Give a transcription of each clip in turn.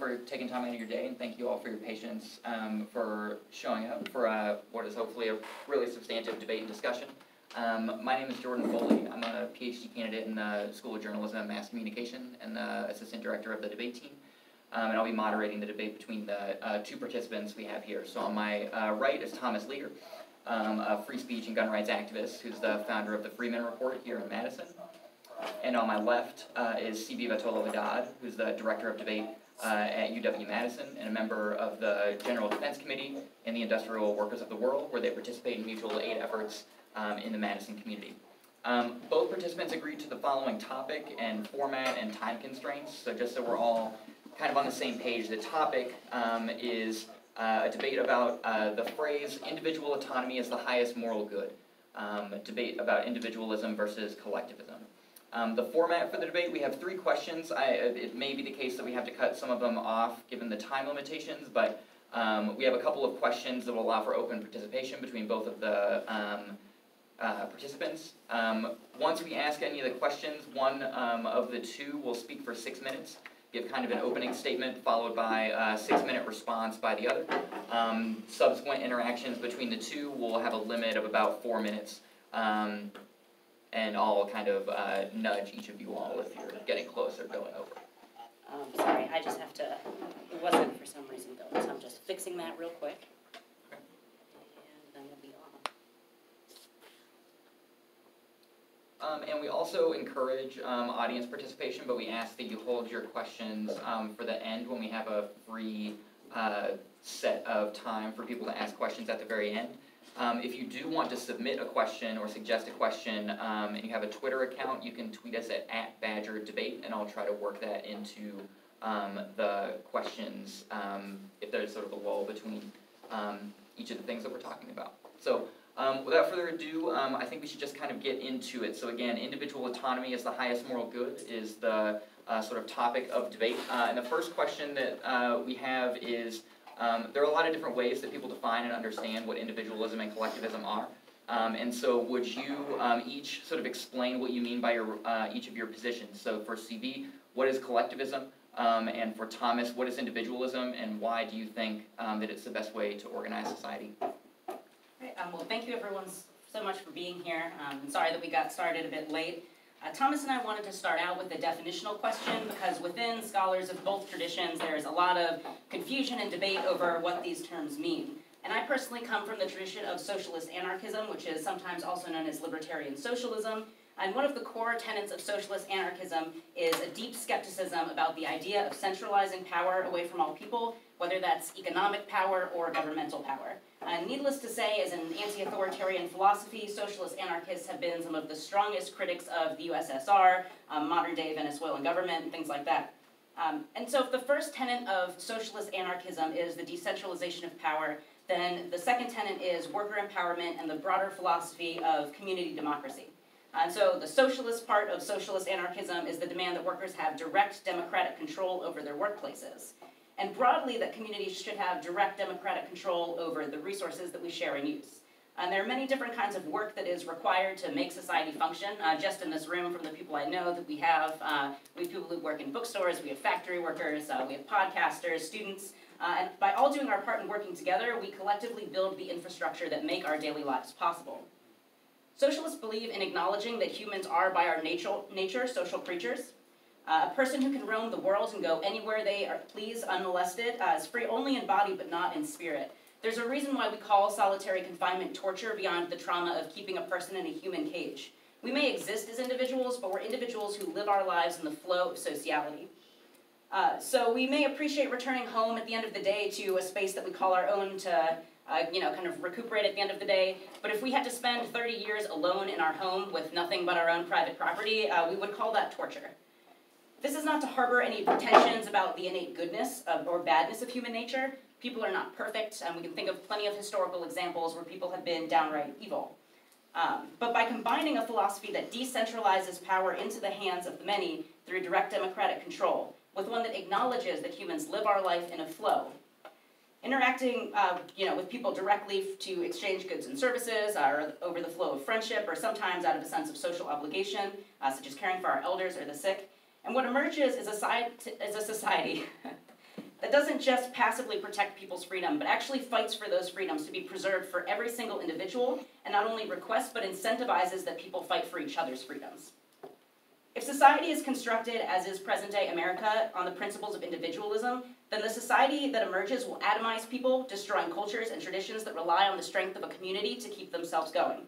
for taking time out of your day, and thank you all for your patience um, for showing up for uh, what is hopefully a really substantive debate and discussion. Um, my name is Jordan Foley. I'm a PhD candidate in the School of Journalism and Mass Communication and the assistant director of the debate team. Um, and I'll be moderating the debate between the uh, two participants we have here. So on my uh, right is Thomas Leager, um, a free speech and gun rights activist who's the founder of the Free Men Report here in Madison. And on my left uh, is CV Vatola Vidad, who's the director of debate uh, at UW-Madison and a member of the General Defense Committee and the Industrial Workers of the World, where they participate in mutual aid efforts um, in the Madison community. Um, both participants agreed to the following topic and format and time constraints, so just so we're all kind of on the same page, the topic um, is uh, a debate about uh, the phrase individual autonomy is the highest moral good, um, debate about individualism versus collectivism. Um, the format for the debate, we have three questions. I, it may be the case that we have to cut some of them off given the time limitations, but um, we have a couple of questions that will allow for open participation between both of the um, uh, participants. Um, once we ask any of the questions, one um, of the two will speak for six minutes, give kind of an opening statement followed by a six minute response by the other. Um, subsequent interactions between the two will have a limit of about four minutes. Um, and I'll kind of uh, nudge each of you all if you're getting close or going over. Um, sorry, I just have to, it wasn't for some reason going, so I'm just fixing that real quick. Okay. And then we'll be on. Um, and we also encourage um, audience participation, but we ask that you hold your questions um, for the end when we have a free uh, set of time for people to ask questions at the very end. Um, if you do want to submit a question or suggest a question um, and you have a Twitter account, you can tweet us at, at Badger Debate and I'll try to work that into um, the questions um, if there's sort of a lull between um, each of the things that we're talking about. So um, without further ado, I think we should just kind of get into it. So again, individual autonomy as the highest moral good is the uh, sort of topic of debate. Uh, and the first question that uh, we have is, um, there are a lot of different ways that people define and understand what individualism and collectivism are. Um, and so would you um, each sort of explain what you mean by your, uh, each of your positions? So for CV, what is collectivism? Um, and for Thomas, what is individualism and why do you think um, that it's the best way to organize society? Right, um, well, thank you everyone so much for being here. Sorry that we got started a bit late. Uh, Thomas and I wanted to start out with a definitional question because within scholars of both traditions there's a lot of confusion and debate over what these terms mean. And I personally come from the tradition of socialist anarchism, which is sometimes also known as libertarian socialism. And one of the core tenets of socialist anarchism is a deep skepticism about the idea of centralizing power away from all people, whether that's economic power or governmental power. Uh, needless to say, as an anti-authoritarian philosophy, socialist anarchists have been some of the strongest critics of the USSR, um, modern-day Venezuelan government, and things like that. Um, and so if the first tenet of socialist anarchism is the decentralization of power, then the second tenet is worker empowerment and the broader philosophy of community democracy. And so the socialist part of socialist anarchism is the demand that workers have direct democratic control over their workplaces and broadly that communities should have direct democratic control over the resources that we share and use. And there are many different kinds of work that is required to make society function. Uh, just in this room, from the people I know that we have, uh, we have people who work in bookstores, we have factory workers, uh, we have podcasters, students, uh, and by all doing our part and working together, we collectively build the infrastructure that make our daily lives possible. Socialists believe in acknowledging that humans are, by our nature, nature social creatures, uh, a person who can roam the world and go anywhere they are please unmolested uh, is free only in body but not in spirit. There's a reason why we call solitary confinement torture beyond the trauma of keeping a person in a human cage. We may exist as individuals, but we're individuals who live our lives in the flow of sociality. Uh, so we may appreciate returning home at the end of the day to a space that we call our own to, uh, you know, kind of recuperate at the end of the day. But if we had to spend 30 years alone in our home with nothing but our own private property, uh, we would call that torture. This is not to harbor any pretensions about the innate goodness of, or badness of human nature. People are not perfect, and we can think of plenty of historical examples where people have been downright evil. Um, but by combining a philosophy that decentralizes power into the hands of the many through direct democratic control, with one that acknowledges that humans live our life in a flow, interacting uh, you know, with people directly to exchange goods and services, or over the flow of friendship, or sometimes out of a sense of social obligation, uh, such as caring for our elders or the sick, and what emerges is a, is a society that doesn't just passively protect people's freedom, but actually fights for those freedoms to be preserved for every single individual, and not only requests but incentivizes that people fight for each other's freedoms. If society is constructed, as is present day America, on the principles of individualism, then the society that emerges will atomize people, destroying cultures and traditions that rely on the strength of a community to keep themselves going.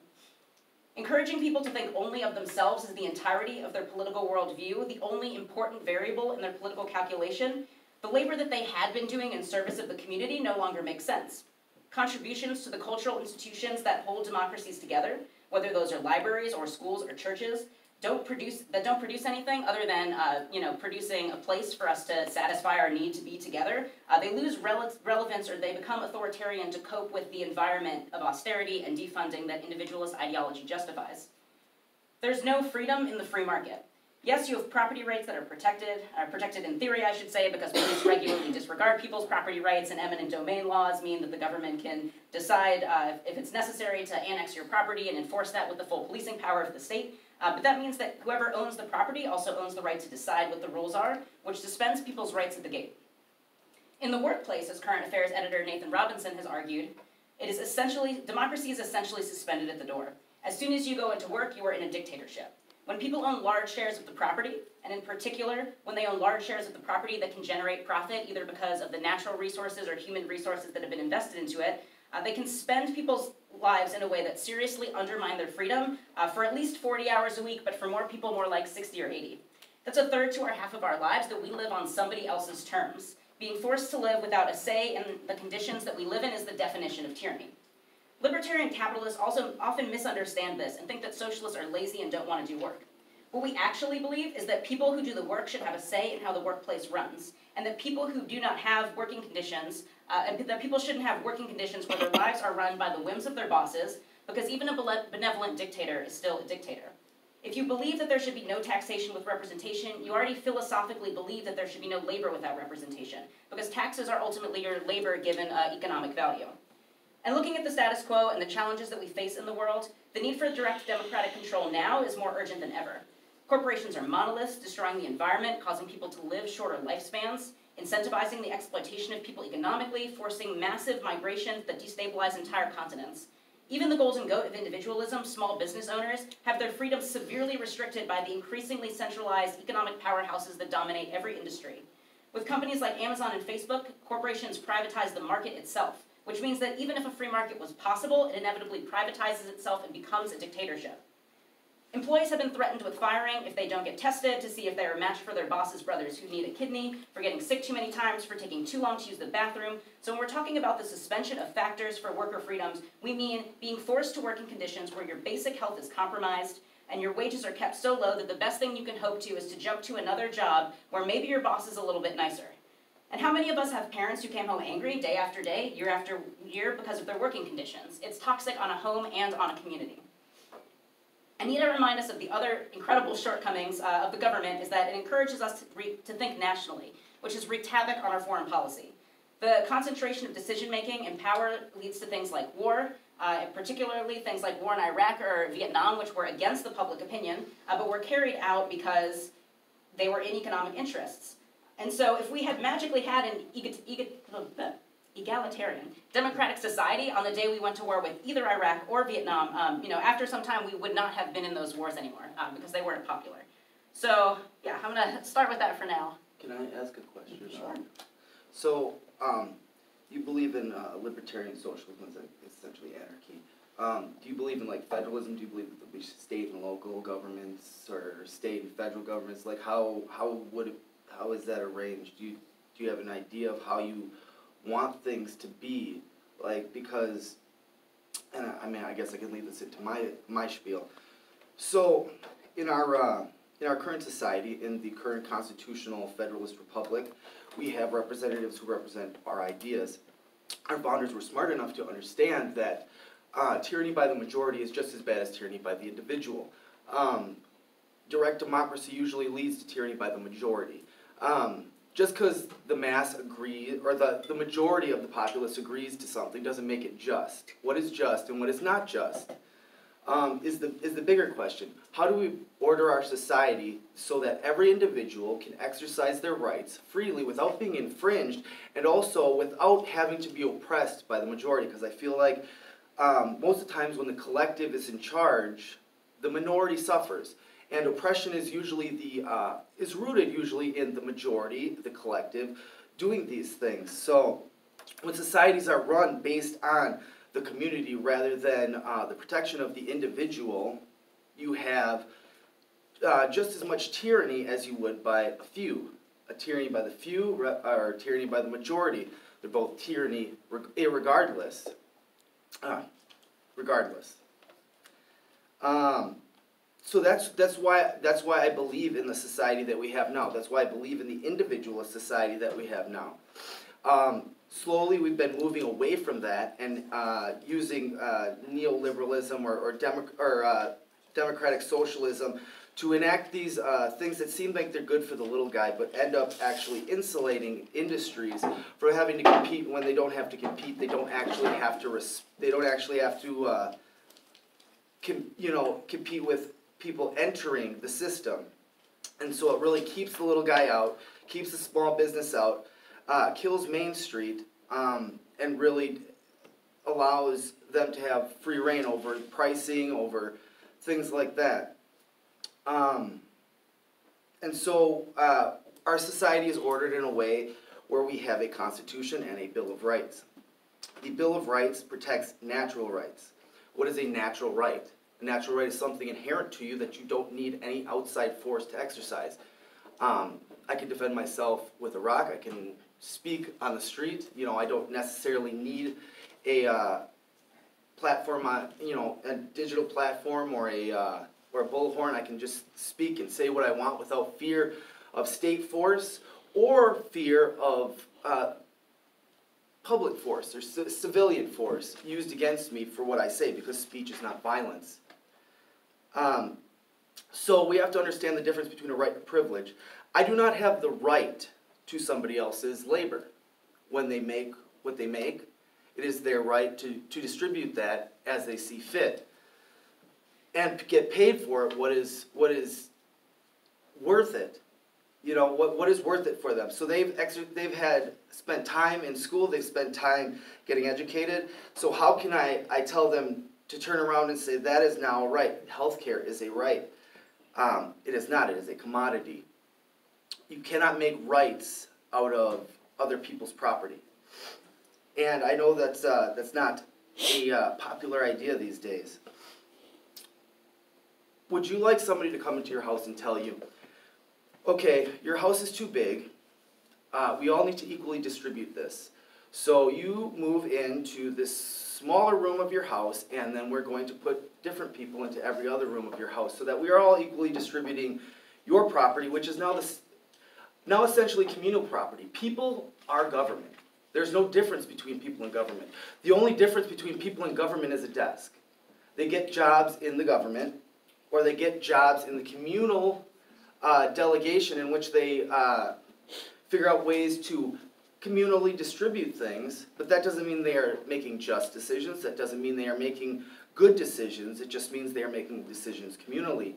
Encouraging people to think only of themselves as the entirety of their political worldview, the only important variable in their political calculation, the labor that they had been doing in service of the community no longer makes sense. Contributions to the cultural institutions that hold democracies together, whether those are libraries or schools or churches, don't produce that don't produce anything other than uh, you know producing a place for us to satisfy our need to be together. Uh, they lose rele- relevance or they become authoritarian to cope with the environment of austerity and defunding that individualist ideology justifies. There's no freedom in the free market. Yes, you have property rights that are protected, are protected in theory, I should say, because police regularly disregard people's property rights, and eminent domain laws mean that the government can decide uh, if it's necessary to annex your property and enforce that with the full policing power of the state. Uh, but that means that whoever owns the property also owns the right to decide what the rules are, which suspends people's rights at the gate. In the workplace, as current affairs editor Nathan Robinson has argued, it is essentially democracy is essentially suspended at the door. As soon as you go into work, you are in a dictatorship. When people own large shares of the property, and in particular, when they own large shares of the property that can generate profit either because of the natural resources or human resources that have been invested into it, uh, they can spend people's lives in a way that seriously undermine their freedom uh, for at least 40 hours a week, but for more people, more like 60 or 80. That's a third to our half of our lives that we live on somebody else's terms. Being forced to live without a say in the conditions that we live in is the definition of tyranny. Libertarian capitalists also often misunderstand this and think that socialists are lazy and don't want to do work. What we actually believe is that people who do the work should have a say in how the workplace runs, and that people who do not have working conditions, uh, and that people shouldn't have working conditions where their lives are run by the whims of their bosses, because even a benevolent dictator is still a dictator. If you believe that there should be no taxation with representation, you already philosophically believe that there should be no labor without representation, because taxes are ultimately your labor given uh, economic value. And looking at the status quo and the challenges that we face in the world, the need for direct democratic control now is more urgent than ever. Corporations are monoliths, destroying the environment, causing people to live shorter lifespans, incentivizing the exploitation of people economically, forcing massive migrations that destabilize entire continents. Even the golden goat of individualism, small business owners, have their freedoms severely restricted by the increasingly centralized economic powerhouses that dominate every industry. With companies like Amazon and Facebook, corporations privatize the market itself, which means that even if a free market was possible, it inevitably privatizes itself and becomes a dictatorship. Employees have been threatened with firing if they don't get tested to see if they're a match for their boss's brothers who need a kidney, for getting sick too many times, for taking too long to use the bathroom. So when we're talking about the suspension of factors for worker freedoms, we mean being forced to work in conditions where your basic health is compromised and your wages are kept so low that the best thing you can hope to is to jump to another job where maybe your boss is a little bit nicer. And how many of us have parents who came home angry day after day, year after year, because of their working conditions? It's toxic on a home and on a community. I need to remind us of the other incredible shortcomings uh, of the government is that it encourages us to, to think nationally, which has wreaked havoc on our foreign policy. The concentration of decision making and power leads to things like war, uh, particularly things like war in Iraq or Vietnam, which were against the public opinion, uh, but were carried out because they were in economic interests. And so if we had magically had an egalitarian democratic society on the day we went to war with either Iraq or Vietnam, um, you know, after some time we would not have been in those wars anymore um, because they weren't popular. So yeah, I'm gonna start with that for now. Can I ask a question? Sure. So, um, you believe in uh, libertarian socialism, essentially anarchy. Um, do you believe in like federalism? Do you believe that there be state and local governments or state and federal governments? Like how how would it how is that arranged? Do you, do you have an idea of how you want things to be? Like, because, and I, mean, I guess I can leave this into my, my spiel. So, in our, uh, in our current society, in the current constitutional federalist republic, we have representatives who represent our ideas. Our founders were smart enough to understand that uh, tyranny by the majority is just as bad as tyranny by the individual. Um, direct democracy usually leads to tyranny by the majority. Um, just because the mass agree or the, the majority of the populace agrees to something doesn't make it just. What is just and what is not just? um, is the is the bigger question. How do we order our society so that every individual can exercise their rights freely without being infringed, and also without having to be oppressed by the majority? Because I feel like um, most of the times when the collective is in charge, the minority suffers, and oppression is usually the uh, is rooted usually in the majority, the collective, doing these things. So when societies are run based on the community rather than uh, the protection of the individual, you have uh, just as much tyranny as you would by a few. A tyranny by the few or tyranny by the majority. They're both tyranny reg- irregardless. Uh, regardless. Um, so that's that's why that's why I believe in the society that we have now. That's why I believe in the individualist society that we have now. Um, slowly, we've been moving away from that and uh, using uh, neoliberalism or or, demo- or uh, democratic socialism to enact these uh, things that seem like they're good for the little guy, but end up actually insulating industries from having to compete when they don't have to compete. They don't actually have to. Res- they don't actually have to. Uh, com- you know, compete with people entering the system. And so it really keeps the little guy out, keeps the small business out, uh, kills Main Street, um, and really allows them to have free reign over pricing, over things like that. Um, and so uh, our society is ordered in a way where we have a constitution and a Bill of Rights. The Bill of Rights protects natural rights. What is a natural right? A natural right is something inherent to you that you don't need any outside force to exercise. Um, I can defend myself with a rock. I can speak on the street. You know, I don't necessarily need a uh, platform on, you know, a digital platform or a uh, or a bullhorn. I can just speak and say what I want without fear of state force or fear of uh, public force or civilian force used against me for what I say because speech is not violence. Um, so we have to understand the difference between a right and privilege. I do not have the right to somebody else's labor when they make what they make. It is their right to, to distribute that as they see fit and get paid for it what is what is worth it you know what, what is worth it for them so they've they've had spent time in school they've spent time getting educated so how can i i tell them to turn around and say that is now a right. Healthcare is a right. Um, it is not. It is a commodity. You cannot make rights out of other people's property. And i know that's uh, that's not a uh, popular idea these days. Would you like somebody to come into your house and tell you okay, your house is too big. Uh, we all need to equally distribute this. So you move into this smaller room of your house, and then we're going to put different people into every other room of your house, so that we are all equally distributing your property, which is now this, now essentially communal property. People are government. There's no difference between people and government. The only difference between people and government is a desk. They get jobs in the government, or they get jobs in the communal uh, delegation in which they uh, figure out ways to communally distribute things, but that doesn't mean they are making just decisions. That doesn't mean they are making good decisions. It just means they are making decisions communally.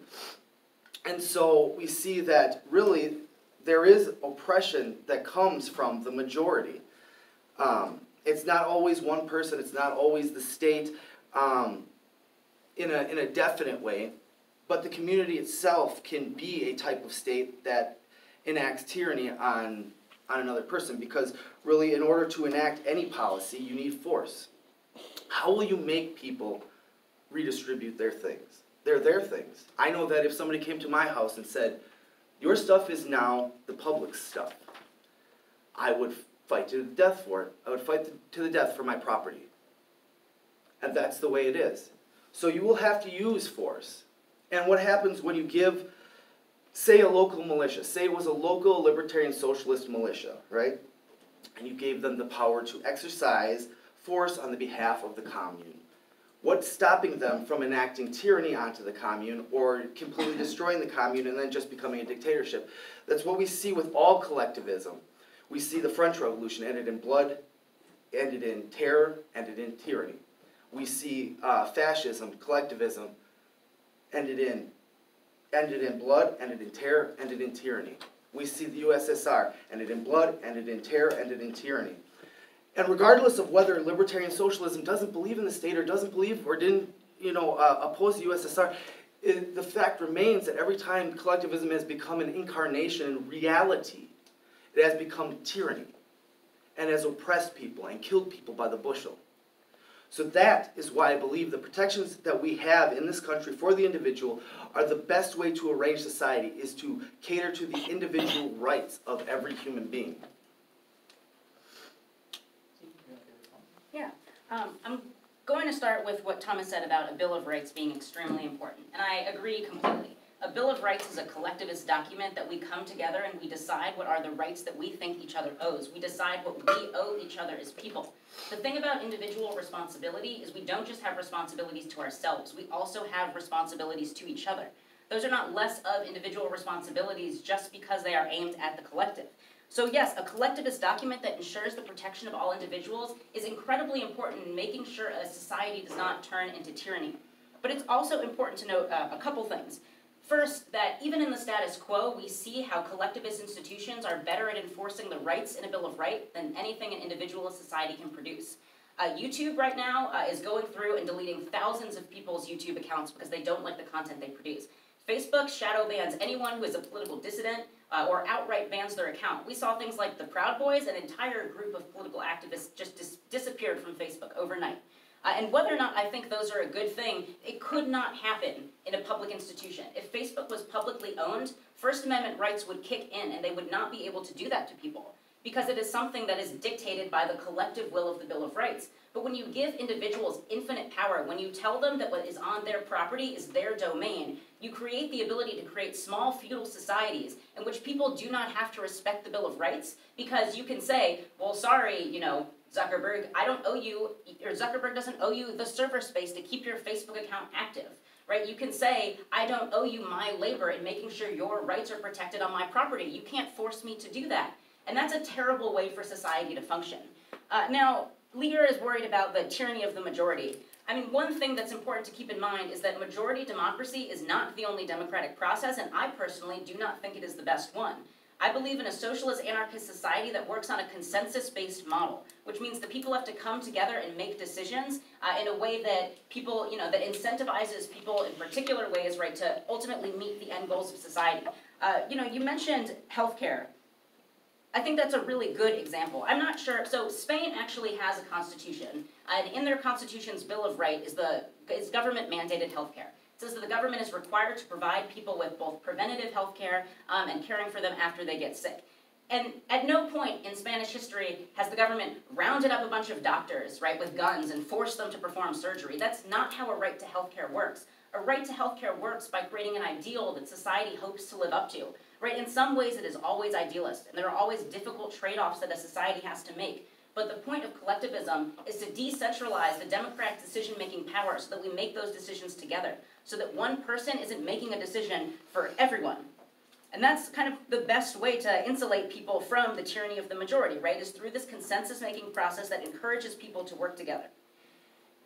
And so we see that really there is oppression that comes from the majority. Um, it's not always one person, it's not always the state um, in, a, in a definite way, but the community itself can be a type of state that enacts tyranny on, on another person because really in order to enact any policy you need force. How will you make people redistribute their things? They're their things. I know that if somebody came to my house and said your stuff is now the public stuff i would fight to the death for it. I would fight to the death for my property. And that's the way it is. So you will have to use force. And what happens when you give, say, a local militia, say it was a local libertarian socialist militia, right? And you gave them the power to exercise force on the behalf of the commune. What's stopping them from enacting tyranny onto the commune or completely destroying the commune and then just becoming a dictatorship? That's what we see with all collectivism. We see the French Revolution ended in blood, ended in terror, ended in tyranny. we see uh, fascism, collectivism, ended in, ended in blood, ended in terror, ended in tyranny. We see the USSR, ended in blood, ended in terror, ended in tyranny. And regardless of whether libertarian socialism doesn't believe in the state or doesn't believe or didn't, you know, uh, oppose the USSR, it, the fact remains that every time collectivism has become an incarnation in reality, it has become tyranny and has oppressed people and killed people by the bushel. So that is why I believe the protections that we have in this country for the individual are the best way to arrange society is to cater to the individual rights of every human being. Yeah, um, I'm going to start with what Thomas said about a Bill of Rights being extremely important, and I agree completely. A Bill of Rights is a collectivist document that we come together and we decide what are the rights that we think each other owes. We decide what we owe each other as people. The thing about individual responsibility is we don't just have responsibilities to ourselves, we also have responsibilities to each other. Those are not less of individual responsibilities just because they are aimed at the collective. So yes, a collectivist document that ensures the protection of all individuals is incredibly important in making sure a society does not turn into tyranny. But it's also important to note uh, a couple things. First, that even in the status quo, we see how collectivist institutions are better at enforcing the rights in a Bill of Rights than anything an individual society can produce. Uh, YouTube right now uh, is going through and deleting thousands of people's YouTube accounts because they don't like the content they produce. Facebook shadow bans anyone who is a political dissident uh, or outright bans their account. We saw things like the Proud Boys, an entire group of political activists just dis- disappeared from Facebook overnight. Uh, and whether or not I think those are a good thing, it could not happen in a public institution. If Facebook was publicly owned, First Amendment rights would kick in and they would not be able to do that to people because it is something that is dictated by the collective will of the Bill of Rights. But when you give individuals infinite power, when you tell them that what is on their property is their domain, you create the ability to create small feudal societies in which people do not have to respect the Bill of Rights because you can say, well, sorry, you know, Zuckerberg, I don't owe you, or Zuckerberg doesn't owe you the server space to keep your Facebook account active. Right? You can say, I don't owe you my labor in making sure your rights are protected on my property. You can't force me to do that. And that's a terrible way for society to function. Uh, now, Leager is worried about the tyranny of the majority. I mean, one thing that's important to keep in mind is that majority democracy is not the only democratic process, and I personally do not think it is the best one. I believe in a socialist anarchist society that works on a consensus based model, which means that people have to come together and make decisions uh, in a way that people, you know, that incentivizes people in particular ways, right, to ultimately meet the end goals of society. Uh, you know, you mentioned healthcare. I think that's a really good example. I'm not sure. So Spain actually has a constitution, and in their constitution's Bill of Rights is the is government mandated health care. It says that the government is required to provide people with both preventative health care um, and caring for them after they get sick. And at no point in Spanish history has the government rounded up a bunch of doctors, right, with guns and forced them to perform surgery. That's not how a right to health care works. A right to health care works by creating an ideal that society hopes to live up to. Right? In some ways, it is always idealist, and there are always difficult trade offs that a society has to make. But the point of collectivism is to decentralize the democratic decision making power so that we make those decisions together, so that one person isn't making a decision for everyone. And that's kind of the best way to insulate people from the tyranny of the majority, right? Is through this consensus making process that encourages people to work together.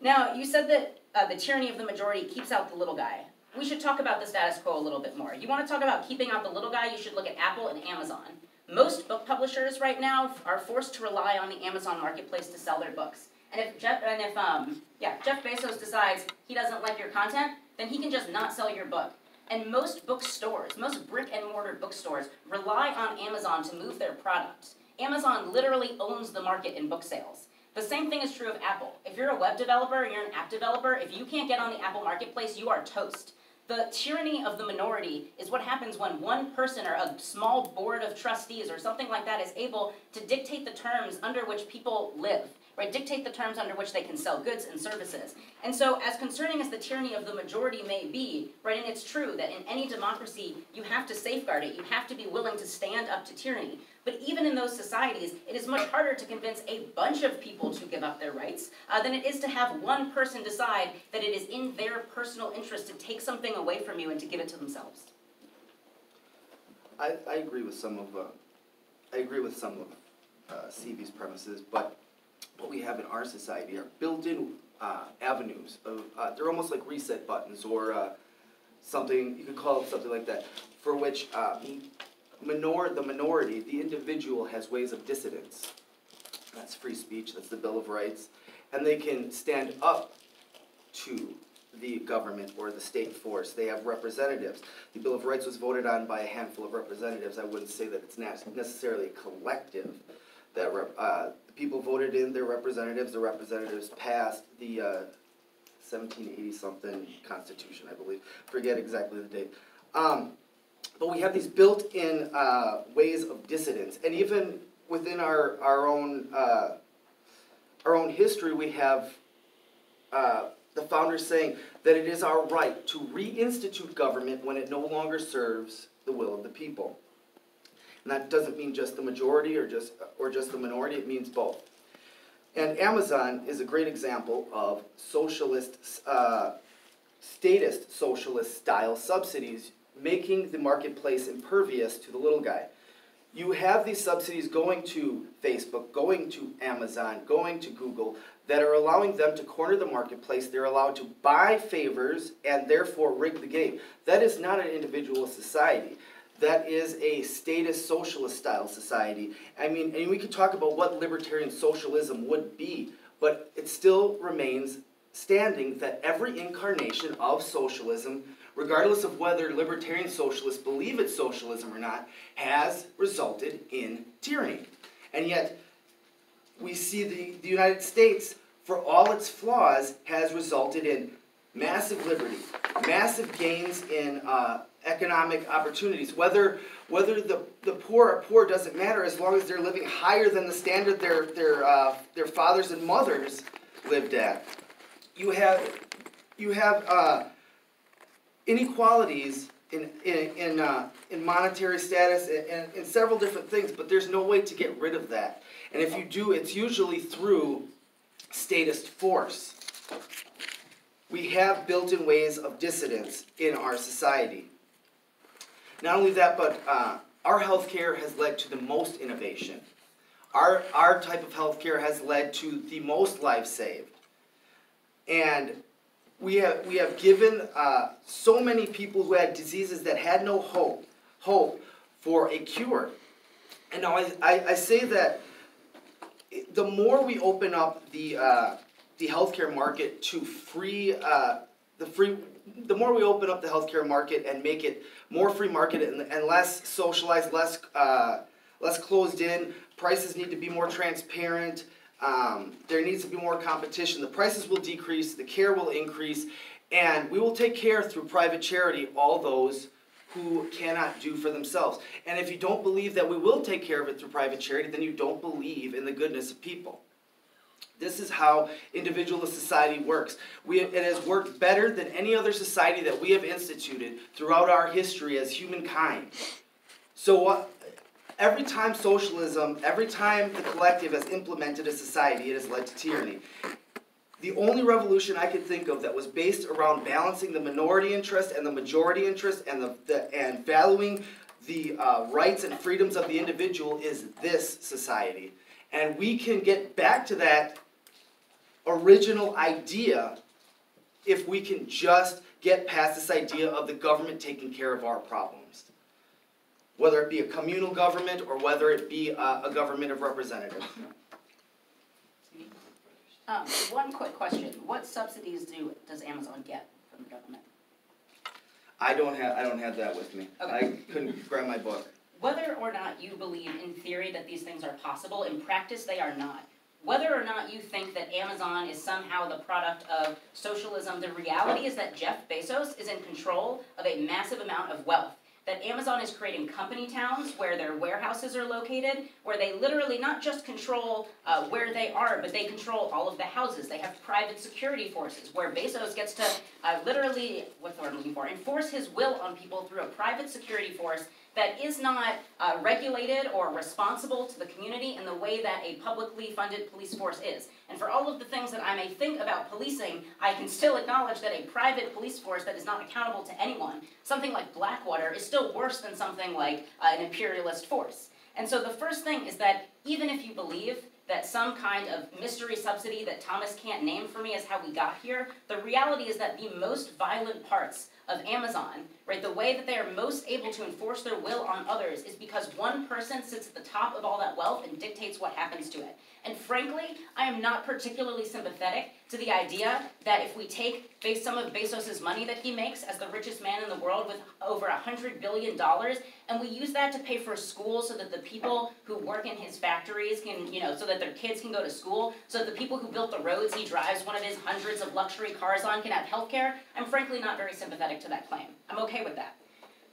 Now, you said that uh, the tyranny of the majority keeps out the little guy we should talk about the status quo a little bit more. You want to talk about keeping out the little guy, you should look at Apple and Amazon. Most book publishers right now are forced to rely on the Amazon marketplace to sell their books. And if Jeff and if um yeah, Jeff Bezos decides he doesn't like your content, then he can just not sell your book. And most bookstores, most brick and mortar bookstores rely on Amazon to move their products. Amazon literally owns the market in book sales. The same thing is true of Apple. If you're a web developer, you're an app developer, if you can't get on the Apple marketplace, you are toast. The tyranny of the minority is what happens when one person or a small board of trustees or something like that is able to dictate the terms under which people live, right? Dictate the terms under which they can sell goods and services. And so, as concerning as the tyranny of the majority may be, right, and it's true that in any democracy you have to safeguard it, you have to be willing to stand up to tyranny. But even in those societies, it is much harder to convince a bunch of people to give up their rights uh, than it is to have one person decide that it is in their personal interest to take something away from you and to give it to themselves. I, I agree with some of, uh, I agree with some of uh, CV's premises, but what we have in our society are built-in uh, avenues of, uh, they're almost like reset buttons or uh, something, you could call it something like that, for which uh, minor, the minority, the individual has ways of dissidence. That's free speech, that's the Bill of Rights. And they can stand up to the government or the state force. They have representatives. The Bill of Rights was voted on by a handful of representatives. I wouldn't say that it's necessarily collective. That uh, people voted in their representatives. The representatives passed the uh, 1780 something Constitution, I believe. Forget exactly the date. Um, but we have these built-in uh, ways of dissidence, and even within our our own uh, our own history, we have uh, the founders saying that it is our right to reinstitute government when it no longer serves the will of the people. And that doesn't mean just the majority or just or just the minority, it means both. And Amazon is a great example of socialist, uh, statist socialist style subsidies making the marketplace impervious to the little guy. You have these subsidies going to Facebook, going to Amazon, going to Google, that are allowing them to corner the marketplace. They're allowed to buy favors and therefore rig the game. That is not an individual society. That is a statist socialist style society. I mean, and we could talk about what libertarian socialism would be, but it still remains standing that every incarnation of socialism, regardless of whether libertarian socialists believe it's socialism or not, has resulted in tyranny. And yet, we see the, the United States, for all its flaws, has resulted in massive liberty, massive gains in uh, economic opportunities. Whether whether the, the poor are poor doesn't matter as long as they're living higher than the standard their their uh, their fathers and mothers lived at. You have you have uh, inequalities in in in, uh, in monetary status and in several different things, but there's no way to get rid of that. And if you do, it's usually through statist force. We have built in ways of dissidence in our society. Not only that, but uh, our healthcare has led to the most innovation. Our, our type of healthcare has led to the most lives saved. And we have, we have given uh, so many people who had diseases that had no hope, hope for a cure. And now I, I, I say that the more we open up the, uh, the healthcare market to free, uh, the free, the more we open up the healthcare market and make it more free market and, and less socialized, less, uh, less closed in, prices need to be more transparent. Um, there needs to be more competition. The prices will decrease, the care will increase, and we will take care through private charity all those who cannot do for themselves. And if you don't believe that we will take care of it through private charity, then you don't believe in the goodness of people. This is how individualist society works. We, it has worked better than any other society that we have instituted throughout our history as humankind. So, uh, every time socialism, every time the collective has implemented a society, it has led to tyranny. The only revolution I could think of that was based around balancing the minority interest and the majority interest and, the, the and valuing the uh, rights and freedoms of the individual is this society. And we can get back to that original idea if we can just get past this idea of the government taking care of our problems. Whether it be a communal government or whether it be a, a government of representatives. Um, one quick question, what subsidies do, does Amazon get from the government? I don't have I don't have that with me. Okay. I couldn't grab my book. Whether or not you believe in theory that these things are possible, in practice they are not. Whether or not you think that Amazon is somehow the product of socialism, the reality is that Jeff Bezos is in control of a massive amount of wealth that Amazon is creating company towns where their warehouses are located, where they literally not just control uh, where they are, but they control all of the houses. They have private security forces where Bezos gets to uh, literally, what's the word I'm looking for, enforce his will on people through a private security force that is not uh, regulated or responsible to the community in the way that a publicly funded police force is. And for all of the things that I may think about policing, I can still acknowledge that a private police force that is not accountable to anyone, something like Blackwater, is still worse than something like uh, an imperialist force. And so the first thing is that even if you believe that some kind of mystery subsidy that Thomas can't name for me is how we got here. The reality is that the most violent parts of Amazon, right, the way that they are most able to enforce their will on others is because one person sits at the top of all that wealth and dictates what happens to it. And frankly, I am not particularly sympathetic to the idea that if we take some of Bezos's money that he makes as the richest man in the world with over a hundred billion dollars, and we use that to pay for schools so that the people who work in his factories can, you know, so that their kids can go to school, so that the people who built the roads he drives one of his hundreds of luxury cars on can have health care, I'm frankly not very sympathetic to that claim. I'm okay with that.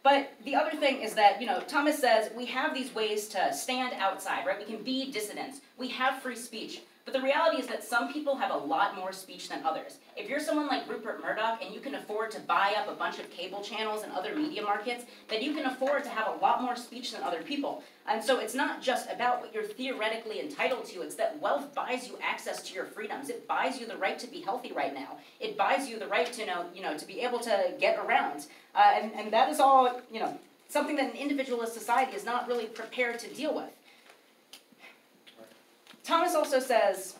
But the other thing is that, you know, Thomas says we have these ways to stand outside, right? We can be dissidents. We have free speech. But the reality is that some people have a lot more speech than others. If you're someone like Rupert Murdoch and you can afford to buy up a bunch of cable channels and other media markets, then you can afford to have a lot more speech than other people. And so it's not just about what you're theoretically entitled to, it's that wealth buys you access to your freedoms. It buys you the right to be healthy right now. It buys you the right to know, you know, to be able to get around. Uh, and, and that is all, you know, something that an individualist society is not really prepared to deal with. Thomas also says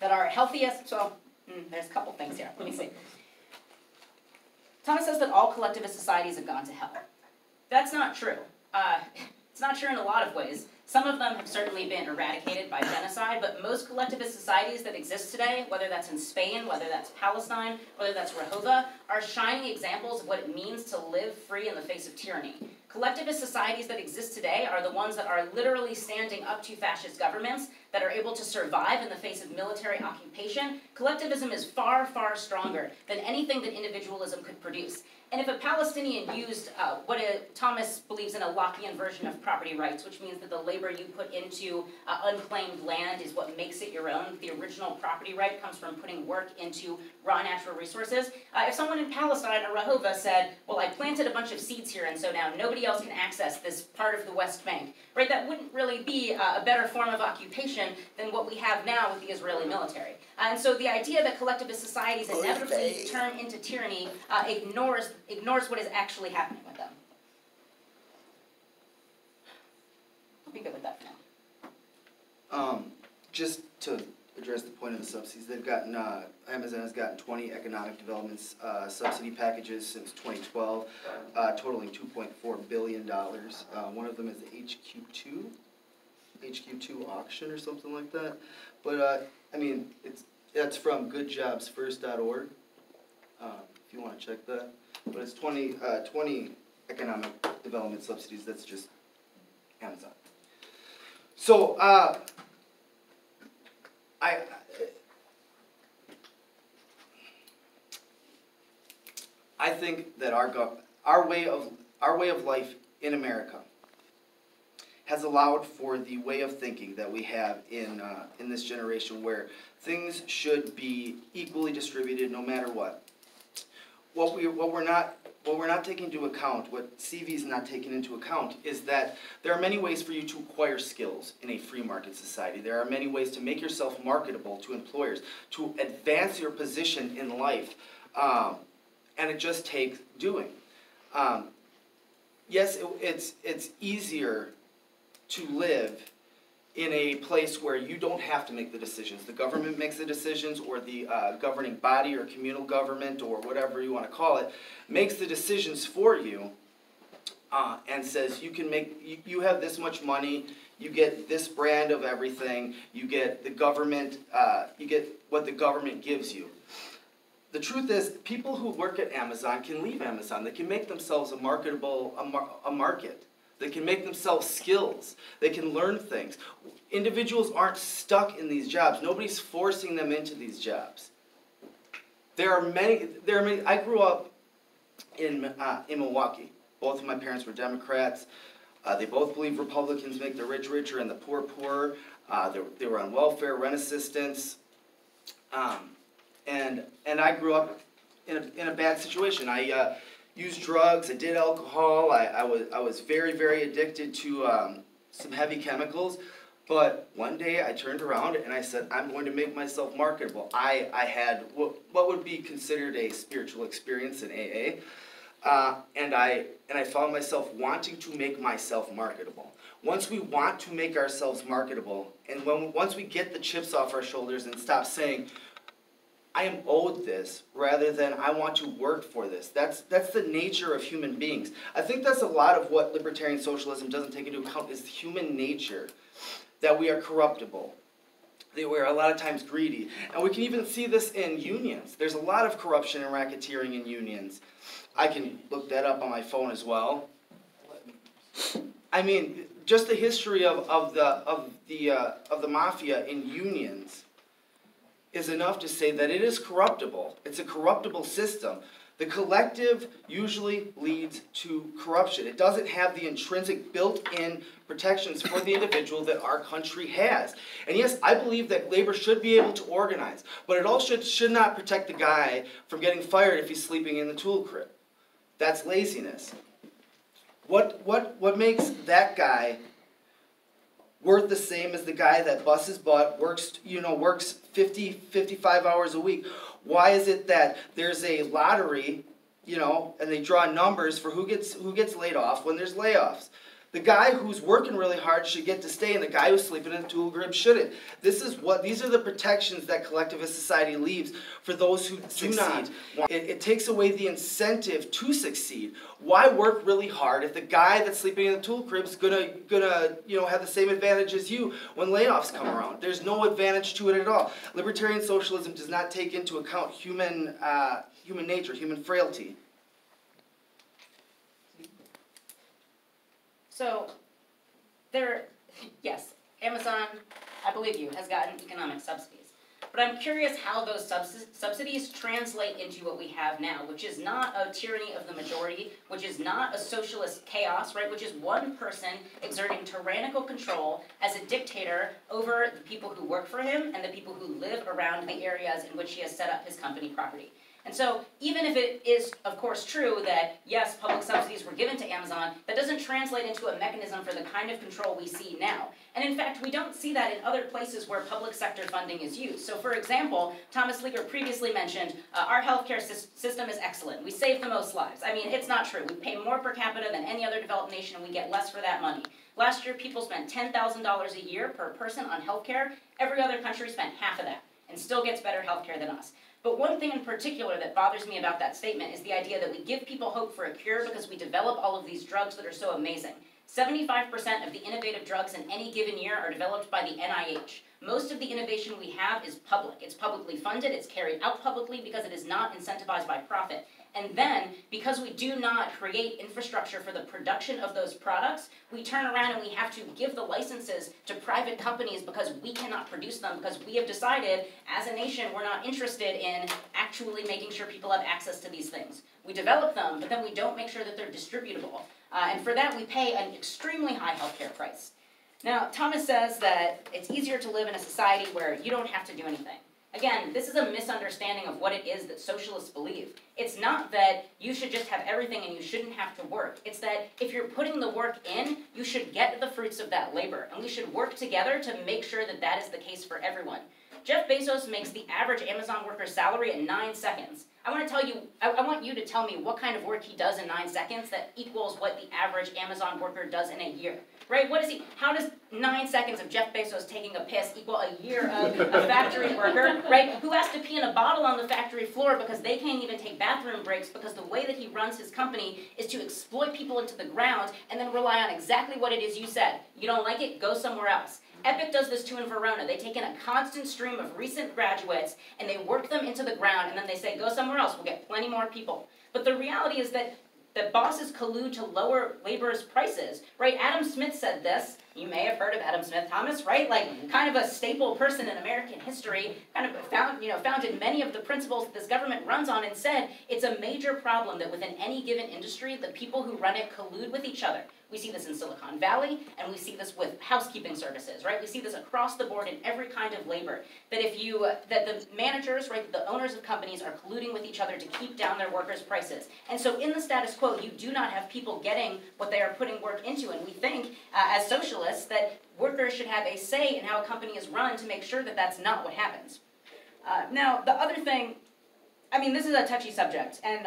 that our healthiest, so mm, there's a couple things here. Let me see. Thomas says that all collectivist societies have gone to hell. That's not true. Uh, it's not true in a lot of ways. Some of them have certainly been eradicated by genocide, but most collectivist societies that exist today, whether that's in Spain, whether that's Palestine, whether that's Rojava, are shining examples of what it means to live free in the face of tyranny. Collectivist societies that exist today are the ones that are literally standing up to fascist governments, that are able to survive in the face of military occupation. Collectivism is far, far stronger than anything that individualism could produce. And if a Palestinian used uh, what a, Thomas believes in a Lockean version of property rights, which means that the labor you put into uh, unclaimed land is what makes it your own, the original property right comes from putting work into raw natural resources. Uh, if someone in Palestine or Rojava said, well, I planted a bunch of seeds here and so now nobody else can access this part of the West Bank, right, that wouldn't really be uh, a better form of occupation than what we have now with the Israeli military. And so the idea that collectivist societies inevitably turn into tyranny uh, ignores, ignores what is actually happening with them. I'll be good with that for now. Um, just to address the point of the subsidies, they've gotten, uh, Amazon has gotten twenty economic development uh, subsidy packages since twenty twelve, uh, totaling two point four billion dollars. Uh, one of them is the HQ two, HQ two auction or something like that. But, uh, I mean, it's, that's from goodjobsfirst.org, um, if you wanna check that. But it's twenty, uh, twenty economic development subsidies, that's just Amazon. So, uh, I, I think that our our way of, our way of life in America has allowed for the way of thinking that we have in, uh, in this generation where things should be equally distributed no matter what. What we, what we're not, what we're not taking into account, what CV is not taking into account, is that there are many ways for you to acquire skills in a free market society. There are many ways to make yourself marketable to employers, to advance your position in life, um, and it just takes doing. Um, yes, it, it's it's easier to live in a place where you don't have to make the decisions. The government makes the decisions, or the uh, governing body, or communal government, or whatever you want to call it, makes the decisions for you uh, and says you can make, you, you have this much money, you get this brand of everything, you get the government, uh, you get what the government gives you. The truth is, people who work at Amazon can leave Amazon. They can make themselves a marketable, a, mar- a market. They can make themselves skills. They can learn things. Individuals aren't stuck in these jobs. Nobody's forcing them into these jobs. There are many. There are many. I grew up in uh, in Milwaukee. Both of my parents were Democrats. Uh, they both believe Republicans make the rich richer and the poor poorer. Uh, they, they were on welfare, rent assistance, um, and and I grew up in a, in a bad situation. I uh, used drugs, I did alcohol, I, I, was, I was very, very addicted to um, some heavy chemicals. But one day I turned around and I said, I'm going to make myself marketable. I, I had what, what would be considered a spiritual experience in AA. Uh, and I and I found myself wanting to make myself marketable. Once we want to make ourselves marketable, and when once we get the chips off our shoulders and stop saying, I am owed this rather than I want to work for this. That's that's the nature of human beings. I think that's a lot of what libertarian socialism doesn't take into account is human nature. That we are corruptible. That we are a lot of times greedy. And we can even see this in unions. There's a lot of corruption and racketeering in unions. I can look that up on my phone as well. I mean, just the history of, of the of the uh, of the mafia in unions is enough to say that it is corruptible. It's a corruptible system. The collective usually leads to corruption. It doesn't have the intrinsic built in protections for the individual that our country has. And yes, I believe that labor should be able to organize, but it all should, should not protect the guy from getting fired if he's sleeping in the tool crib. That's laziness. What, what, what makes that guy worth the same as the guy that busts his butt, works, you know, works 50, 55 hours a week? Why is it that there's a lottery, you know, and they draw numbers for who gets who gets laid off when there's layoffs? The guy who's working really hard should get to stay, and the guy who's sleeping in a tool crib shouldn't. This is what these are the protections that collectivist society leaves for those who do not. It, it takes away the incentive to succeed. Why work really hard if the guy that's sleeping in the tool crib is gonna gonna you know have the same advantage as you when layoffs come around? There's no advantage to it at all. Libertarian socialism does not take into account human uh, human nature, human frailty. So, there, yes, Amazon, I believe you, has gotten economic subsidies. But I'm curious how those subs- subsidies translate into what we have now, which is not a tyranny of the majority, which is not a socialist chaos, right? Which is one person exerting tyrannical control as a dictator over the people who work for him and the people who live around the areas in which he has set up his company property. And so, even if it is, of course, true that yes, public subsidies were given to Amazon, that doesn't translate into a mechanism for the kind of control we see now. And in fact, we don't see that in other places where public sector funding is used. So, for example, Thomas Leager previously mentioned uh, our healthcare sy- system is excellent. We save the most lives. I mean, it's not true. We pay more per capita than any other developed nation, and we get less for that money. Last year, people spent $10,000 a year per person on healthcare. Every other country spent half of that and still gets better healthcare than us. But one thing in particular that bothers me about that statement is the idea that we give people hope for a cure because we develop all of these drugs that are so amazing. 75% of the innovative drugs in any given year are developed by the NIH. Most of the innovation we have is public. It's publicly funded, it's carried out publicly because it is not incentivized by profit. And then, because we do not create infrastructure for the production of those products, we turn around and we have to give the licenses to private companies because we cannot produce them, because we have decided, as a nation, we're not interested in actually making sure people have access to these things. We develop them, but then we don't make sure that they're distributable. Uh, and for that, we pay an extremely high healthcare price. Now, Thomas says that it's easier to live in a society where you don't have to do anything. Again, this is a misunderstanding of what it is that socialists believe. It's not that you should just have everything and you shouldn't have to work. It's that if you're putting the work in, you should get the fruits of that labor. And we should work together to make sure that that is the case for everyone. Jeff Bezos makes the average Amazon worker's salary in nine seconds. I want to tell you, I, I, want you to tell me what kind of work he does in nine seconds that equals what the average Amazon worker does in a year. Right? What is he, how does nine seconds of Jeff Bezos taking a piss equal a year of a factory worker, right? Who has to pee in a bottle on the factory floor because they can't even take bathroom breaks because the way that he runs his company is to exploit people into the ground and then rely on exactly what it is you said. You don't like it? Go somewhere else. Epic does this too in Verona. They take in a constant stream of recent graduates and they work them into the ground and then they say, go somewhere else, we'll get plenty more people. But the reality is that that bosses collude to lower labor's prices, right? Adam Smith said this. You may have heard of Adam Smith, Thomas, right? Like kind of a staple person in American history, kind of found, you know, founded many of the principles that this government runs on and said it's a major problem that within any given industry, the people who run it collude with each other. We see this in Silicon Valley, and we see this with housekeeping services, right? We see this across the board in every kind of labor. That if you, that the managers, right, the owners of companies are colluding with each other to keep down their workers' prices. And so in the status quo, you do not have people getting what they are putting work into. And we think, uh, as socialists, that workers should have a say in how a company is run to make sure that that's not what happens. Uh, now, the other thing, I mean, this is a touchy subject, and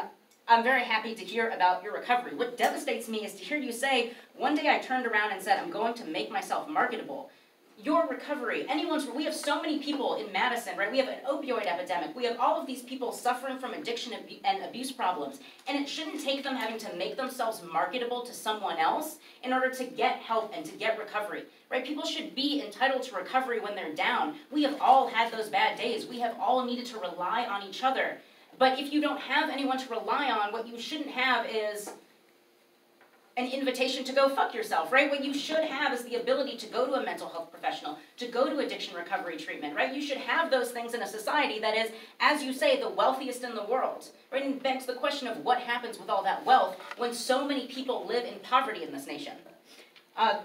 I'm very happy to hear about your recovery. What devastates me is to hear you say, one day I turned around and said, I'm going to make myself marketable. Your recovery, anyone's, we have so many people in Madison, right? We have an opioid epidemic. We have all of these people suffering from addiction and abuse problems. And it shouldn't take them having to make themselves marketable to someone else in order to get help and to get recovery, right? People should be entitled to recovery when they're down. We have all had those bad days. We have all needed to rely on each other. But if you don't have anyone to rely on, what you shouldn't have is an invitation to go fuck yourself, right? What you should have is the ability to go to a mental health professional, to go to addiction recovery treatment, right? You should have those things in a society that is, as you say, the wealthiest in the world, right? And begs the question of what happens with all that wealth when so many people live in poverty in this nation. Uh,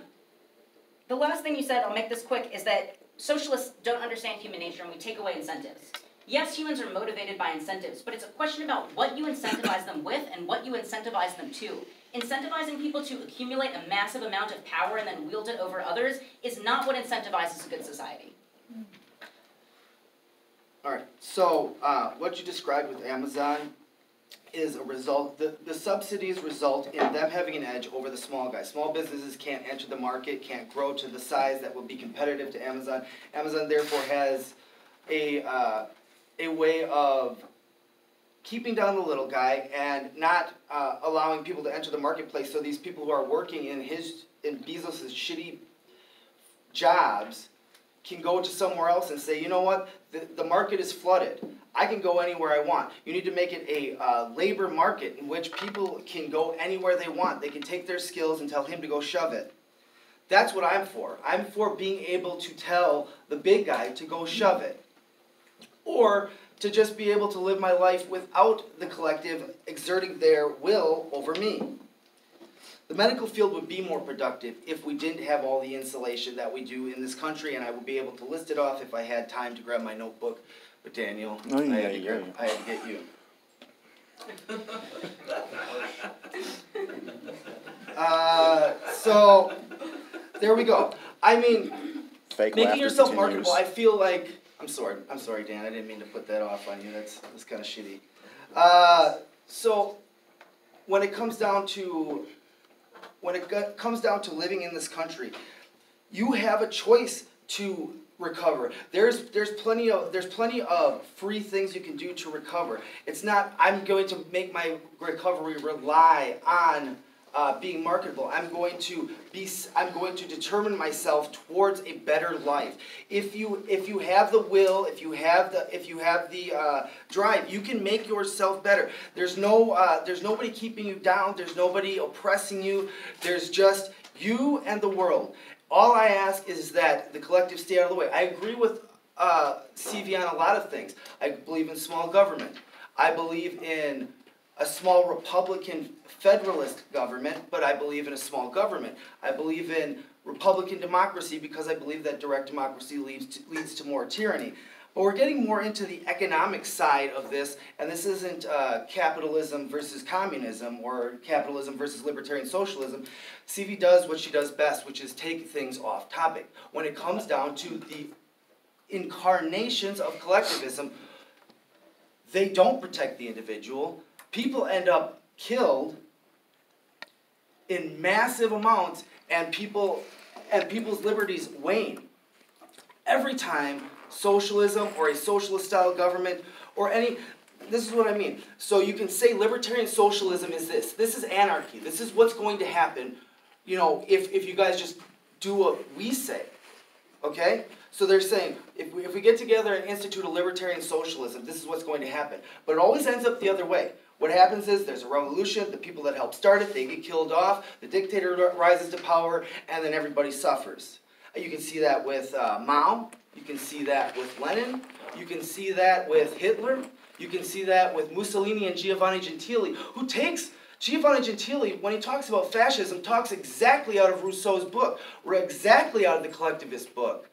the last thing you said, I'll make this quick, is that socialists don't understand human nature and we take away incentives. Yes, humans are motivated by incentives, but it's a question about what you incentivize them with and what you incentivize them to. Incentivizing people to accumulate a massive amount of power and then wield it over others is not what incentivizes a good society. All right, so uh, what you described with Amazon is a result, the, the subsidies result in them having an edge over the small guys. Small businesses can't enter the market, can't grow to the size that will be competitive to Amazon. Amazon therefore has a, uh, a way of keeping down the little guy and not uh, allowing people to enter the marketplace. So these people who are working in his in Bezos's shitty jobs can go to somewhere else and say, you know what, the, the market is flooded. I can go anywhere I want. You need to make it a uh, labor market in which people can go anywhere they want. They can take their skills and tell him to go shove it. That's what I'm for. I'm for being able to tell the big guy to go shove it. Or to just be able to live my life without the collective exerting their will over me. The medical field would be more productive if we didn't have all the insulation that we do in this country, and I would be able to list it off if I had time to grab my notebook. But Daniel, Oh, I, had yeah, grab, I had to get you. Uh, so, there we go. I mean, Fake making yourself continues. marketable, I feel like I'm sorry. I'm sorry, Dan. I didn't mean to put that off on you. That's that's kind of shitty. Uh, so when it comes down to when it go- comes down to living in this country, you have a choice to recover. There's there's plenty of there's plenty of free things you can do to recover. It's not I'm going to make my recovery rely on uh, being marketable. I'm going to be. I'm going to determine myself towards a better life. If you if you have the will, if you have the if you have the uh, drive, you can make yourself better. There's no uh, there's nobody keeping you down. There's nobody oppressing you. There's just you and the world. All I ask is that the collective stay out of the way. I agree with uh, CV on a lot of things. I believe in small government. I believe in a small Republican federalist government, but I believe in a small government. I believe in Republican democracy because I believe that direct democracy leads to, leads to more tyranny. But we're getting more into the economic side of this, and this isn't uh, capitalism versus communism or capitalism versus libertarian socialism. CV does what she does best, which is take things off topic. When it comes down to the incarnations of collectivism, they don't protect the individual. People end up killed in massive amounts, and people and people's liberties wane. Every time socialism or a socialist style government or any this is what I mean. So you can say libertarian socialism is this. This is anarchy. This is what's going to happen, you know, if, if you guys just do what we say. Okay? So they're saying if we, if we get together and institute a libertarian socialism, this is what's going to happen. But it always ends up the other way. What happens is there's a revolution, the people that help start it, they get killed off, the dictator rises to power, and then everybody suffers. You can see that with uh, Mao, you can see that with Lenin, you can see that with Hitler, you can see that with Mussolini and Giovanni Gentile, who takes Giovanni Gentile, when he talks about fascism, talks exactly out of Rousseau's book, or exactly out of the collectivist book.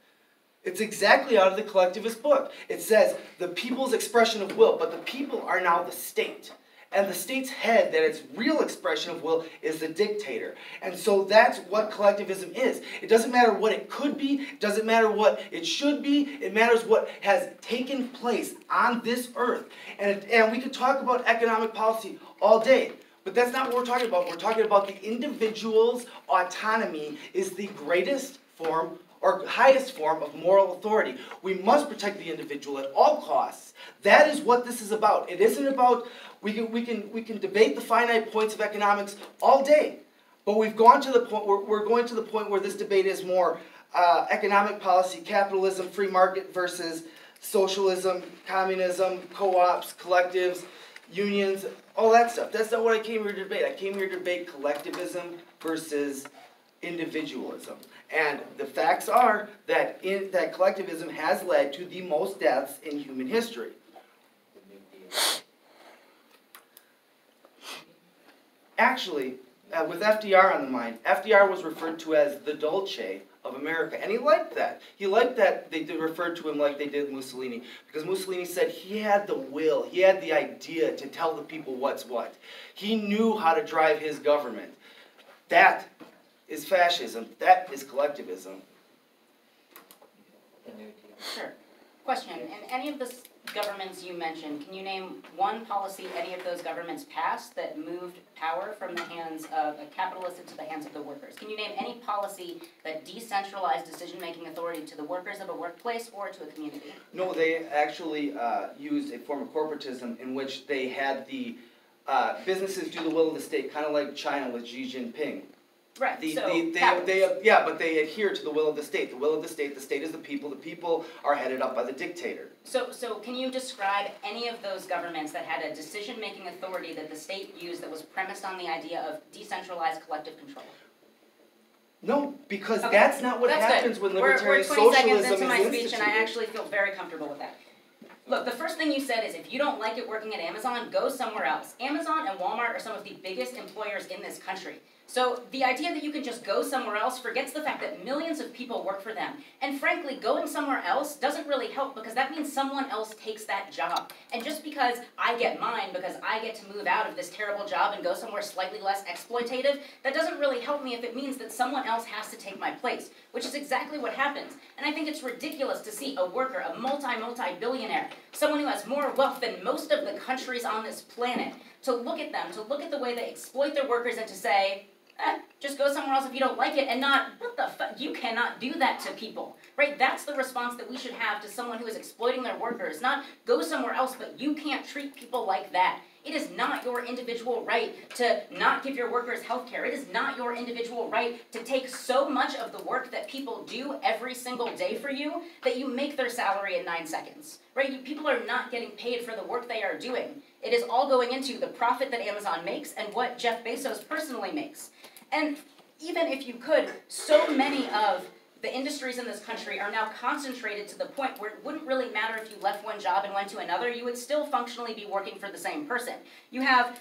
It's exactly out of the collectivist book. It says the people's expression of will, but the people are now the state. And the state's head, that its real expression of will, is the dictator. And so that's what collectivism is. It doesn't matter what it could be, it doesn't matter what it should be, it matters what has taken place on this earth. And, and we could talk about economic policy all day. But that's not what we're talking about. We're talking about the individual's autonomy is the greatest form or highest form of moral authority. We must protect the individual at all costs. That is what this is about. It isn't about we can we can we can debate the finite points of economics all day, but we've gone to the point we're, we're going to the point where this debate is more uh, economic policy, capitalism, free market versus socialism, communism, co-ops, collectives, unions, all that stuff. That's not what I came here to debate. I came here to debate collectivism versus individualism. And the facts are that in, that collectivism has led to the most deaths in human history. Actually, uh, with FDR on the mind, FDR was referred to as the Duce of America, and he liked that. He liked that they referred to him like they did Mussolini, because Mussolini said he had the will, he had the idea to tell the people what's what. He knew how to drive his government. That is fascism. That is collectivism. Sure. Question, in any of the governments you mentioned, can you name one policy any of those governments passed that moved power from the hands of a capitalist into the hands of the workers? Can you name any policy that decentralized decision-making authority to the workers of a workplace or to a community? No, they actually uh, used a form of corporatism in which they had the uh, businesses do the will of the state, kind of like China with Xi Jinping. Right, The, so the, they, they, yeah, but they adhere to the will of the state. The will of the state, the state is the people, the people are headed up by the dictator. So, so can you describe any of those governments that had a decision-making authority that the state used that was premised on the idea of decentralized collective control? No, because Okay, that's not what That's good. happens when We're- libertarian We're twenty socialism seconds into my speech and I actually feel very comfortable with that. Look, the first thing you said is if you don't like it working at Amazon, go somewhere else. Amazon and Walmart are some of the biggest employers in this country. So the idea that you can just go somewhere else forgets the fact that millions of people work for them. And frankly, going somewhere else doesn't really help because that means someone else takes that job. And just because I get mine, because I get to move out of this terrible job and go somewhere slightly less exploitative, that doesn't really help me if it means that someone else has to take my place, which is exactly what happens. And I think it's ridiculous to see a worker, a multi multi billionaire, someone who has more wealth than most of the countries on this planet, to look at them, to look at the way they exploit their workers and to say, just go somewhere else if you don't like it, and not, what the fuck, you cannot do that to people, right? That's the response that we should have to someone who is exploiting their workers, not go somewhere else, but you can't treat people like that. It is not your individual right to not give your workers health care. It is not your individual right to take so much of the work that people do every single day for you that you make their salary in nine seconds. Right? You, people are not getting paid for the work they are doing. It is all going into the profit that Amazon makes and what Jeff Bezos personally makes. And even if you could, so many of the industries in this country are now concentrated to the point where it wouldn't really matter if you left one job and went to another, you would still functionally be working for the same person. You have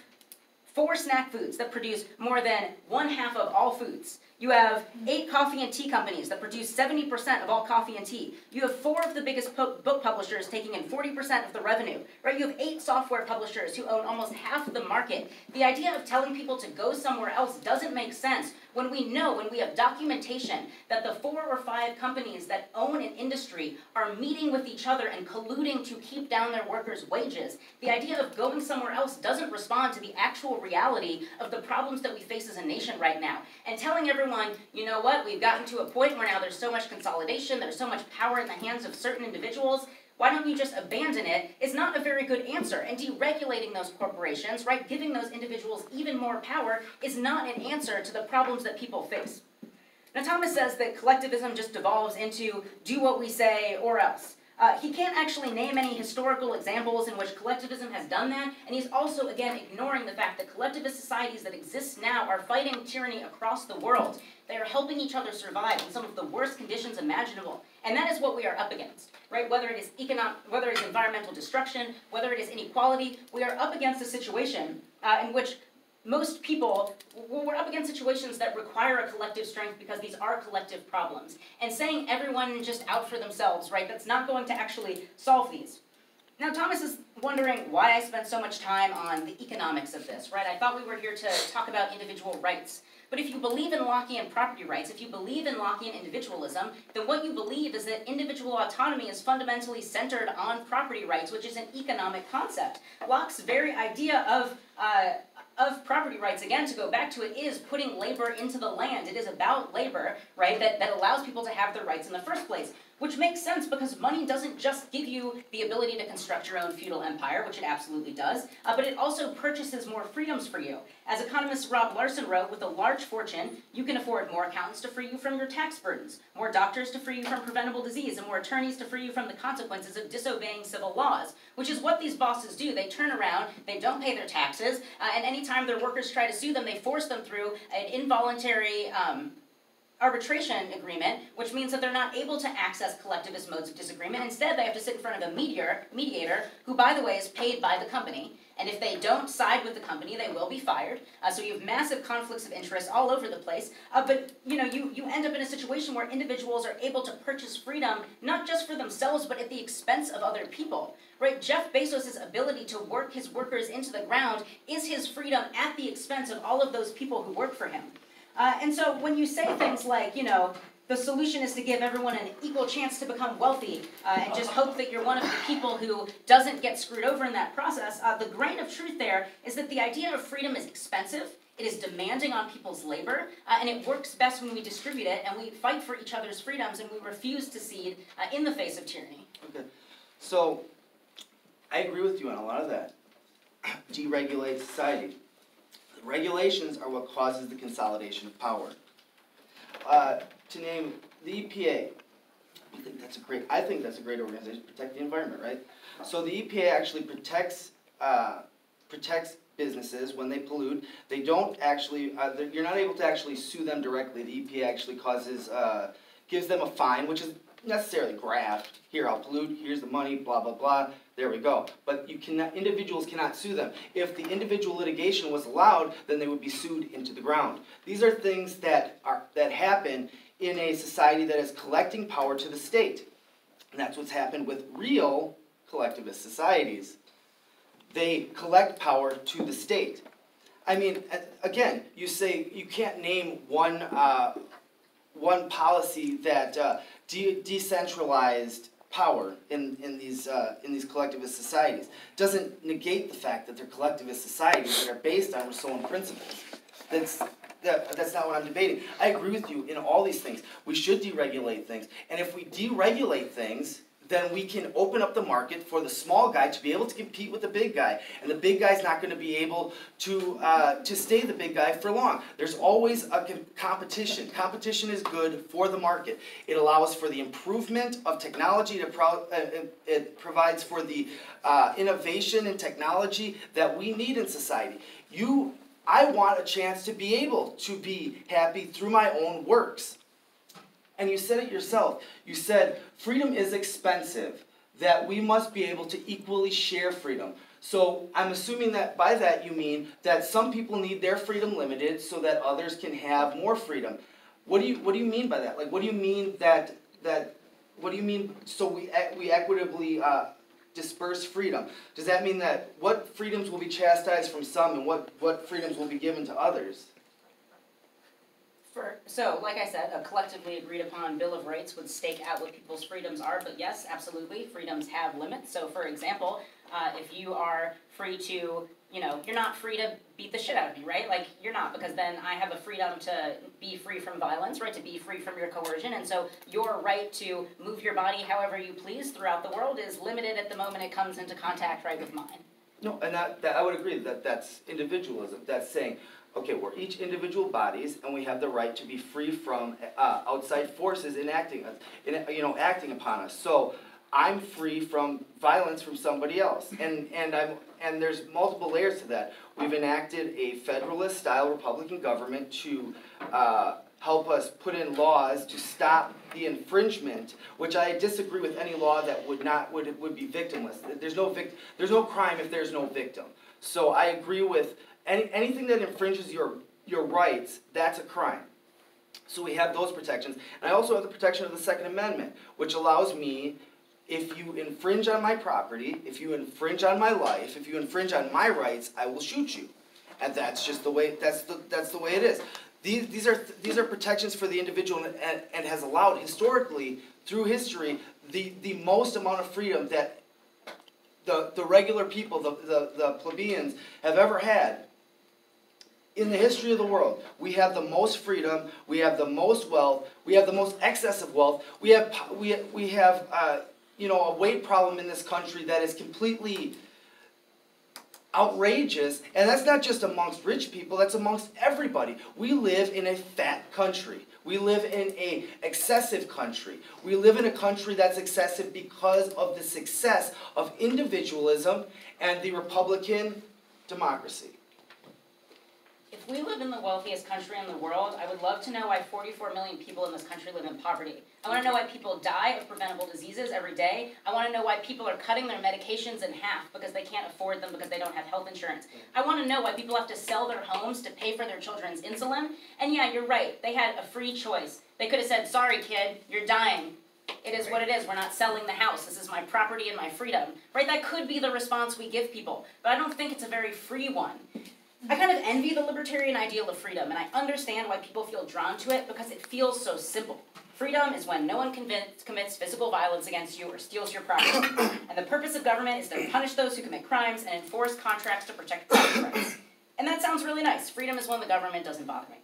four snack foods that produce more than one half of all foods. You have eight coffee and tea companies that produce 70% of all coffee and tea. You have four of the biggest book publishers taking in 40% of the revenue, right? You have eight software publishers who own almost half the market. The idea of telling people to go somewhere else doesn't make sense when we know, when we have documentation that the four or five companies that own an industry are meeting with each other and colluding to keep down their workers' wages. The idea of going somewhere else doesn't respond to the actual reality of the problems that we face as a nation right now. And telling everyone, you know what, we've gotten to a point where now there's so much consolidation, there's so much power in the hands of certain individuals. Why don't you just abandon it? Is not a very good answer. And deregulating those corporations, right, giving those individuals even more power, is not an answer to the problems that people face. Now, Thomas says that collectivism just devolves into do what we say or else. Uh, he can't actually name any historical examples in which collectivism has done that, and he's also, again, ignoring the fact that collectivist societies that exist now are fighting tyranny across the world. They are helping each other survive in some of the worst conditions imaginable, and that is what we are up against, right? Whether it is economic, whether it is environmental destruction, whether it is inequality, we are up against a situation uh, in which most people, we're up against situations that require a collective strength because these are collective problems. And saying everyone just out for themselves, right, that's not going to actually solve these. Now, Thomas is wondering why I spent so much time on the economics of this, right? I thought we were here to talk about individual rights. But if you believe in Lockean property rights, if you believe in Lockean individualism, then what you believe is that individual autonomy is fundamentally centered on property rights, which is an economic concept. Locke's very idea of uh, of property rights, again, to go back to it, is putting labor into the land. It is about labor, right, that, that allows people to have their rights in the first place. Which makes sense because money doesn't just give you the ability to construct your own feudal empire, which it absolutely does, uh, but it also purchases more freedoms for you. As economist Rob Larson wrote, with a large fortune, you can afford more accountants to free you from your tax burdens, more doctors to free you from preventable disease, and more attorneys to free you from the consequences of disobeying civil laws, which is what these bosses do. They turn around, they don't pay their taxes, uh, and anytime their workers try to sue them, they force them through an involuntary um, arbitration agreement, which means that they're not able to access collectivist modes of disagreement. Instead, they have to sit in front of a mediator, mediator who, by the way, is paid by the company. And if they don't side with the company, they will be fired. Uh, so you have massive conflicts of interest all over the place. Uh, but you know, you, you end up in a situation where individuals are able to purchase freedom not just for themselves, but at the expense of other people. Right? Jeff Bezos' ability to work his workers into the ground is his freedom at the expense of all of those people who work for him. Uh, and so when you say things like, you know, the solution is to give everyone an equal chance to become wealthy uh, and just hope that you're one of the people who doesn't get screwed over in that process, uh, the grain of truth there is that the idea of freedom is expensive. It is demanding on people's labor, uh, and it works best when we distribute it and we fight for each other's freedoms and we refuse to cede uh, in the face of tyranny. Okay, so I agree with you on a lot of that. Deregulate society. Regulations are what causes the consolidation of power. Uh, to name the EPA, I think that's a great. I think that's a great organization. Protect the environment, right? So the EPA actually protects uh, protects businesses when they pollute. They don't actually. Uh, you're not able to actually sue them directly. The EPA actually causes uh, gives them a fine, which is necessarily graft. Here, I'll pollute. Here's the money. Blah blah blah. There we go. But you cannot, individuals cannot sue them. If the individual litigation was allowed, then they would be sued into the ground. These are things that are that happen in a society that is collecting power to the state. And that's what's happened with real collectivist societies. They collect power to the state. I mean, again, you say you can't name one uh, one policy that uh, de- decentralized power in, in, these, uh, in these collectivist societies. Doesn't negate the fact that they're collectivist societies that are based on Rousseauan principles. That's, that, that's not what I'm debating. I agree with you in all these things. We should deregulate things. And if we deregulate things, then we can open up the market for the small guy to be able to compete with the big guy. And the big guy's not going to be able to, uh, to stay the big guy for long. There's always a competition. Competition is good for the market. It allows for the improvement of technology. Pro- uh, it provides for the uh, innovation and technology that we need in society. You, I want a chance to be able to be happy through my own works. And you said it yourself. You said freedom is expensive, that we must be able to equally share freedom. So I'm assuming that by that you mean that some people need their freedom limited so that others can have more freedom. What do you what do you mean by that? Like what do you mean that that what do you mean so we we equitably uh, disperse freedom? Does that mean that what freedoms will be chastised from some and what what freedoms will be given to others? For, so, like I said, a collectively agreed upon Bill of Rights would stake out what people's freedoms are, but yes, absolutely, freedoms have limits. So, for example, uh, if you are free to, you know, you're not free to beat the shit out of me, right? Like, you're not, because then I have a freedom to be free from violence, right? To be free from your coercion. And so, your right to move your body however you please throughout the world is limited at the moment it comes into contact, right, with mine. No, and that, that I would agree that that's individualism. That's saying, okay, we're each individual bodies, and we have the right to be free from uh, outside forces enacting, in, you know, acting upon us. So I'm free from violence from somebody else, and and I'm and there's multiple layers to that. We've enacted a federalist-style Republican government to. Uh, help us put in laws to stop the infringement, which I disagree with any law that would not would would be victimless. There's no vict- there's no crime if there's no victim. So I agree with any, anything that infringes your, your rights, that's a crime. So we have those protections. And I also have the protection of the Second Amendment, which allows me, if you infringe on my property, if you infringe on my life, if you infringe on my rights, I will shoot you. And that's just the way, that's the, that's the way it is. These, these are, these are protections for the individual and, and, and has allowed historically, through history, the, the most amount of freedom that the, the regular people, the, the, the plebeians have ever had in the history of the world. We have the most freedom, we have the most wealth, we have the most excess of wealth, we have, we, we have uh, you know, a weight problem in this country that is completely outrageous, and that's not just amongst rich people, that's amongst everybody. We live in a fat country. We live in a excessive country. We live in a country that's excessive because of the success of individualism and the Republican democracy. If we live in the wealthiest country in the world, I would love to know why 44 million people in this country live in poverty. I want to know why people die of preventable diseases every day. I want to know why people are cutting their medications in half because they can't afford them because they don't have health insurance. I want to know why people have to sell their homes to pay for their children's insulin. And yeah, you're right, they had a free choice. They could have said, sorry, kid, you're dying. It is what it is. We're not selling the house. This is my property and my freedom. Right? That could be the response we give people. But I don't think it's a very free one. I kind of envy the libertarian ideal of freedom, and I understand why people feel drawn to it because it feels so simple. Freedom is when no one convince, commits physical violence against you or steals your property. and the purpose of government is to punish those who commit crimes and enforce contracts to protect property rights. And that sounds really nice. Freedom is when the government doesn't bother me.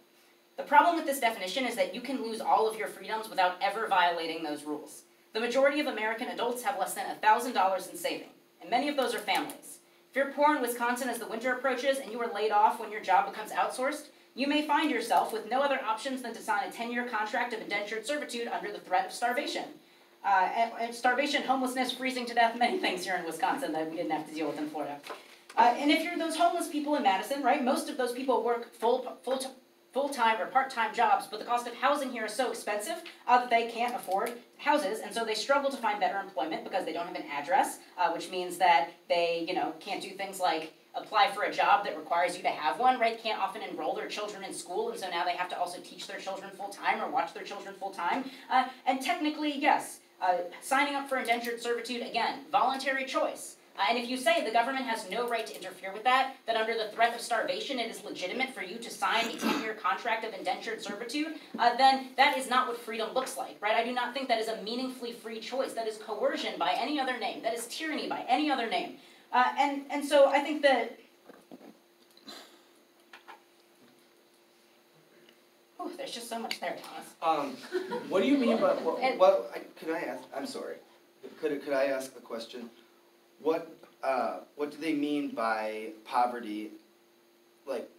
The problem with this definition is that you can lose all of your freedoms without ever violating those rules. The majority of American adults have less than $1,000 in saving, and many of those are families. If you're poor in Wisconsin as the winter approaches and you are laid off when your job becomes outsourced, you may find yourself with no other options than to sign a 10 year contract of indentured servitude under the threat of starvation. Uh, and, and starvation, homelessness, freezing to death, many things here in Wisconsin that we didn't have to deal with in Florida. Uh, and if you're those homeless people in Madison, right, most of those people work full, full, full-time or part-time jobs, but the cost of housing here is so expensive uh, that they can't afford houses, and so they struggle to find better employment because they don't have an address, uh, which means that they, you know, can't do things like apply for a job that requires you to have one, right? Can't often enroll their children in school, and so now they have to also teach their children full time or watch their children full time. Uh, and technically, yes, uh, signing up for indentured servitude again, voluntary choice. Uh, and if you say the government has no right to interfere with that, that under the threat of starvation it is legitimate for you to sign a 10 year contract of indentured servitude, uh, then that is not what freedom looks like, right? I do not think that is a meaningfully free choice. That is coercion by any other name. That is tyranny by any other name. Uh, and, and so I think that. Oh, there's just so much there, Thomas. Um, what do you mean by, what, what, I- could I ask, I'm sorry, could, could I ask a question? What, uh, what do they mean by poverty? Like,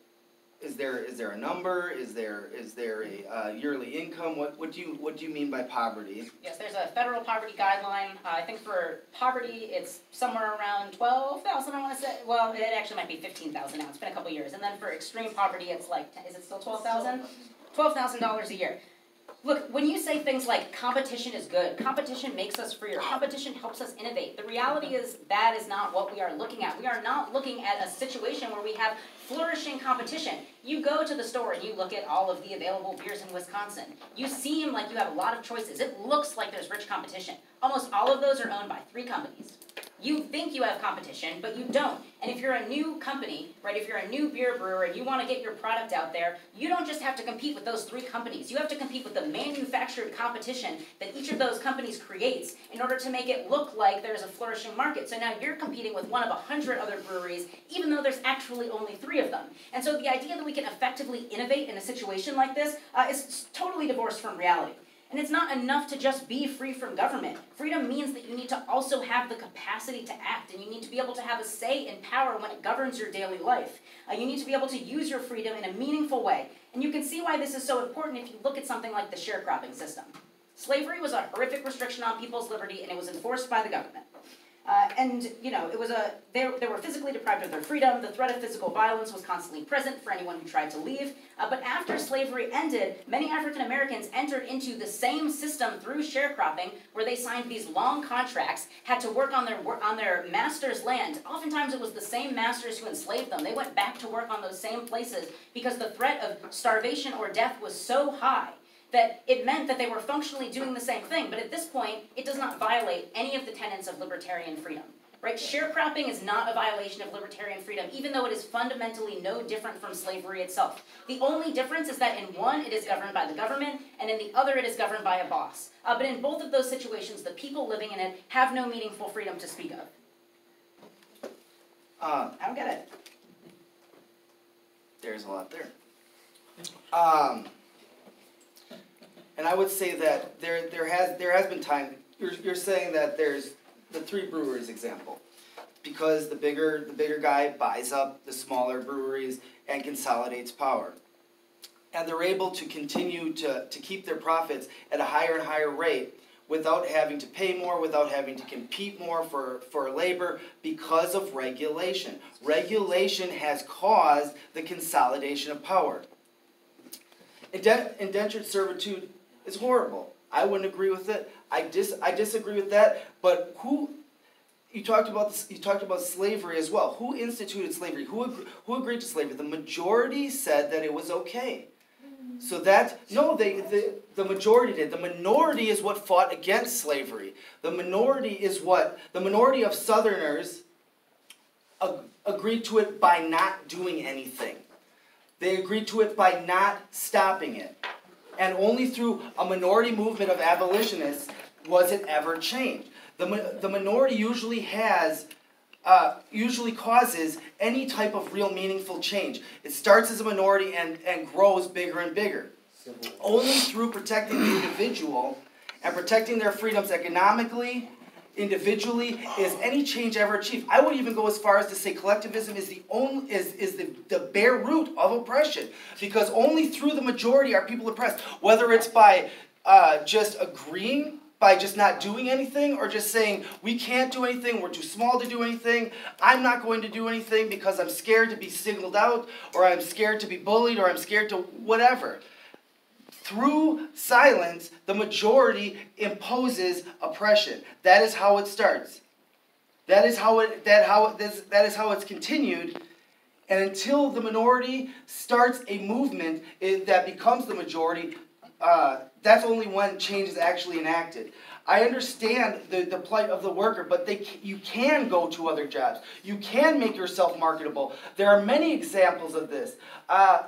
is there, is there a number, is there, is there a, uh, yearly income, what, what do you, what do you mean by poverty? Yes, there's a federal poverty guideline. Uh, I think for poverty, it's somewhere around twelve thousand. I want to say. Well, it actually might be fifteen thousand now. It's been a couple years. And then for extreme poverty, it's like is it still twelve thousand? Twelve thousand dollars a year. Look, when you say things like competition is good, competition makes us freer, competition helps us innovate, the reality is that is not what we are looking at. We are not looking at a situation where we have flourishing competition. You go to the store and you look at all of the available beers in Wisconsin. You seem like you have a lot of choices. It looks like there's rich competition. Almost all of those are owned by three companies. You think you have competition, but you don't. And if you're a new company, right, if you're a new beer brewer and you want to get your product out there, you don't just have to compete with those three companies. You have to compete with the manufactured competition that each of those companies creates in order to make it look like there's a flourishing market. So now you're competing with one of a hundred other breweries, even though there's actually only three of them. And so the idea that we can effectively innovate in a situation like this uh, is totally divorced from reality. And it's not enough to just be free from government. Freedom means that you need to also have the capacity to act, and you need to be able to have a say and power when it governs your daily life. Uh, you need to be able to use your freedom in a meaningful way. And you can see why this is so important if you look at something like the sharecropping system. Slavery was a horrific restriction on people's liberty, and it was enforced by the government. Uh, and you know, it was a they, they were physically deprived of their freedom. The threat of physical violence was constantly present for anyone who tried to leave. Uh, but after slavery ended, many African Americans entered into the same system through sharecropping, where they signed these long contracts, had to work on their on their master's land. Oftentimes, it was the same masters who enslaved them. They went back to work on those same places because the threat of starvation or death was so high that it meant that they were functionally doing the same thing, but at this point, it does not violate any of the tenets of libertarian freedom. Right? Sharecropping is not a violation of libertarian freedom, even though it is fundamentally no different from slavery itself. The only difference is that in one, it is governed by the government, and in the other, it is governed by a boss. Uh, but in both of those situations, the people living in it have no meaningful freedom to speak of. Uh, I don't get it. there's a lot there. Um, and I would say that there, there has, there has been time, you're, you're saying that there's the three breweries example. Because the bigger, the bigger guy buys up the smaller breweries and consolidates power. And they're able to continue to, to keep their profits at a higher and higher rate without having to pay more, without having to compete more for, for labor because of regulation. Regulation has caused the consolidation of power. Indent- indentured servitude is horrible. I wouldn't agree with it. I dis I disagree with that. But who? You talked about this, you talked about slavery as well. Who instituted slavery? Who ag- who agreed to slavery? The majority said that it was okay. So that no, they the, the majority did. The minority is what fought against slavery. The minority is what the minority of Southerners ag- agreed to it by not doing anything. They agreed to it by not stopping it. And only through a minority movement of abolitionists was it ever changed. The, the minority usually has, uh, usually causes any type of real meaningful change. It starts as a minority and, and grows bigger and bigger. Only through protecting the individual and protecting their freedoms economically, individually, is any change ever achieved. I would even go as far as to say collectivism is the only is, is the, the bare root of oppression. Because only through the majority are people oppressed. Whether it's by uh, just agreeing by just not doing anything or just saying we can't do anything we're too small to do anything i'm not going to do anything because i'm scared to be singled out or i'm scared to be bullied or i'm scared to whatever through silence, the majority imposes oppression. That is how it starts. That is how it that how this that is how it's continued. And until the minority starts a movement that becomes the majority, uh, that's only when change is actually enacted. I understand the, the plight of the worker, but they, you can go to other jobs. You can make yourself marketable. There are many examples of this. Uh,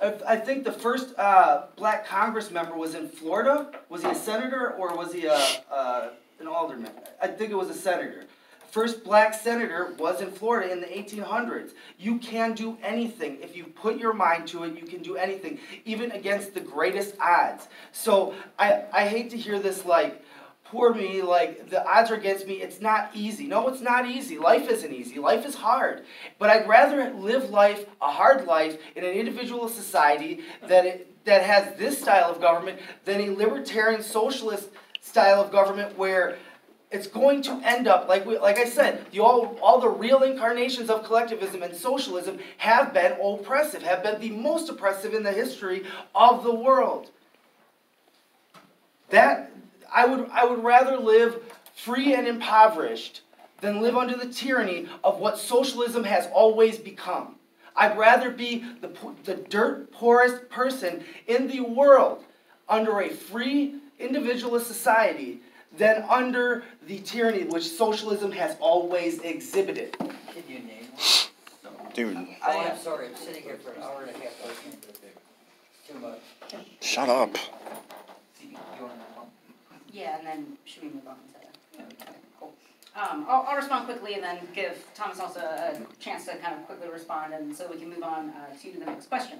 I, think the first uh, black Congress member was in Florida. Was he a senator or was he a, uh, an alderman? I think it was a senator. First black senator was in Florida in the 1800s. You can do anything. If you put your mind to it, you can do anything, even against the greatest odds. So I, I hate to hear this like, poor me, like the odds are against me. It's not easy. No, it's not easy. Life isn't easy. Life is hard. But I'd rather live life, a hard life, in an individual society that it, that has this style of government than a libertarian socialist style of government where it's going to end up like we, like I said, the, all all the real incarnations of collectivism and socialism have been oppressive, have been the most oppressive in the history of the world. That I would I would rather live free and impoverished than live under the tyranny of what socialism has always become. I'd rather be the, the dirt poorest person in the world under a free individualist society than under the tyranny which socialism has always exhibited. Can you name one? Dude, I am sorry, I'm sitting here for an hour and a half listening to this. Too much. shut up. See, you wanna move on? Yeah, and then should we move on to? Okay, cool. Um, I'll, I'll respond quickly and then give Thomas also a chance to kind of quickly respond and so we can move on uh, to the next question.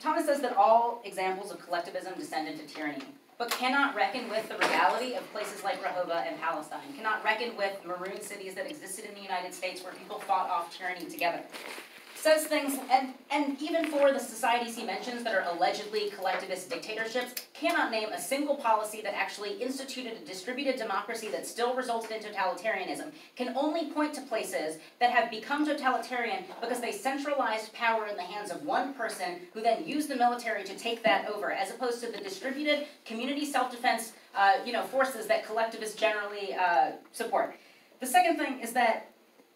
Thomas says that all examples of collectivism descend into tyranny, but cannot reckon with the reality of places like Rojava and Palestine, cannot reckon with maroon cities that existed in the United States where people fought off tyranny together. Says things, and, and even for the societies he mentions that are allegedly collectivist dictatorships, cannot name a single policy that actually instituted a distributed democracy that still resulted in totalitarianism, can only point to places that have become totalitarian because they centralized power in the hands of one person who then used the military to take that over, as opposed to the distributed community self-defense, uh, you know, forces that collectivists generally uh, support. The second thing is that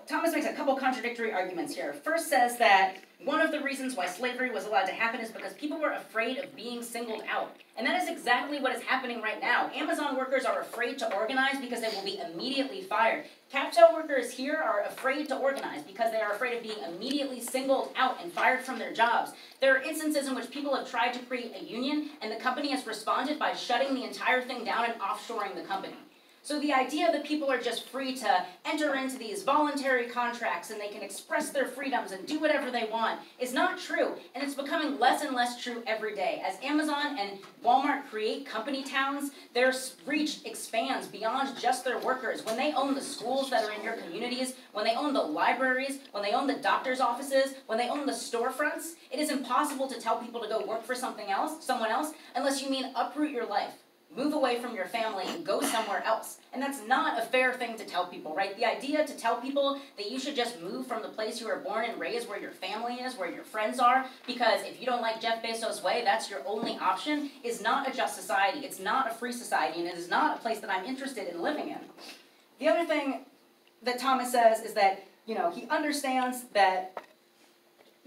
Thomas makes a couple contradictory arguments here. First says that one of the reasons why slavery was allowed to happen is because people were afraid of being singled out. And that is exactly what is happening right now. Amazon workers are afraid to organize because they will be immediately fired. Captel workers here are afraid to organize because they are afraid of being immediately singled out and fired from their jobs. There are instances in which people have tried to create a union and the company has responded by shutting the entire thing down and offshoring the company. So the idea that people are just free to enter into these voluntary contracts and they can express their freedoms and do whatever they want is not true. And it's becoming less and less true every day. As Amazon and Walmart create company towns, their reach expands beyond just their workers. When they own the schools that are in your communities, when they own the libraries, when they own the doctor's offices, when they own the storefronts, it is impossible to tell people to go work for something else, someone else, unless you mean uproot your life move away from your family and go somewhere else. And that's not a fair thing to tell people, right? The idea to tell people that you should just move from the place you were born and raised, where your family is, where your friends are, because if you don't like Jeff Bezos' way, that's your only option, is not a just society. It's not a free society, and it is not a place that I'm interested in living in. The other thing that Thomas says is that, you know, he understands that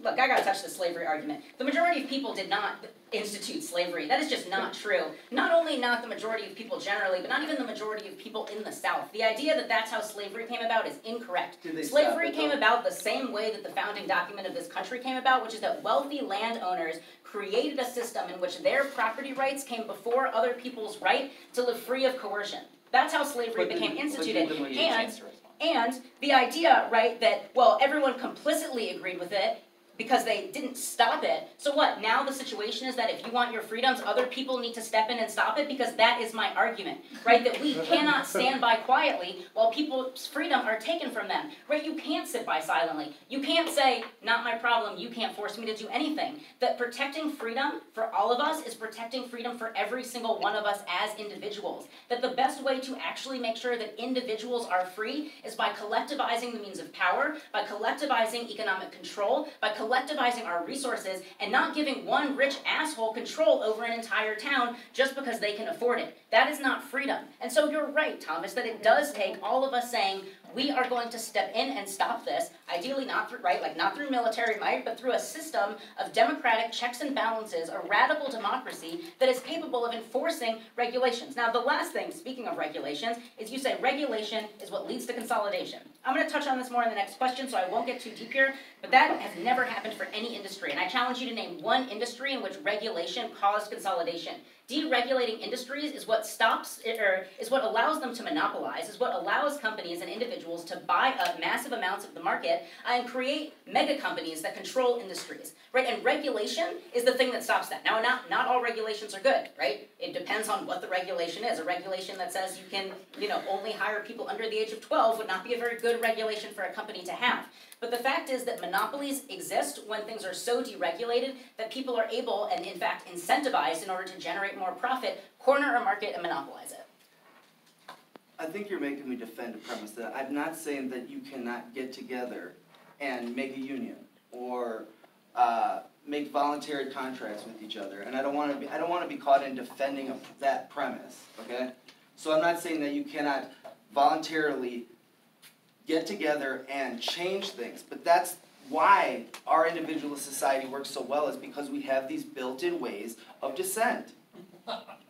look, I gotta touch the slavery argument. The majority of people did not institute slavery. That is just not true. Not only not the majority of people generally, but not even the majority of people in the South. The idea that that's how slavery came about is incorrect. Slavery came about the same way that the founding document of this country came about, which is that wealthy landowners created a system in which their property rights came before other people's right to live free of coercion. That's how slavery But became instituted. then we get a And chance to respond. and the idea, right, that, well, everyone complicitly agreed with it because they didn't stop it. So what? Now the situation is that if you want your freedoms, other people need to step in and stop it because that is my argument, right? That we cannot stand by quietly while people's freedom are taken from them, right? You can't sit by silently. You can't say, not my problem, you can't force me to do anything. That protecting freedom for all of us is protecting freedom for every single one of us as individuals. That the best way to actually make sure that individuals are free is by collectivizing the means of power, by collectivizing economic control, by collectivizing our resources, and not giving one rich asshole control over an entire town just because they can afford it. That is not freedom. And so you're right, Thomas, that it does take all of us saying, we are going to step in and stop this, ideally not through, right, like not through military might, but through a system of democratic checks and balances, a radical democracy that is capable of enforcing regulations. Now, the last thing, speaking of regulations, is you say regulation is what leads to consolidation. I'm going to touch on this more in the next question, so I won't get too deep here, but that has never happened for any industry. And I challenge you to name one industry in which regulation caused consolidation. Deregulating industries is what stops, or is what allows them to monopolize, is what allows companies and individuals to buy up massive amounts of the market and create mega companies that control industries, right? And regulation is the thing that stops that. Now, not, not all regulations are good, right? It depends on what the regulation is. A regulation that says you can, you know, only hire people under the age of 12 would not be a very good regulation for a company to have. But the fact is that monopolies exist when things are so deregulated that people are able and in fact incentivized in order to generate more profit, corner a market and monopolize it. I think you're making me defend a premise that I'm not saying that you cannot get together and make a union or uh, make voluntary contracts with each other. And I don't want to be I don't want to be caught in defending a, that premise. Okay, so I'm not saying that you cannot voluntarily get together and change things, but that's why our individualist society works so well is because we have these built-in ways of dissent.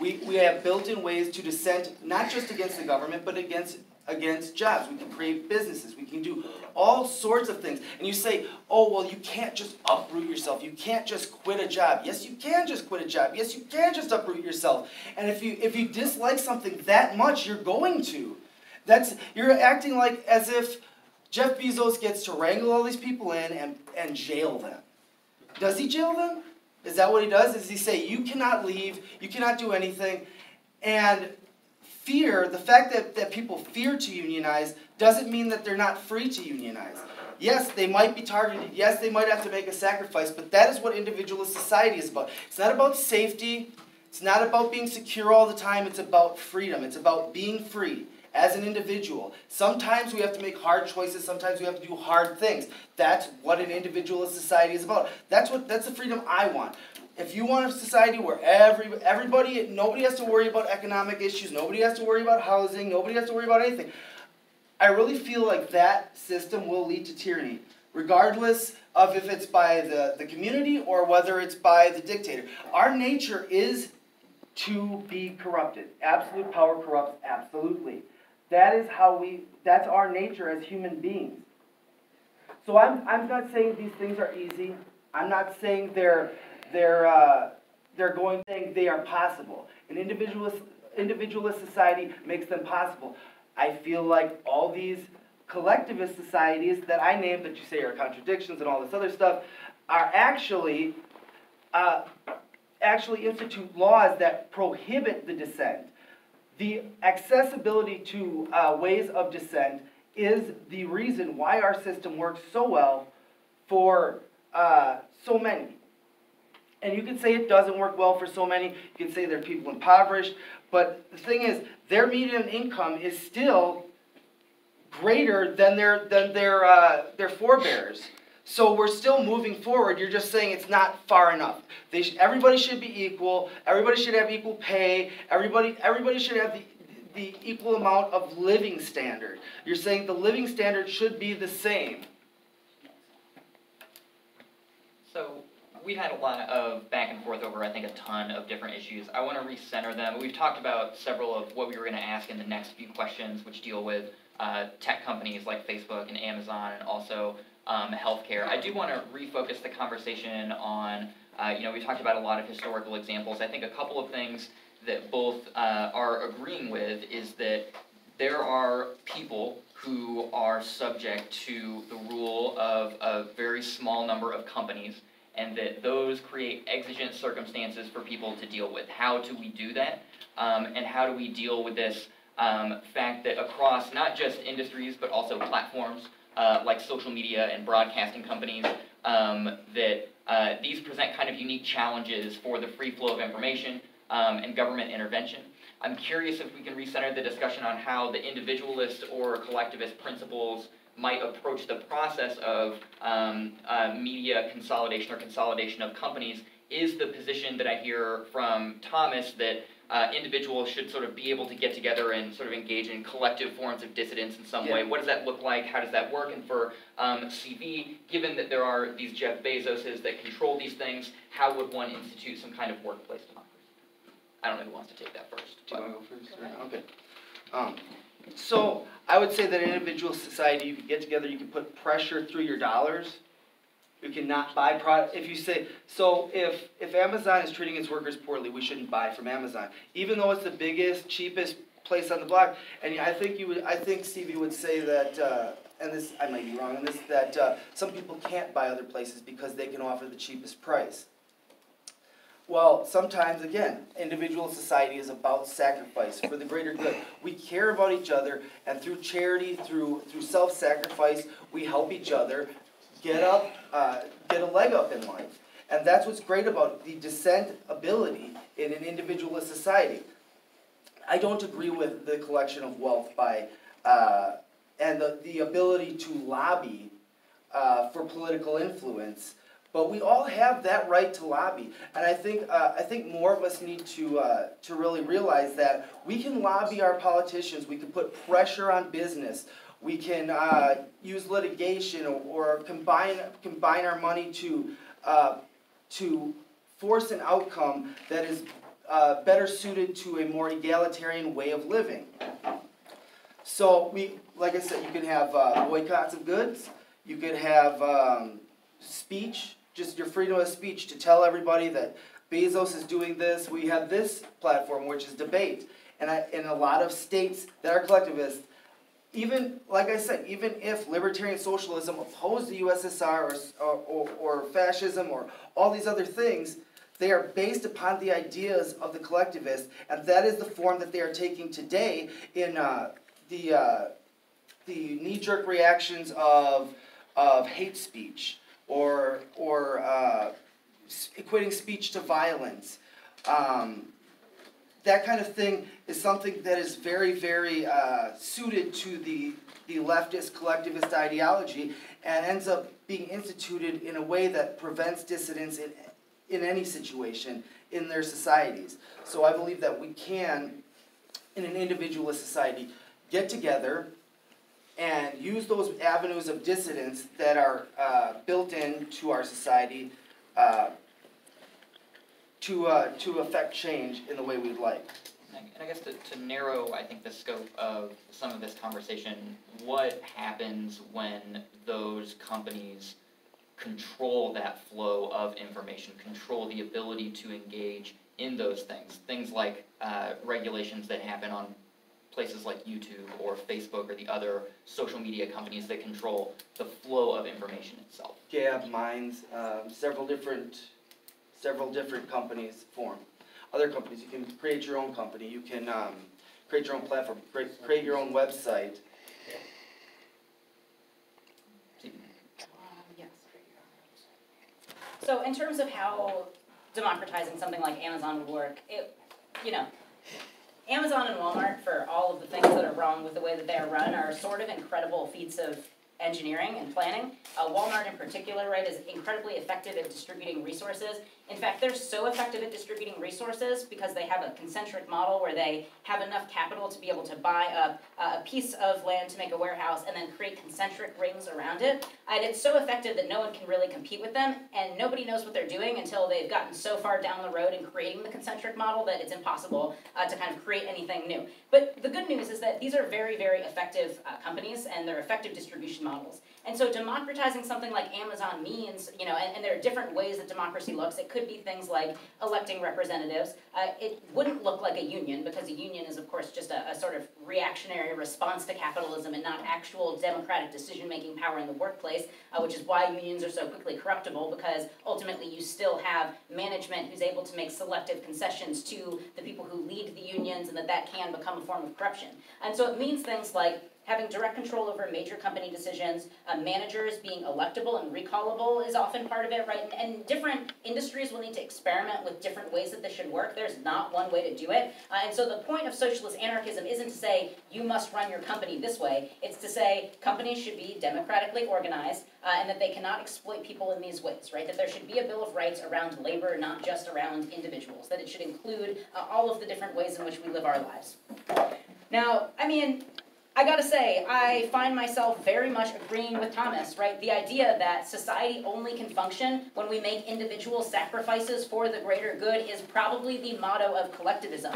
We, we have built-in ways to dissent, not just against the government, but against against jobs. We can create businesses. We can do all sorts of things. And you say, oh, well, you can't just uproot yourself. You can't just quit a job. Yes, you can just quit a job. Yes, you can just uproot yourself. And if you if you dislike something that much, you're going to. That's you're acting like as if Jeff Bezos gets to wrangle all these people in and, and jail them. Does he jail them? Is that what he does? Does he say, you cannot leave, you cannot do anything? And fear, the fact that, that people fear to unionize, doesn't mean that they're not free to unionize. Yes, they might be targeted. Yes, they might have to make a sacrifice, but that is what individualist society is about. It's not about safety. It's not about being secure all the time. It's about freedom. It's about being free as an individual. Sometimes we have to make hard choices, sometimes we have to do hard things. That's what an individualist society is about. That's what that's the freedom I want. If you want a society where every everybody nobody has to worry about economic issues, nobody has to worry about housing, nobody has to worry about anything. I really feel like that system will lead to tyranny, regardless of if it's by the, the community or whether it's by the dictator. Our nature is to be corrupted. Absolute power corrupts absolutely. That is how we, that's our nature as human beings. So I'm, I'm not saying these things are easy. I'm not saying they're, they're, uh, they're going, saying they are possible. An individualist, individualist society makes them possible. I feel like all these collectivist societies that I named that you say are contradictions and all this other stuff are actually uh, actually institute laws that prohibit the dissent. The accessibility to uh, ways of dissent is the reason why our system works so well for uh, so many. And you can say it doesn't work well for so many. You can say there are people impoverished. But the thing is, their median income is still greater than their than their uh, their forebears. So we're still moving forward. You're just saying it's not far enough. Everybody should be equal. Everybody should have equal pay. Everybody everybody should have the the equal amount of living standard. You're saying the living standard should be the same. So we've had a lot of back and forth over, I think, a ton of different issues. I want to recenter them. We've talked about several of what we were going to ask in the next few questions, which deal with uh, tech companies like Facebook and Amazon, and also um, healthcare. I do want to refocus the conversation on, uh, you know, we talked about a lot of historical examples. I think a couple of things that both uh, are agreeing with is that there are people who are subject to the rule of a very small number of companies and that those create exigent circumstances for people to deal with. How do we do that? Um, and how do we deal with this um, fact that across not just industries but also platforms uh, like social media and broadcasting companies, um, that uh, these present kind of unique challenges for the free flow of information um, and government intervention. I'm curious if we can recenter the discussion on how the individualist or collectivist principles might approach the process of um, uh, media consolidation or consolidation of companies is the position that I hear from Thomas that uh, individuals should sort of be able to get together and sort of engage in collective forms of dissidence in some Yeah. way. What does that look like? How does that work? And for um, CV, given that there are these Jeff Bezoses that control these things, how would one institute some kind of workplace democracy? I don't know who wants to take that first. Do you but- want to go first? or- Okay. Um, so I would say that in individual society, you could get together, you can put pressure through your dollars. You cannot buy product. If you say so, if if Amazon is treating its workers poorly, we shouldn't buy from Amazon, even though it's the biggest, cheapest place on the block. And I think you would, I think Stevie would say that, uh, and this I might be wrong on this, that uh, some people can't buy other places because they can offer the cheapest price. Well, sometimes, again, individual society is about sacrifice for the greater good. We care about each other, and through charity, through, through self sacrifice, we help each other get up, uh, get a leg up in life. And that's what's great about the dissent ability in an individualist society. I don't agree with the collection of wealth by, uh, and the, the ability to lobby uh, for political influence. But we all have that right to lobby, and I think uh, I think more of us need to uh, to really realize that we can lobby our politicians. We can put pressure on business. We can uh, use litigation or, combine combine our money to uh, to force an outcome that is uh, better suited to a more egalitarian way of living. So we, like I said, you can have uh, boycotts of goods. You could have um, speech, just your freedom of speech to tell everybody that Bezos is doing this. We have this platform, which is debate, and I, in a lot of states that are collectivist, even like I said, even if libertarian socialism opposed the USSR or, or, or fascism or all these other things, they are based upon the ideas of the collectivists, and that is the form that they are taking today in uh, the uh, the knee-jerk reactions of of hate speech or or uh, equating speech to violence. Um, that kind of thing is something that is very, very uh, suited to the, the leftist collectivist ideology and ends up being instituted in a way that prevents dissidents in, in any situation in their societies. So I believe that we can, in an individualist society, get together, and use those avenues of dissidence that are uh, built into our society uh, to, uh, to affect change in the way we'd like. And I guess to, to narrow, I think, the scope of some of this conversation, what happens when those companies control that flow of information, control the ability to engage in those things? Things like uh, regulations that happen on places like YouTube or Facebook or the other social media companies that control the flow of information itself. Gab, Minds um, several different, several different companies form. Other companies, you can create your own company, you can, um, create your own platform, create, create your own website. So in terms of how democratizing something like Amazon would work, it, you know, Amazon and Walmart, for all of the things that are wrong with the way that they are run, are sort of incredible feats of engineering and planning. Uh, Walmart in particular, right, is incredibly effective at distributing resources. In fact, they're so effective at distributing resources because they have a concentric model where they have enough capital to be able to buy a, a piece of land to make a warehouse and then create concentric rings around it. And it's so effective that no one can really compete with them, and nobody knows what they're doing until they've gotten so far down the road in creating the concentric model that it's impossible uh, to kind of create anything new. But the good news is that these are very, very effective uh, companies and they're effective distribution models. And so democratizing something like Amazon means, you know, and, and there are different ways that democracy looks. It could be things like electing representatives. Uh, it wouldn't look like a union because a union is, of course, just a, a sort of reactionary response to capitalism and not actual democratic decision-making power in the workplace, uh, which is why unions are so quickly corruptible because ultimately you still have management who's able to make selective concessions to the people who lead the unions and that that can become a form of corruption. And so it means things like having direct control over major company decisions, uh, managers being electable and recallable is often part of it, right? And, and, different industries will need to experiment with different ways that this should work. There's not one way to do it. Uh, and so the point of socialist anarchism isn't to say you must run your company this way. It's to say companies should be democratically organized uh, and that they cannot exploit people in these ways, right? That there should be a Bill of Rights around labor, not just around individuals. That it should include uh, all of the different ways in which we live our lives. Now, I mean, I gotta say, I find myself very much agreeing with Thomas, right? The idea that society only can function when we make individual sacrifices for the greater good is probably the motto of collectivism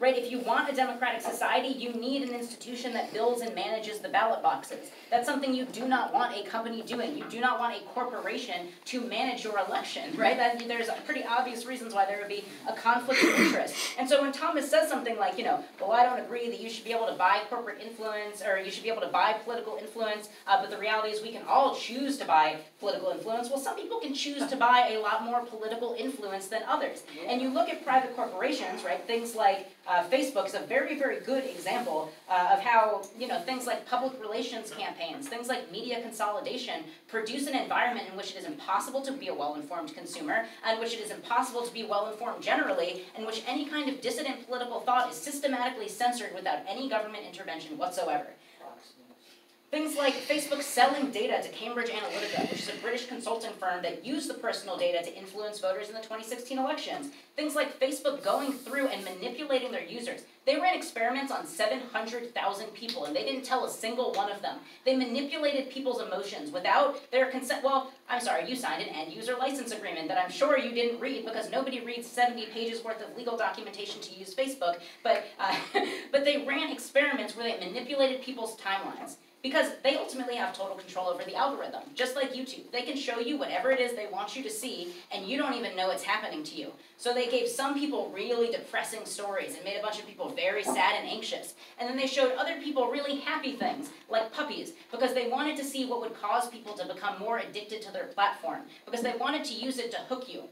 right? If you want a democratic society, you need an institution that builds and manages the ballot boxes. That's something you do not want a company doing. You do not want a corporation to manage your election, right? That, there's pretty obvious reasons why there would be a conflict of interest. And so when Thomas says something like, you know, well, I don't agree that you should be able to buy corporate influence or you should be able to buy political influence, uh, but the reality is we can all choose to buy political influence. Well, some people can choose to buy a lot more political influence than others. And you look at private corporations, right? Things like uh, Facebook is a very, very good example uh, of how you know things like public relations campaigns, things like media consolidation, produce an environment in which it is impossible to be a well-informed consumer, and which it is impossible to be well-informed generally, in which any kind of dissident political thought is systematically censored without any government intervention whatsoever. Things like Facebook selling data to Cambridge Analytica, which is a British consulting firm that used the personal data to influence voters in the 2016 elections. Things like Facebook going through and manipulating their users. They ran experiments on 700,000 people and they didn't tell a single one of them. They manipulated people's emotions without their consent. Well, I'm sorry, you signed an end user license agreement that I'm sure you didn't read because nobody reads 70 pages worth of legal documentation to use Facebook. But, uh, but they ran experiments where they manipulated people's timelines. Because they ultimately have total control over the algorithm, just like YouTube. They can show you whatever it is they want you to see, and you don't even know it's happening to you. So they gave some people really depressing stories and made a bunch of people very sad and anxious. And then they showed other people really happy things, like puppies, because they wanted to see what would cause people to become more addicted to their platform, because they wanted to use it to hook you.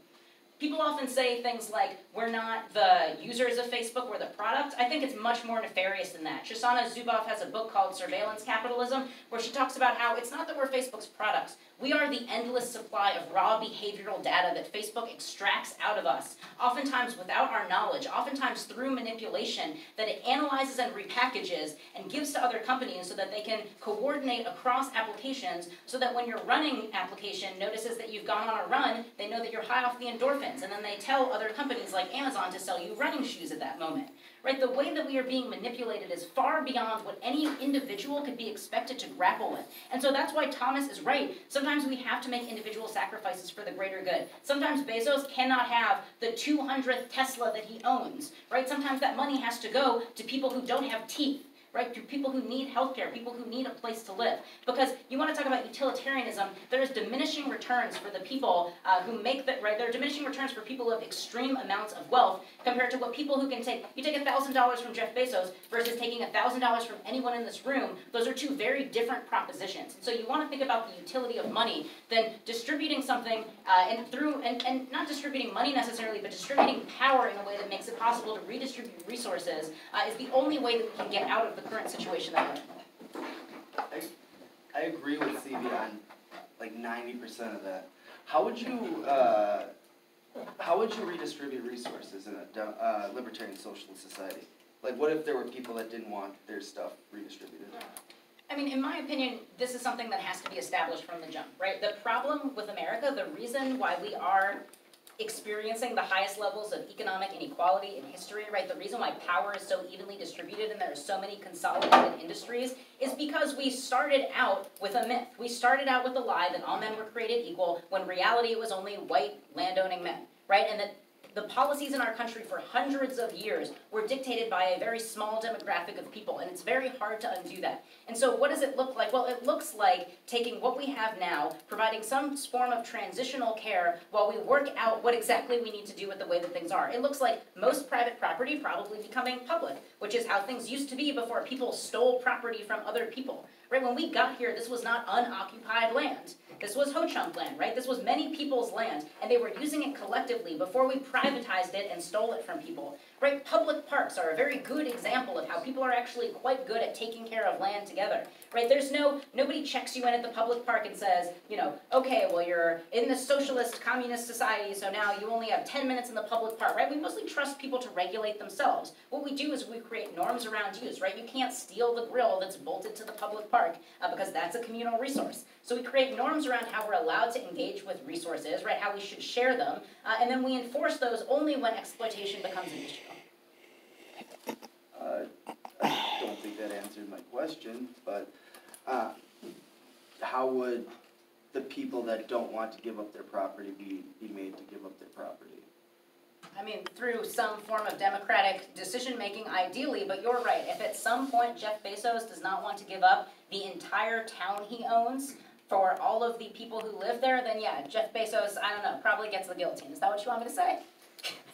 People often say things like, we're not the users of Facebook, we're the product. I think it's much more nefarious than that. Shoshana Zuboff has a book called Surveillance Capitalism, where she talks about how it's not that we're Facebook's products. We are the endless supply of raw behavioral data that Facebook extracts out of us, oftentimes without our knowledge, oftentimes through manipulation, that it analyzes and repackages and gives to other companies so that they can coordinate across applications so that when your running application notices that you've gone on a run, they know that you're high off the endorphins, and then they tell other companies like Amazon to sell you running shoes at that moment right? The way that we are being manipulated is far beyond what any individual could be expected to grapple with. And so that's why Thomas is right. Sometimes we have to make individual sacrifices for the greater good. Sometimes Bezos cannot have the 200th Tesla that he owns, right? Sometimes that money has to go to people who don't have teeth right? To people who need healthcare, people who need a place to live. Because you want to talk about utilitarianism, there is diminishing returns for the people uh, who make the, right? There are diminishing returns for people of extreme amounts of wealth compared to what people who can take, you take $1,000 from Jeff Bezos versus taking $1,000 from anyone in this room, those are two very different propositions. So you want to think about the utility of money, then distributing something uh, and through, and, and not distributing money necessarily, but distributing power in a way that makes it possible to redistribute resources uh, is the only way that we can get out of the current situation that we're in. I agree with CV on like ninety percent of that. How would you, uh, how would you redistribute resources in a uh, libertarian socialist society? Like, what if there were people that didn't want their stuff redistributed? I mean, in my opinion, this is something that has to be established from the jump, right? The problem with America, the reason why we are experiencing the highest levels of economic inequality in history, right? The reason why power is so evenly distributed and there are so many consolidated industries is because we started out with a myth. We started out with the lie that all men were created equal when reality it was only white landowning men, right? And that the policies in our country for hundreds of years were dictated by a very small demographic of people, and it's very hard to undo that. And so, what does it look like? Well, it looks like taking what we have now, providing some form of transitional care while we work out what exactly we need to do with the way that things are. It looks like most private property probably becoming public, which is how things used to be before people stole property from other people. Right? When we got here, this was not unoccupied land. This was Ho-Chunk land, right? This was many people's land, and they were using it collectively before we privatized it and stole it from people. Right? Public parks are a very good example of how people are actually quite good at taking care of land together. Right? There's no nobody checks you in at the public park and says, you know, okay, well you're in the socialist communist society, so now you only have 10 minutes in the public park, right? We mostly trust people to regulate themselves. What we do is we create norms around use, right? You can't steal the grill that's bolted to the public park uh, because that's a communal resource. So we create norms around how we're allowed to engage with resources, right? How we should share them, uh, and then we enforce those only when exploitation becomes an issue. Uh, I don't think that answered my question, but, uh, how would the people that don't want to give up their property be, be made to give up their property? I mean, through some form of democratic decision-making ideally, but you're right. If at some point Jeff Bezos does not want to give up the entire town he owns for all of the people who live there, then yeah, Jeff Bezos, I don't know, probably gets the guillotine. Is that what you want me to say?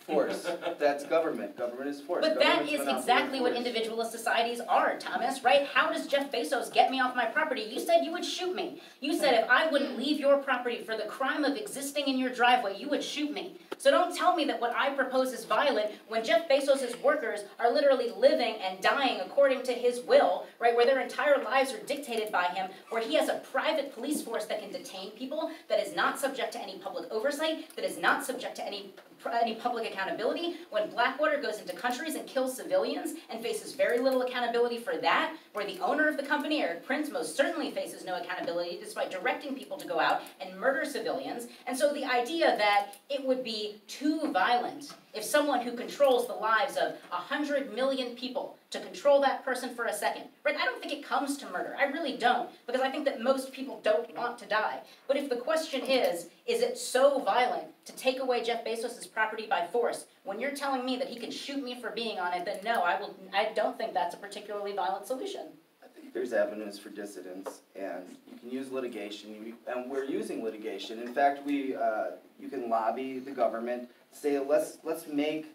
Force, that's government, government is force. But that Government's is monopoly exactly what individualist societies are, Thomas, right? How does Jeff Bezos get me off my property? You said you would shoot me. You said if I wouldn't hmm. leave your property for the crime of existing in your driveway, you would shoot me. So don't tell me that what I propose is violent when Jeff Bezos' workers are literally living and dying according to his will, right? Where their entire lives are dictated by him, where he has a private police force that can detain people, that is not subject to any public oversight, that is not subject to any any public accountability when Blackwater goes into countries and kills civilians and faces very little accountability for that, where the owner of the company, Erik Prince, most certainly faces no accountability despite directing people to go out and murder civilians. And so the idea that it would be too violent if someone who controls the lives of a hundred million people to control that person for a second, right? I don't think it comes to murder. I really don't, because I think that most people don't want to die. But if the question is, is it so violent to take away Jeff Bezos' property by force? When you're telling me that he can shoot me for being on it, then no, I will. I don't think that's a particularly violent solution. I think there's avenues for dissidents, and you can use litigation, and we're using litigation. In fact, we, uh, you can lobby the government, say, let's, let's make,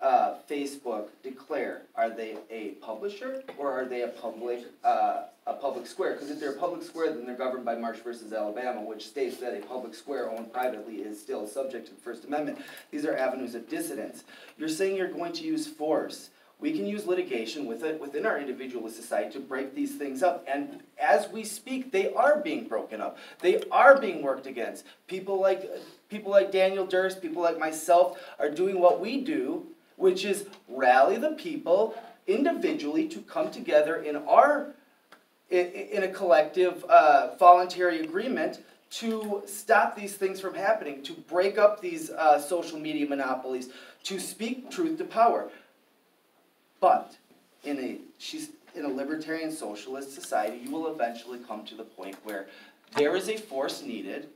uh, Facebook declare, are they a publisher, or are they a public, uh, a public square? Because if they're a public square, then they're governed by Marsh versus Alabama, which states that a public square owned privately is still subject to the First Amendment. These are avenues of dissidence. You're saying you're going to use force. We can use litigation with it, within our individualist society to break these things up. And as we speak, they are being broken up. They are being worked against. People like, people like Daniel Duerst, people like myself are doing what we do, which is rally the people individually to come together in our, in a collective, uh, voluntary agreement to stop these things from happening, to break up these, uh, social media monopolies, to speak truth to power. But in a she's in a libertarian socialist society, you will eventually come to the point where there is a force needed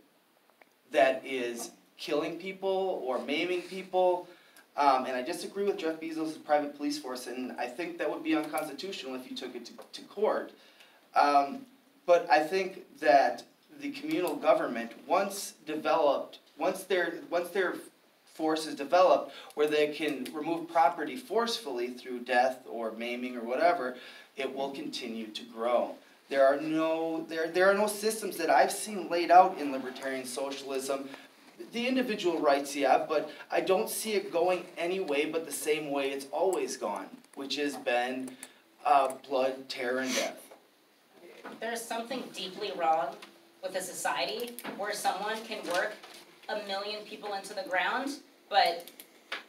that is killing people or maiming people. Um, and I disagree with Jeff Bezos' private police force, and I think that would be unconstitutional if you took it to, to court. Um, but I think that the communal government, once developed, once their once their force is developed, where they can remove property forcefully through death or maiming or whatever, it will continue to grow. There are no there there are no systems that I've seen laid out in libertarian socialism. The individual rights, yeah, but I don't see it going any way but the same way it's always gone, which has been uh, blood, terror, and death. There's something deeply wrong with a society where someone can work a million people into the ground, but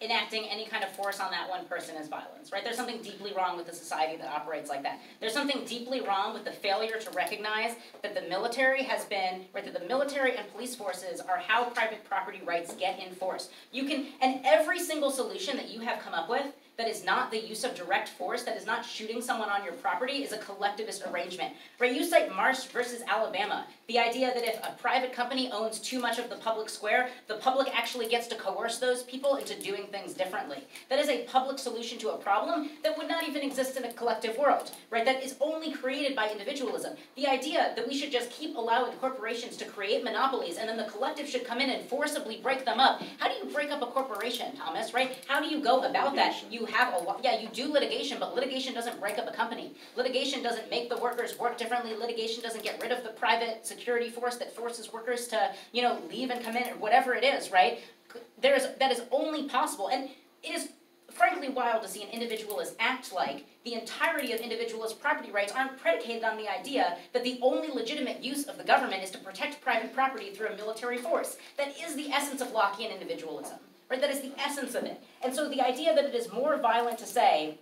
enacting any kind of force on that one person is violence, right? There's something deeply wrong with a society that operates like that. There's something deeply wrong with the failure to recognize that the military has been, right, that the military and police forces are how private property rights get enforced. You can, and every single solution that you have come up with that is not the use of direct force, that is not shooting someone on your property, is a collectivist arrangement. Right? You cite Marsh versus Alabama. The idea that if a private company owns too much of the public square, the public actually gets to coerce those people into doing things differently. That is a public solution to a problem that would not even exist in a collective world, right? That is only created by individualism. The idea that we should just keep allowing corporations to create monopolies and then the collective should come in and forcibly break them up. How do you break up a corporation, Thomas, right? How do you go about that? You have a lot, yeah, you do litigation, but litigation doesn't break up a company. Litigation doesn't make the workers work differently. Litigation doesn't get rid of the private security force that forces workers to, you know, leave and come in or whatever it is, right? There is, that is only possible. And it is frankly wild to see an individualist act like the entirety of individualist property rights aren't predicated on the idea that the only legitimate use of the government is to protect private property through a military force. That is the essence of Lockean individualism. Right? That is the essence of it. And so the idea that it is more violent to say,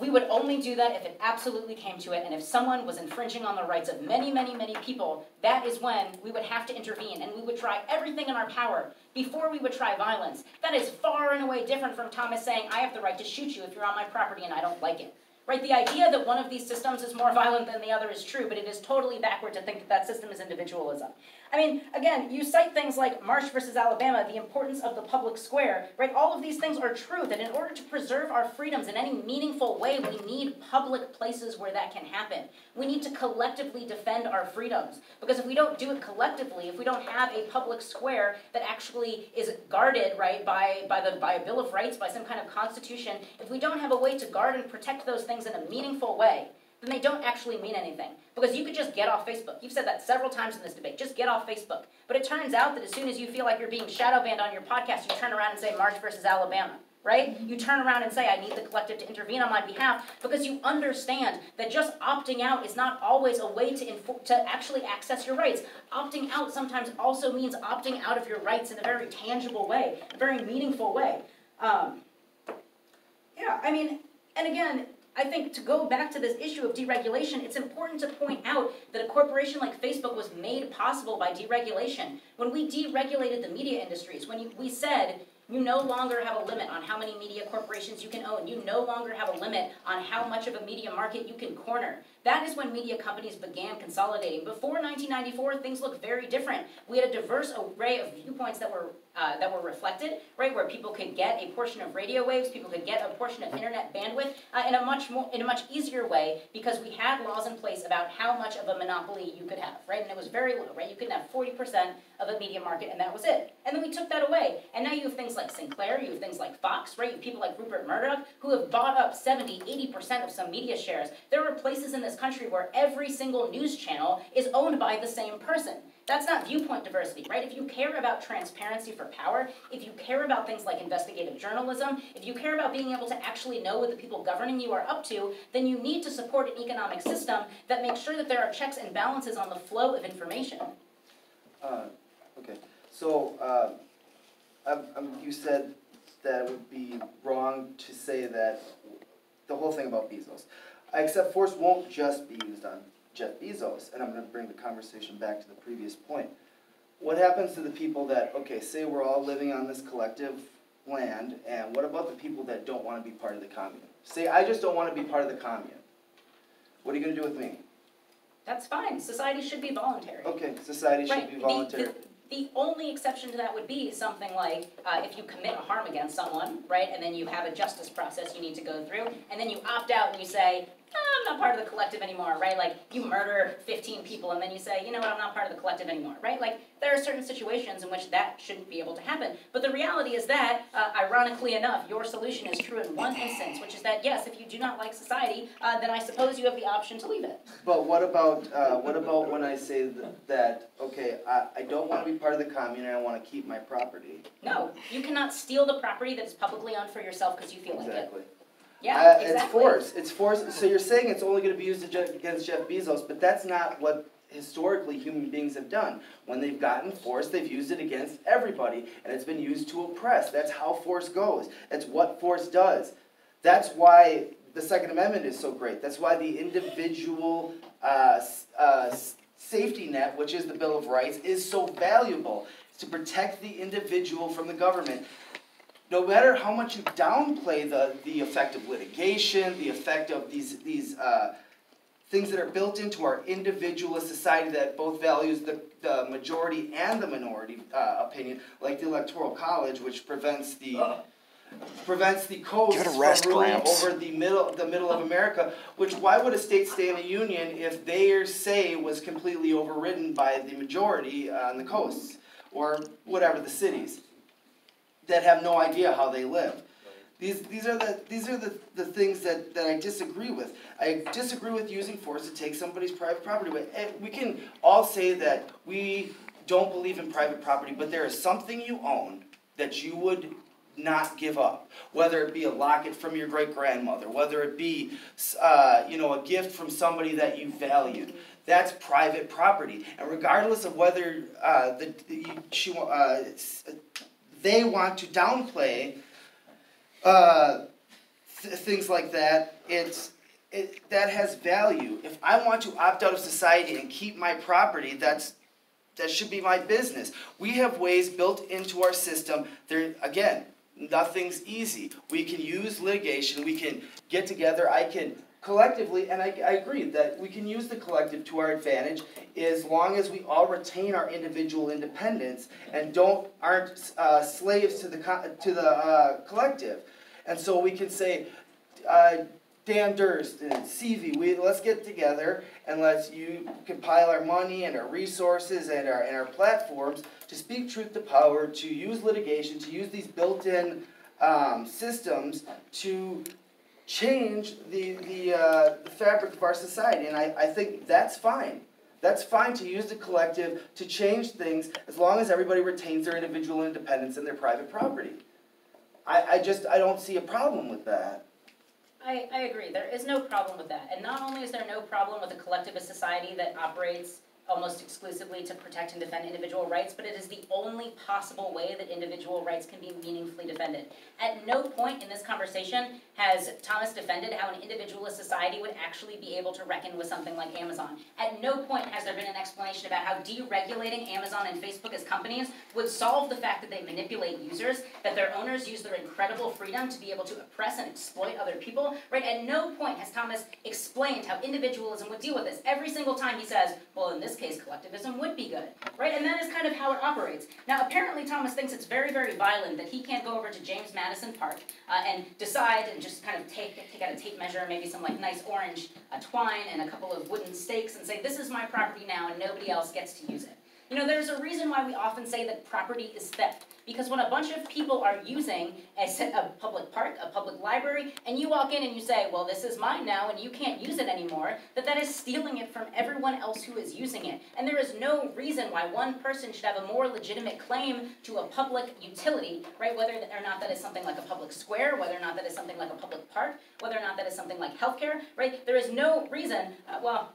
we would only do that if it absolutely came to it, and if someone was infringing on the rights of many, many, many people, that is when we would have to intervene, and we would try everything in our power before we would try violence. That is far and away different from Thomas saying, I have the right to shoot you if you're on my property and I don't like it. Right? The idea that one of these systems is more violent than the other is true, but it is totally backward to think that that system is individualism. I mean, again, you cite things like Marsh versus Alabama, the importance of the public square, right? All of these things are true, that in order to preserve our freedoms in any meaningful way, we need public places where that can happen. We need to collectively defend our freedoms. Because if we don't do it collectively, if we don't have a public square that actually is guarded, right, by, by, the, by a Bill of Rights, by some kind of constitution, if we don't have a way to guard and protect those things in a meaningful way, then they don't actually mean anything. Because you could just get off Facebook. You've said that several times in this debate. Just get off Facebook. But it turns out that as soon as you feel like you're being shadow banned on your podcast, you turn around and say Marsh versus Alabama. Right? You turn around and say, I need the collective to intervene on my behalf because you understand that just opting out is not always a way to, to actually access your rights. Opting out sometimes also means opting out of your rights in a very tangible way, a very meaningful way. Um, yeah, I mean, and again, I think to go back to this issue of deregulation, it's important to point out that a corporation like Facebook was made possible by deregulation. When we deregulated the media industries, when you, we said you no longer have a limit on how many media corporations you can own. You no longer have a limit on how much of a media market you can corner. That is when media companies began consolidating. Before 1994, things looked very different. We had a diverse array of viewpoints that were uh, that were reflected, right, where people could get a portion of radio waves, people could get a portion of internet bandwidth uh, in a much more in a much easier way because we had laws in place about how much of a monopoly you could have, right, and it was very low, right. You couldn't have 40% of a media market, and that was it. And then we took that away, and now you have things like Sinclair, you have things like Fox, right. You have people like Rupert Murdoch who have bought up 70, 80% of some media shares. There are places in this country where every single news channel is owned by the same person. That's not viewpoint diversity, right? If you care about transparency for power, if you care about things like investigative journalism, if you care about being able to actually know what the people governing you are up to, then you need to support an economic system that makes sure that there are checks and balances on the flow of information. Uh, okay, so, uh, um, um, you said that it would be wrong to say that, the whole thing about Bezos. Except force won't just be used on Jeff Bezos, and I'm gonna bring the conversation back to the previous point. What happens to the people that, okay, say we're all living on this collective land, and what about the people that don't wanna be part of the commune? Say, I just don't wanna be part of the commune. What are you gonna do with me? That's fine, society should be voluntary. Okay, society should Right, be the- voluntary. The, the only exception to that would be something like, uh, if you commit a harm against someone, right, and then you have a justice process you need to go through, and then you opt out and you say, "Ah, I'm not part of the collective anymore, right, like, you murder fifteen people and then you say, you know what, I'm not part of the collective anymore, right, like, there are certain situations in which that shouldn't be able to happen, but the reality is that, uh, ironically enough, your solution is true in one instance, which is that, yes, if you do not like society, uh, then I suppose you have the option to leave it. But what about, uh, what about when I say that, that, okay, I, I don't wanna be part of the commune and I wanna keep my property? No, you cannot steal the property that is publicly owned for yourself because you feel like it. Exactly. Yeah, Uh, exactly. It's force, it's force, so you're saying it's only gonna be used against Jeff Bezos, but that's not what historically human beings have done. When they've gotten force, they've used it against everybody, and it's been used to oppress, that's how force goes, that's what force does. That's why the Second Amendment is so great, that's why the individual, uh, uh, safety net, which is the Bill of Rights, is so valuable. It's to protect the individual from the government no matter how much you downplay the, the effect of litigation, the effect of these, these uh, things that are built into our individualist society that both values the, the majority and the minority uh, opinion, like the electoral college, which prevents the prevents the coast Give it a rest, from ruling Gramps. over the middle the middle of America. Which why would a state stay in a union if their say was completely overridden by the majority on the coasts or whatever the cities? That have no idea how they live. These, these are the these are the, the things that, that I disagree with. I disagree with using force to take somebody's private property away. And we can all say that we don't believe in private property, but there is something you own that you would not give up. Whether it be a locket from your great grandmother, whether it be uh, you know a gift from somebody that you valued. That's private property, and regardless of whether uh, the, she uh, they want to downplay uh, th- things like that. It's it, that has value. If I want to opt out of society and keep my property, that's that should be my business. We have ways built into our system. There again, nothing's easy. We can use litigation. We can get together. I can collectively, and I, I agree that we can use the collective to our advantage as long as we all retain our individual independence and don't aren't uh, slaves to the to the uh, collective. And so we can say, uh, Dan Duerst and CV, we let's get together and let's you compile our money and our resources and our and our platforms to speak truth to power, to use litigation, to use these built-in um, systems to change the the, uh, the fabric of our society. And I, I think that's fine. That's fine to use the collective to change things as long as everybody retains their individual independence and their private property. I, I just I don't see a problem with that. I, I agree, there is no problem with that, and not only is there no problem with a collectivist society that operates almost exclusively to protect and defend individual rights, but it is the only possible way that individual rights can be meaningfully defended. At no point in this conversation has Thomas defended how an individualist society would actually be able to reckon with something like Amazon. At no point has there been an explanation about how deregulating Amazon and Facebook as companies would solve the fact that they manipulate users, that their owners use their incredible freedom to be able to oppress and exploit other people, right? At no point has Thomas explained how individualism would deal with this. Every single time he says, well, in this case, collectivism would be good, right? And that is kind of how it operates. Now, apparently, Thomas thinks it's very, very violent that he can't go over to James Madison Park uh, and decide and just kind of take take out a tape measure, maybe some like nice orange uh, twine and a couple of wooden stakes, and say, this is my property now, and nobody else gets to use it. You know, there's a reason why we often say that property is theft. Because when a bunch of people are using a, a public park, a public library, and you walk in and you say, well, this is mine now and you can't use it anymore, that that is stealing it from everyone else who is using it. And there is no reason why one person should have a more legitimate claim to a public utility, right? Whether or not that is something like a public square, whether or not that is something like a public park, whether or not that is something like healthcare, right? There is no reason, uh, well,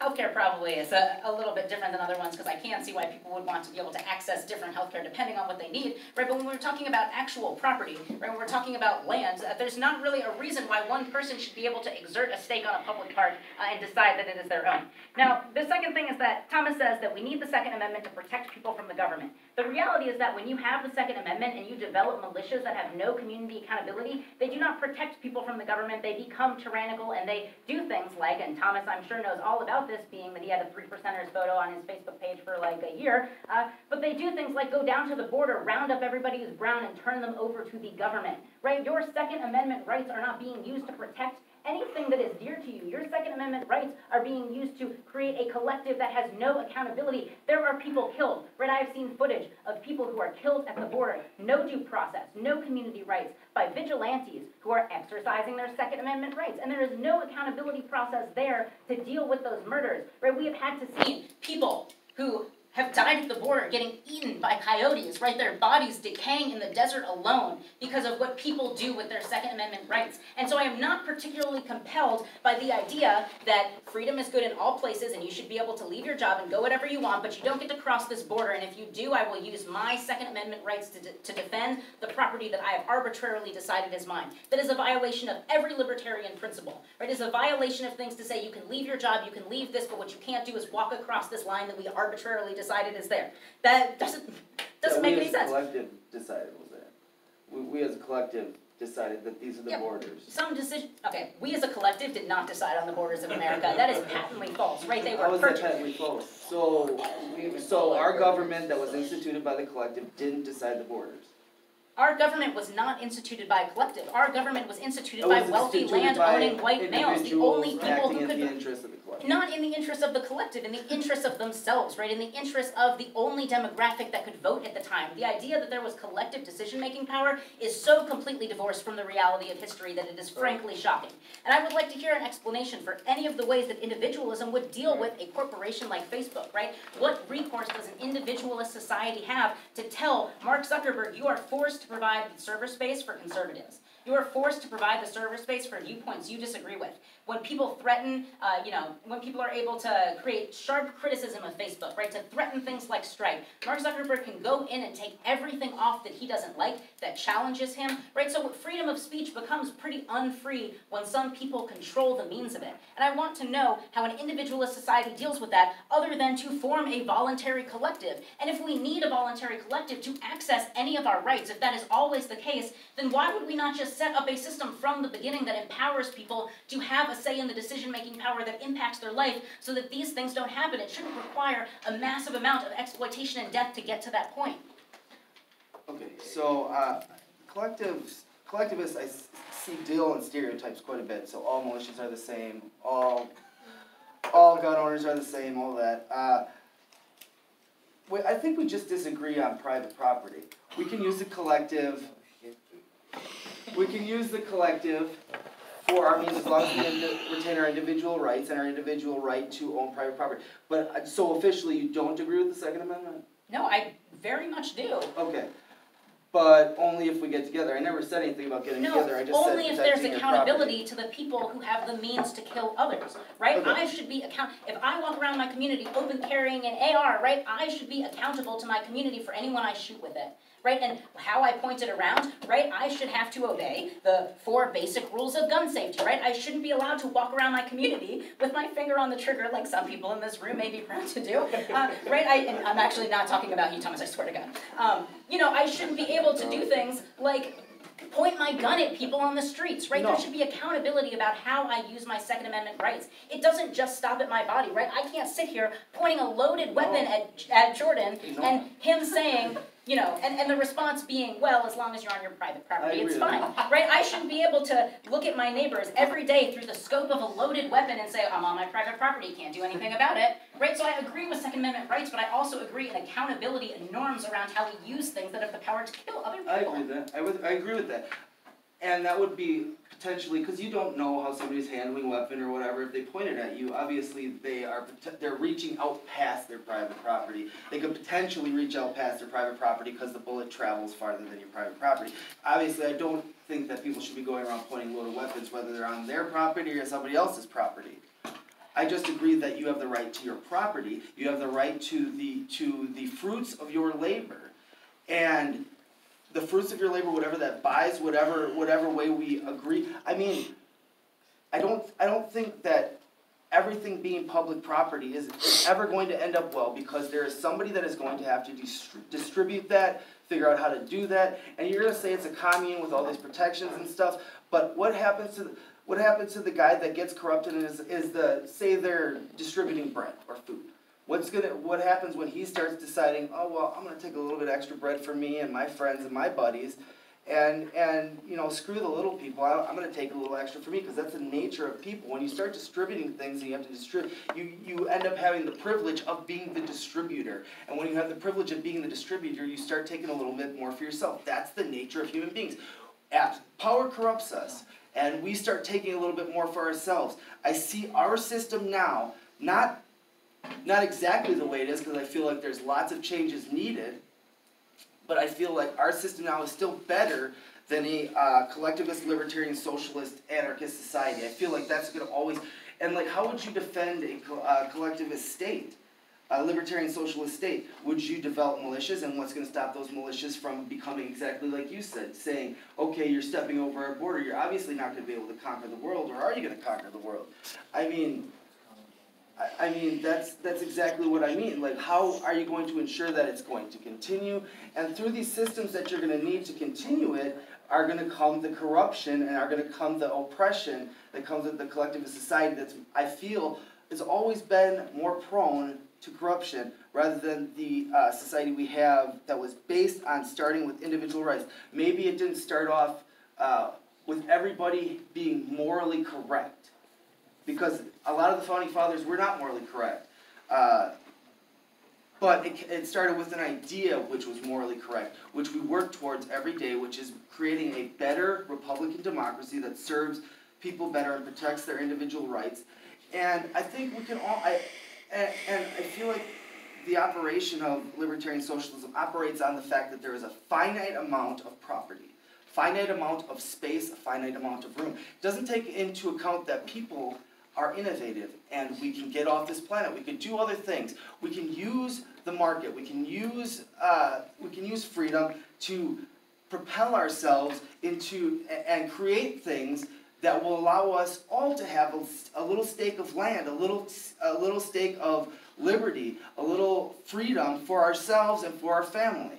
Healthcare probably is a, a little bit different than other ones because I can see why people would want to be able to access different healthcare depending on what they need, right? But when we're talking about actual property, right, when we're talking about land, uh, there's not really a reason why one person should be able to exert a stake on a public park uh, and decide that it is their own. Now, the second thing is that Thomas says that we need the Second Amendment to protect people from the government. The reality is that when you have the Second Amendment and you develop militias that have no community accountability, they do not protect people from the government. They become tyrannical and they do things like, and Thomas, I'm sure, knows all about this, being that he had a three percenters photo on his Facebook page for like a year. Uh, but they do things like go down to the border, round up everybody who's brown, and turn them over to the government. Right? Your Second Amendment rights are not being used to protect anything that is dear to you. Your Second Amendment rights are being used to create a collective that has no accountability. There are people killed, right? I have seen footage of people who are killed at the border, no due process, no community rights, by vigilantes who are exercising their Second Amendment rights. And there is no accountability process there to deal with those murders, right? We have had to see people who have died at the border, getting eaten by coyotes, right? Their bodies decaying in the desert alone because of what people do with their Second Amendment rights. And so I am not particularly compelled by the idea that freedom is good in all places and you should be able to leave your job and go whatever you want, but you don't get to cross this border. And if you do, I will use my Second Amendment rights to, de- to defend the property that I have arbitrarily decided is mine. That is a violation of every libertarian principle, right? It is a violation of things to say you can leave your job, you can leave this, but what you can't do is walk across this line that we arbitrarily decided is there. That doesn't doesn't that make we any as a sense. collective decided was that. We, we as a collective decided that these are the Yep. borders. Some decision. Okay, we as a collective did not decide on the borders of America. That is patently false, right? They were is that purchased. patently false? So, so our government that was instituted by the collective didn't decide the borders. Our government was not instituted by a collective. Our government was instituted It by wealthy, instituted land-owning white males, the only people who in could. the interest of the collective. Not in the interest of the collective, in the interest of themselves, right? In the interest of the only demographic that could vote at the time. The idea that there was collective decision-making power is so completely divorced from the reality of history that it is frankly shocking. And I would like to hear an explanation for any of the ways that individualism would deal with a corporation like Facebook, right? What recourse does an individualist society have to tell Mark Zuckerberg, you are forced to provide the server space for conservatives? You are forced to provide the server space for viewpoints you disagree with. When people threaten, uh, you know, when people are able to create sharp criticism of Facebook, right, to threaten things like strike, Mark Zuckerberg can go in and take everything off that he doesn't like, that challenges him, right? So freedom of speech becomes pretty unfree when some people control the means of it. And I want to know how an individualist society deals with that other than to form a voluntary collective. And if we need a voluntary collective to access any of our rights, if that is always the case, then why would we not just set up a system from the beginning that empowers people to have a say in the decision making power that impacts their life so that these things don't happen? It shouldn't require a massive amount of exploitation and death to get to that point. Okay, so, uh, collectives, collectivists, I see deal in stereotypes quite a bit, so all militias are the same, all, all gun owners are the same, all that. Uh, I think we just disagree on private property. We can use the collective, we can use the collective for our means as long as we retain our individual rights and our individual right to own private property. But, uh, so officially, you don't agree with the Second Amendment? No, I very much do. Okay, but only if we get together. I never said anything about getting No, together, I just said only if there's accountability to the people who have the means to kill others, right? Okay. I should be account, if I walk around my community open carrying an AR, right, I should be accountable to my community for anyone I shoot with it, right? And how I point it around, right, I should have to obey the four basic rules of gun safety, right? I shouldn't be allowed to walk around my community with my finger on the trigger like some people in this room may be proud to do, uh, right? I, and I'm actually not talking about you, Thomas, I swear to God. Um, you know, I shouldn't be able to do things like point my gun at people on the streets, right? No. There should be accountability about how I use my Second Amendment rights. It doesn't just stop at my body, right? I can't sit here pointing a loaded weapon at, at Jordan No. and him saying, you know, and, and the response being, well, as long as you're on your private property, it's fine, right? I shouldn't be able to look at my neighbors every day through the scope of a loaded weapon and say, I'm on my private property, can't do anything about it, right? So I agree with Second Amendment rights, but I also agree in accountability and norms around how we use things that have the power to kill other people. I agree with that, I would, I agree with that. And that would be potentially, because you don't know how somebody's handling a weapon or whatever, if they point it at you, obviously they are, they're reaching out past their private property. They could potentially reach out past their private property because the bullet travels farther than your private property. Obviously, I don't think that people should be going around pointing loaded weapons, whether they're on their property or somebody else's property. I just agree that you have the right to your property, you have the right to the, to the fruits of your labor. And the fruits of your labor, whatever that buys, whatever, whatever way we agree, I mean, I don't, I don't think that everything being public property is, is ever going to end up well because there is somebody that is going to have to distri- distribute that, figure out how to do that, and you're gonna say it's a commune with all these protections and stuff. But what happens to the, what happens to the guy that gets corrupted and is, is the say they're distributing bread or food? What's gonna what happens when he starts deciding, oh well, I'm gonna take a little bit extra bread for me and my friends and my buddies, and and you know screw the little people. I, I'm gonna take a little extra for me because that's the nature of people. When you start distributing things and you have to distribute, you you end up having the privilege of being the distributor. And when you have the privilege of being the distributor, you start taking a little bit more for yourself. That's the nature of human beings. As power corrupts us, and we start taking a little bit more for ourselves. I see our system now not not exactly the way it is because I feel like there's lots of changes needed, but I feel like our system now is still better than a uh, collectivist, libertarian, socialist, anarchist society. I feel like that's going to always, and like, how would you defend a co- uh, collectivist state? A libertarian socialist state, would you develop militias, and what's going to stop those militias from becoming exactly like you said, saying, okay, you're stepping over our border, you're obviously not going to be able to conquer the world, or are you going to conquer the world? I mean, I, mean, that's, that's exactly what I mean. Like, how are you going to ensure that it's going to continue? And through these systems that you're going to need to continue it, are going to come the corruption and are going to come the oppression that comes with the collectivist society that's, I feel, has always been more prone to corruption rather than the uh, society we have that was based on starting with individual rights. Maybe it didn't start off uh, with everybody being morally correct because a lot of the founding fathers were not morally correct. Uh, but it, it started with an idea which was morally correct, which we work towards every day, which is creating a better Republican democracy that serves people better and protects their individual rights. And I think we can all, I, and, and I feel like the operation of libertarian socialism operates on the fact that there is a finite amount of property, finite amount of space, a finite amount of room. It doesn't take into account that people are innovative and we can get off this planet. We can do other things. We can use the market. We can use uh, we can use freedom to propel ourselves into and create things that will allow us all to have a, a little stake of land, a little a little stake of liberty, a little freedom for ourselves and for our family.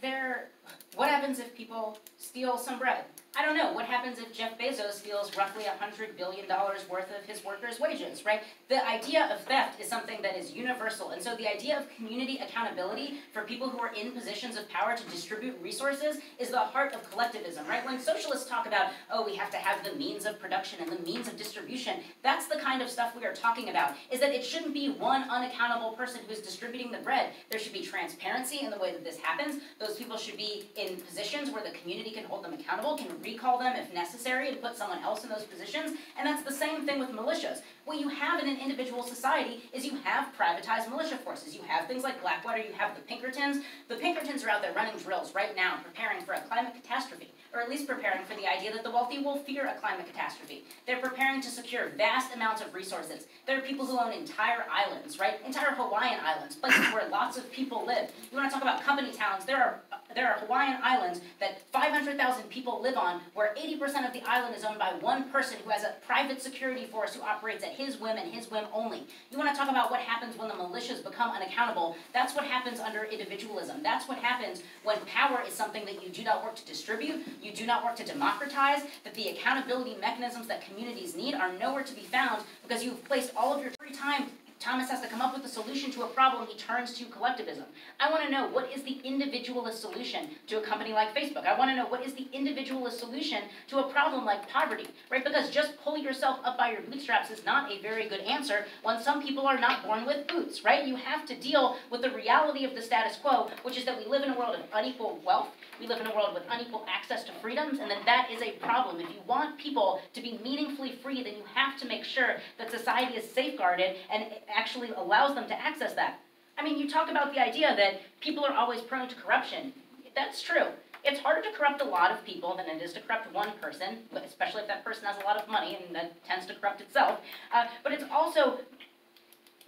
There, what happens if people steal some bread? I don't know. What happens if Jeff Bezos steals roughly $100 billion worth of his workers' wages, right? The idea of theft is something that is universal. And so the idea of community accountability for people who are in positions of power to distribute resources is the heart of collectivism, right? When socialists talk about, oh, we have to have the means of production and the means of distribution, that's the kind of stuff we are talking about, is that it shouldn't be one unaccountable person who's distributing the bread. There should be transparency in the way that this happens. Those people should be in positions where the community can hold them accountable, can recall them if necessary to put someone else in those positions. And that's the same thing with militias. What you have in an individual society is you have privatized militia forces. You have things like Blackwater, you have the Pinkertons. The Pinkertons are out there running drills right now, preparing for a climate catastrophe or at least preparing for the idea that the wealthy will fear a climate catastrophe. They're preparing to secure vast amounts of resources. There are people who own entire islands, right? Entire Hawaiian islands, places where lots of people live. You want to talk about company towns? There are there are Hawaiian islands that 500,000 people live on, where 80% of the island is owned by one person who has a private security force who operates at his whim and his whim only. You want to talk about what happens when the militias become unaccountable? That's what happens under individualism. That's what happens when power is something that you do not work to distribute, you do not work to democratize, that the accountability mechanisms that communities need are nowhere to be found because you've placed all of your free time Thomas has to come up with a solution to a problem, he turns to collectivism. I want to know what is the individualist solution to a company like Facebook? I want to know what is the individualist solution to a problem like poverty, right? Because just pull yourself up by your bootstraps is not a very good answer when some people are not born with boots, right? You have to deal with the reality of the status quo, which is that we live in a world of unequal wealth, we live in a world with unequal access to freedoms, and that that is a problem. If you want people to be meaningfully free, then you have to make sure that society is safeguarded and actually allows them to access that. I mean, you talk about the idea that people are always prone to corruption. That's true. It's harder to corrupt a lot of people than it is to corrupt one person, especially if that person has a lot of money and that tends to corrupt itself. Uh, but it's also,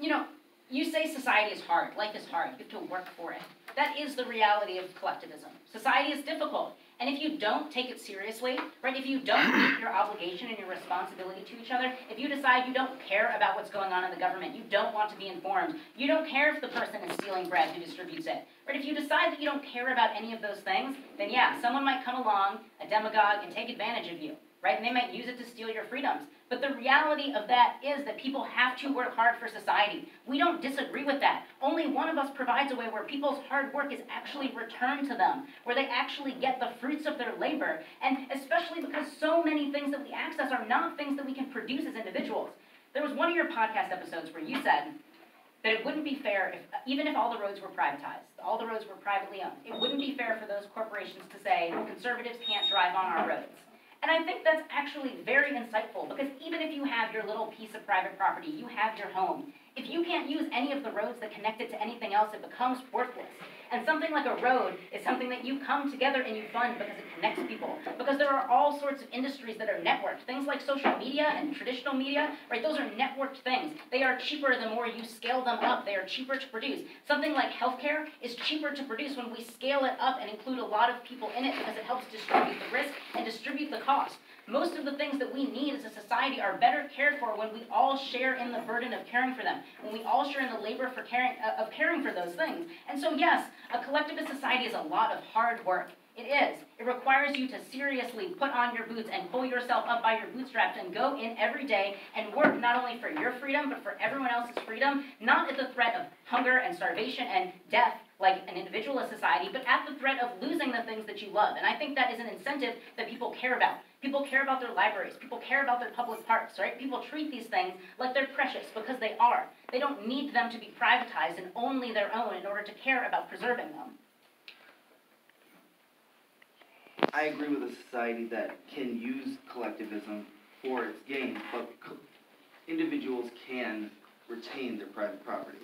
you know, you say society is hard, life is hard, you have to work for it. That is the reality of collectivism. Society is difficult, And if you don't take it seriously, right, if you don't meet your obligation and your responsibility to each other, if you decide you don't care about what's going on in the government, you don't want to be informed, you don't care if the person is stealing bread who distributes it, right, if you decide that you don't care about any of those things, then yeah, someone might come along, a demagogue, and take advantage of you, right, and they might use it to steal your freedoms. But the reality of that is that people have to work hard for society. We don't disagree with that. Only one of us provides a way where people's hard work is actually returned to them, where they actually get the fruits of their labor, and especially because so many things that we access are not things that we can produce as individuals. There was one of your podcast episodes where you said that it wouldn't be fair if, even if all the roads were privatized, all the roads were privately owned, it wouldn't be fair for those corporations to say, conservatives can't drive on our roads. And I think that's actually very insightful because even if you have your little piece of private property, you have your home, if you can't use any of the roads that connect it to anything else, it becomes worthless. And something like a road is something that you come together and you fund because it connects people. Because there are all sorts of industries that are networked. Things like social media and traditional media, right? Those are networked things. They are cheaper the more you scale them up. They are cheaper to produce. Something like healthcare is cheaper to produce when we scale it up and include a lot of people in it because it helps distribute the risk and distribute the cost. Most of the things that we need as a society are better cared for when we all share in the burden of caring for them, when we all share in the labor for caring, uh, of caring for those things. And so, yes, a collectivist society is a lot of hard work. It is. It requires you to seriously put on your boots and pull yourself up by your bootstraps and go in every day and work not only for your freedom, but for everyone else's freedom, not at the threat of hunger and starvation and death like an individualist society, but at the threat of losing the things that you love. And I think that is an incentive that people care about. People care about their libraries. People care about their public parks, right? People treat these things like they're precious because they are. They don't need them to be privatized and only their own in order to care about preserving them. I agree with a society that can use collectivism for its gain, but individuals can retain their private property.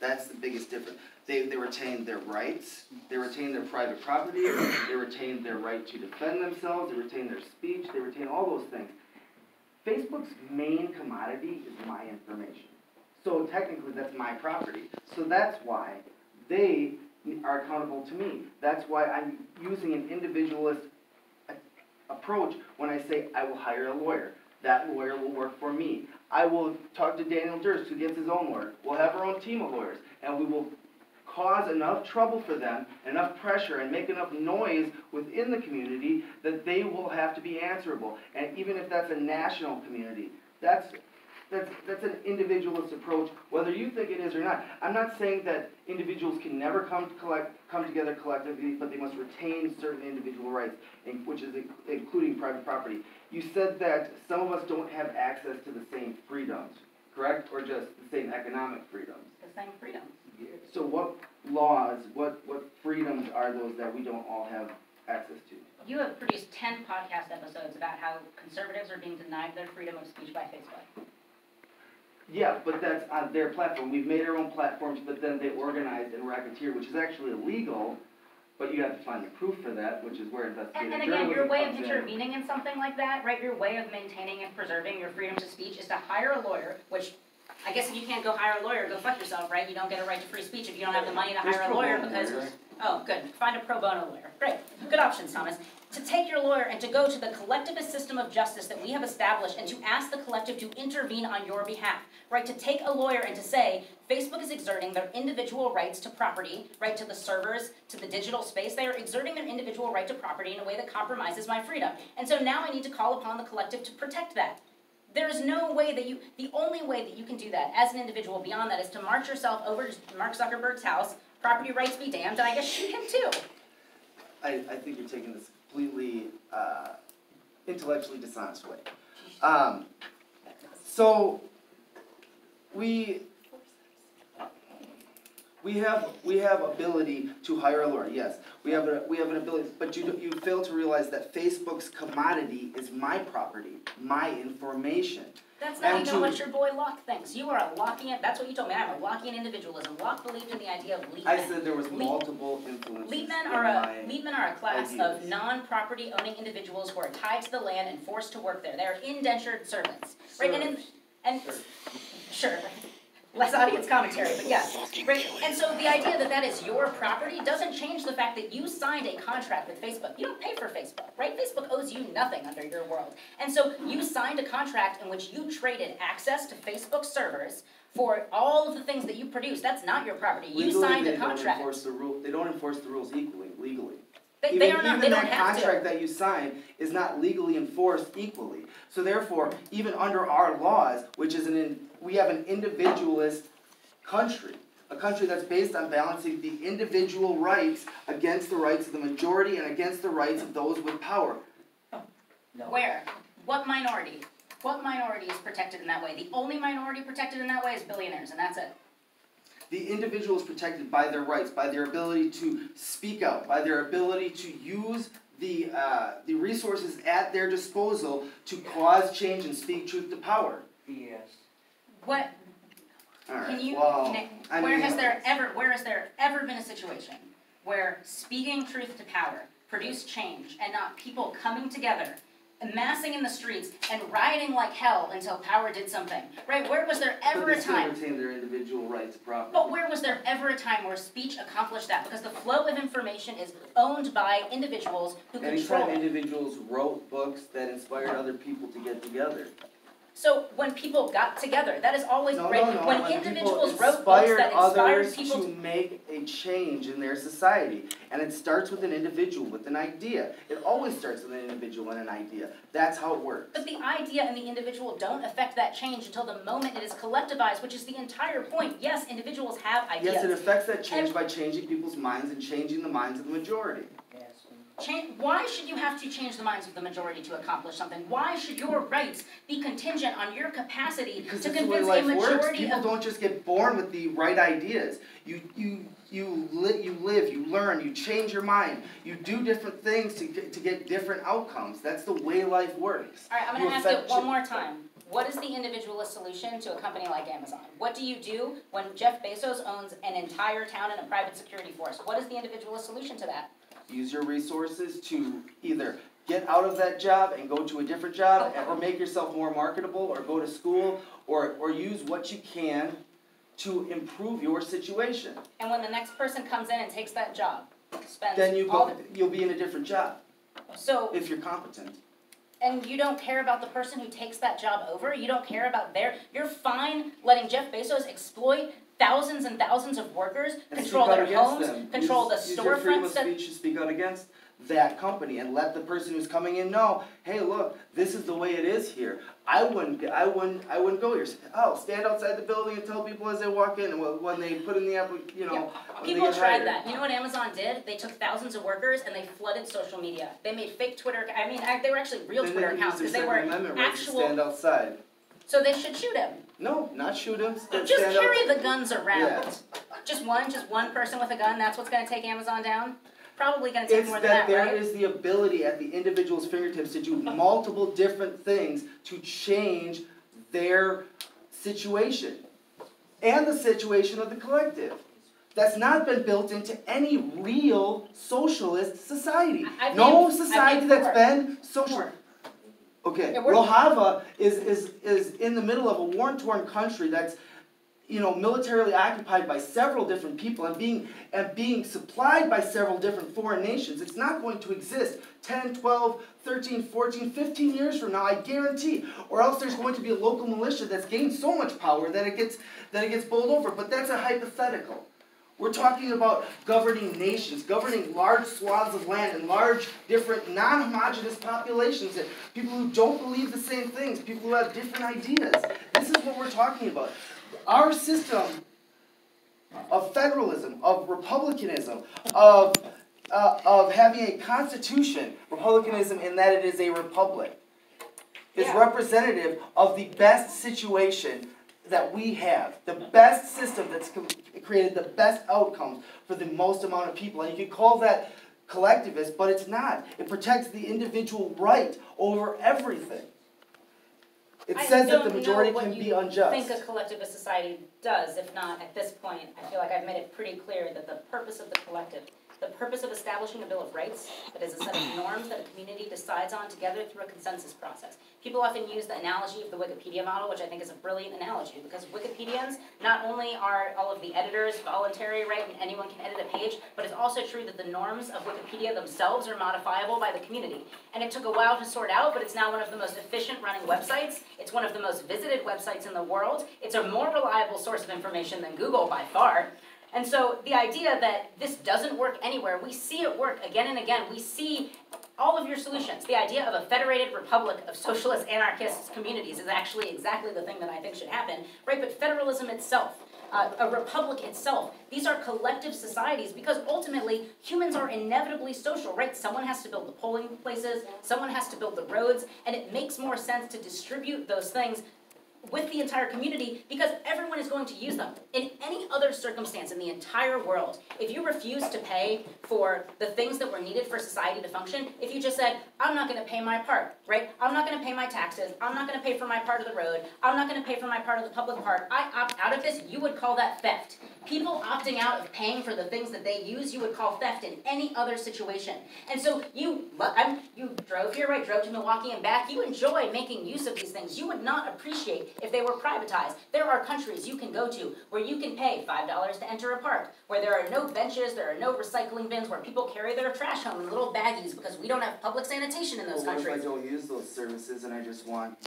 That's the biggest difference. They, they retain their rights, they retain their private property, they retain their right to defend themselves, they retain their speech, they retain all those things. Facebook's main commodity is my information. So technically, that's my property. So that's why they are accountable to me. That's why I'm using an individualist approach when I say I will hire a lawyer. That lawyer will work for me. I will talk to Daniel Duerst, who gets his own lawyer. We'll have our own team of lawyers, and we will cause enough trouble for them, enough pressure, and make enough noise within the community that they will have to be answerable. And even if that's a national community, that's that's, that's an individualist approach, whether you think it is or not. I'm not saying that individuals can never come to collect, come together collectively, but they must retain certain individual rights, which is including private property. You said that some of us don't have access to the same freedoms, correct? Or just the same economic freedoms? The same freedom. So what laws, what, what freedoms are those that we don't all have access to? You have produced 10 podcast episodes about how conservatives are being denied their freedom of speech by Facebook. Yeah, but that's on their platform. We've made our own platforms, but then they organized and racketeer, which is actually illegal, but you have to find the proof for that, which is where And, investigative and again, your journalism way of comes in. intervening in something like that, right, your way of maintaining and preserving your freedom of speech is to hire a lawyer, which I guess if you can't go hire a lawyer, go fuck yourself, right? You don't get a right to free speech if you don't have the money to There's hire a pro lawyer bono because, lawyers. oh, good, find a pro bono lawyer. Great, good options, Thomas. To take your lawyer and to go to the collectivist system of justice that we have established and to ask the collective to intervene on your behalf, right? To take a lawyer and to say, Facebook is exerting their individual rights to property, right, to the servers, to the digital space. They are exerting their individual right to property in a way that compromises my freedom. And so now I need to call upon the collective to protect that. There is no way that you, the only way that you can do that as an individual beyond that is to march yourself over to Mark Zuckerberg's house, property rights be damned, and I guess shoot him too. I, I think you're taking this completely uh, intellectually dishonest way. Um, so we we have we have ability to hire a lawyer. Yes, we have a, we have an ability, but you you fail to realize that Facebook's commodity is my property, my information. That's not even what your boy Locke thinks. You are a Lockean, that's what you told me, I'm a Lockean individualism. Locke believed in the idea of lead I men. said there was Lead- multiple influences. Leet men in are a, leet men are a class of non-property owning individuals who are tied to the land and forced to work there. They are indentured servants, right? And in, and, sure. Less audience commentary, but yes. Right, and so the idea that that is your property doesn't change the fact that you signed a contract with Facebook. You don't pay for Facebook, right? Facebook owes you nothing under your world. And so you signed a contract in which you traded access to Facebook servers for all of the things that you produce. That's not your property. You Legally, signed they a don't contract. enforce the rule, they don't enforce the rules equally, legally. They, Even, they are not, they even don't that have to. contract that you sign is not legally enforced equally. So therefore, even under our laws, which is an, in- we have an individualist country, a country that's based on balancing the individual rights against the rights of the majority and against the rights of those with power. No. Where? What minority? What minority is protected in that way? The only minority protected in that way is billionaires, and that's it. The individual is protected by their rights, by their ability to speak out, by their ability to use the, uh, the resources at their disposal to cause change and speak truth to power. Yes. What, can you, well, Nick, I where mean- has there ever, where has there ever been a situation where speaking truth to power produced change and not people coming together, amassing in the streets and rioting like hell until power did something, right? Where was there ever a still time? retain their individual rights to property. But where was there ever a time where speech accomplished that? Because the flow of information is owned by individuals who control Anytime individuals wrote books that inspired other people to get together. So when people got together, that is always No, right. no, no, when when individuals wrote books that inspired people to make a change in their society. And it starts with an individual, with an idea. It always starts with an individual and an idea. That's how it works. But the idea and the individual don't affect that change until the moment it is collectivized, which is the entire point. Yes, individuals have ideas. Yes, it affects that change by changing people's minds and changing the minds of the majority. Change, why should you have to change the minds of the majority to accomplish something? Why should your rights be contingent on your capacity Because to it's the way convince a life works. majority People of don't just get born with the right ideas. You you you li- you live, you learn, you change your mind. You do different things to get, to get different outcomes. That's the way life works. Alright, I'm gonna ask you one more time. What is the individualist solution to a company like Amazon? What do you do when Jeff Bezos owns an entire town and a private security force? What is the individualist solution to that? Use your resources to either get out of that job and go to a different job, or make yourself more marketable, or go to school, or or use what you can to improve your situation. And when the next person comes in and takes that job, spends Then you go, you'll be in a different job so, if you're competent. and you don't care about the person who takes that job over, you don't care about their, you're fine letting Jeff Bezos exploit thousands and thousands of workers, and control their homes, them. control the use, use your freedom storefronts of that, speech to speak out against that company and let the person who's coming in know, hey, look, this is the way it is here. I wouldn't, I wouldn't, I wouldn't go here. Oh, stand outside the building and tell people as they walk in, and when they put in the app, you know, Yeah, People tried hired. that. You know what Amazon did? They took thousands of workers and they flooded social media. They made fake Twitter. I mean, they were actually real Then Twitter accounts because they were Amendment rights to actual. stand outside. So they should shoot him. No, not shoot him. st- Just stand carry the guns around. Yeah. Just one, just one person with a gun. That's what's going to take Amazon down. Probably going to take It's more that than that, there right? is the ability at the individual's fingertips to do multiple different things to change their situation and the situation of the collective. That's not been built into any real socialist society. I- I've No I've society named that's four. been social. Okay, Yeah, Rojava is, is, is in the middle of a war-torn country that's, you know, militarily occupied by several different people and being, and being supplied by several different foreign nations. It's not going to exist 10, 12, 13, 14, 15 years from now, I guarantee. Or else there's going to be a local militia that's gained so much power that it gets, that it gets bowled over. But that's a hypothetical. We're talking about governing nations, governing large swaths of land and large, different, non homogenous populations, and people who don't believe the same things, people who have different ideas. This is what we're talking about. Our system of federalism, of republicanism, of, uh, of having a constitution, republicanism in that it is a republic, is Yeah. representative of the best situation that we have, the best system that's created the best outcomes for the most amount of people. And you could call that collectivist, but it's not. It protects the individual right over everything. It I says that the know majority what can be unjust. I think a collectivist society does. If not, at this point, I feel like I've made it pretty clear that the purpose of the collective the purpose of establishing a Bill of Rights that is a set of norms that a community decides on together through a consensus process. People often use the analogy of the Wikipedia model, which I think is a brilliant analogy, because Wikipedians, not only are all of the editors voluntary, right, and anyone can edit a page, but it's also true that the norms of Wikipedia themselves are modifiable by the community. And it took a while to sort out, but it's now one of the most efficient running websites. It's one of the most visited websites in the world. It's a more reliable source of information than Google by far. And so the idea that this doesn't work anywhere, we see it work again and again. We see all of your solutions. The idea of a federated republic of socialist anarchist communities is actually exactly the thing that I think should happen, right? But federalism itself, uh, a republic itself, these are collective societies because ultimately humans are inevitably social, right? Someone has to build the polling places, someone has to build the roads, and it makes more sense to distribute those things with the entire community because everyone is going to use them. In any other circumstance in the entire world, if you refuse to pay for the things that were needed for society to function, if you just said, I'm not going to pay my part, right? I'm not going to pay my taxes, I'm not going to pay for my part of the road, I'm not going to pay for my part of the public park, I opt out of this, you would call that theft. People opting out of paying for the things that they use, you would call theft in any other situation. And so you, I'm, you drove here, right? Drove to Milwaukee and back. You enjoy making use of these things. You would not appreciate if they were privatized. There are countries you can go to where you can pay $5 to enter a park, where there are no benches, there are no recycling bins, where people carry their trash home in little baggies because we don't have public sanitation in those Well, what if I don't use those services and I just want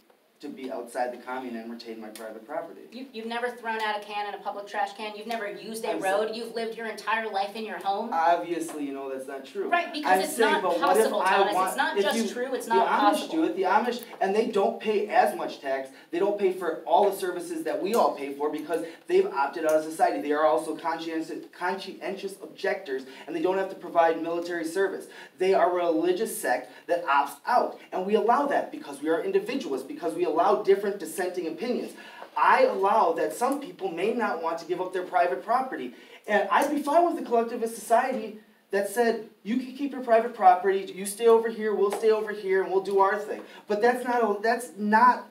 to be outside the commune and retain my private property? You, you've never thrown out a can in a public trash can, you've never used a I'm road, you've lived your entire life in your home. Obviously, you know that's not true. Right, because I'm it's saying, not but what if possible, Thomas, want- it's not just you- true, it's not The Amish possible. do it, the Amish, and they don't pay as much tax, they don't pay for all the services that we all pay for because they've opted out of society. They are also conscientious, conscientious objectors, and they don't have to provide military service. They are a religious sect that opts out, and we allow that because we are individualists, because we allow different dissenting opinions. I allow that some people may not want to give up their private property, and I'd be fine with a collectivist society that said, you can keep your private property, you stay over here, we'll stay over here, and we'll do our thing. But that's not, a- that's not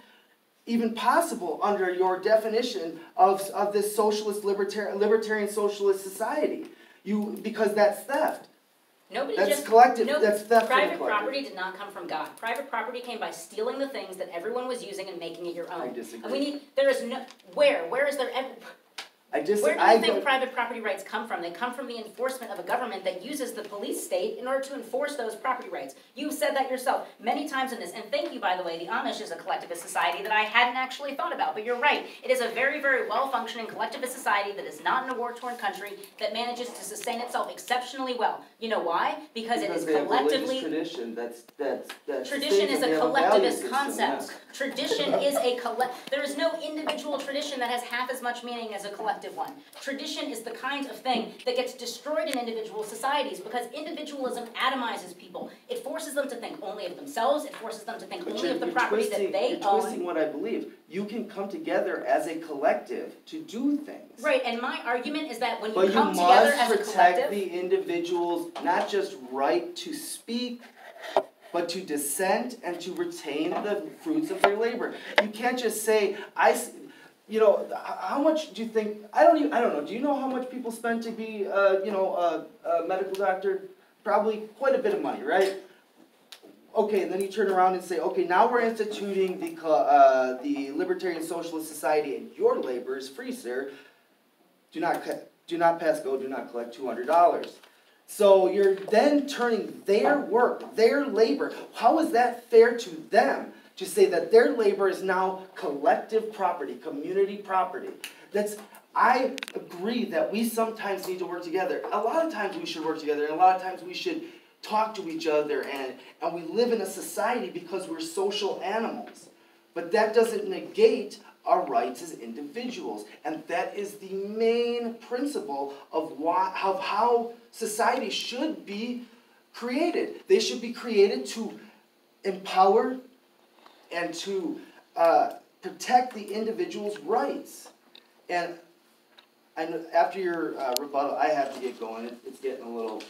even possible under your definition of, of this socialist libertarian, libertarian socialist society. You, because that's theft. Nobody That's just, collective, no, that's theft private property did not come from God. Private property came by stealing the things that everyone was using and making it your own. I And we disagree. need, there is no, where, where is there ever, I just, where do I you think private property rights come from? They come from the enforcement of a government that uses the police state in order to enforce those property rights. You've said that yourself many times in this, and thank you, by the way, the Amish is a collectivist society that I hadn't actually thought about, but you're right. It is a very, very well-functioning collectivist society that is not in a war-torn country that manages to sustain itself exceptionally well. You know why? Because it is they have collectively tradition, that's, that's, that's. Tradition is a collectivist system, concept. Tradition is a collect, there is no individual tradition that has half as much meaning as a one. Tradition is the kind of thing that gets destroyed in individual societies because individualism atomizes people. It forces them to think only of themselves, it forces them to think But only of the property that they you're own. twisting what I believe. You can come together as a collective to do things. Right, and my argument is that when But you you come together as a collective... But you must protect the individual's not just right to speak, but to dissent and to retain the fruits of their labor. You can't just say, I, you know, how much do you think, I don't even, I don't know, do you know how much people spend to be, uh, you know, a, a medical doctor? Probably quite a bit of money, right? Okay, and then you turn around and say, okay, now we're instituting the, uh, the Libertarian Socialist Society and your labor is free, sir. Do not, do not pass go, do not collect two hundred dollars. So you're then turning their work, their labor, how is that fair to them? To say that their labor is now collective property, community property. That's, I agree that we sometimes need to work together. A lot of times we should work together, and a lot of times we should talk to each other, and, and we live in a society because we're social animals. But that doesn't negate our rights as individuals. And that is the main principle of why of how society should be created. They should be created to empower and to uh, protect the individual's rights. And and after your uh, rebuttal, I have to get going. It, it's getting a little.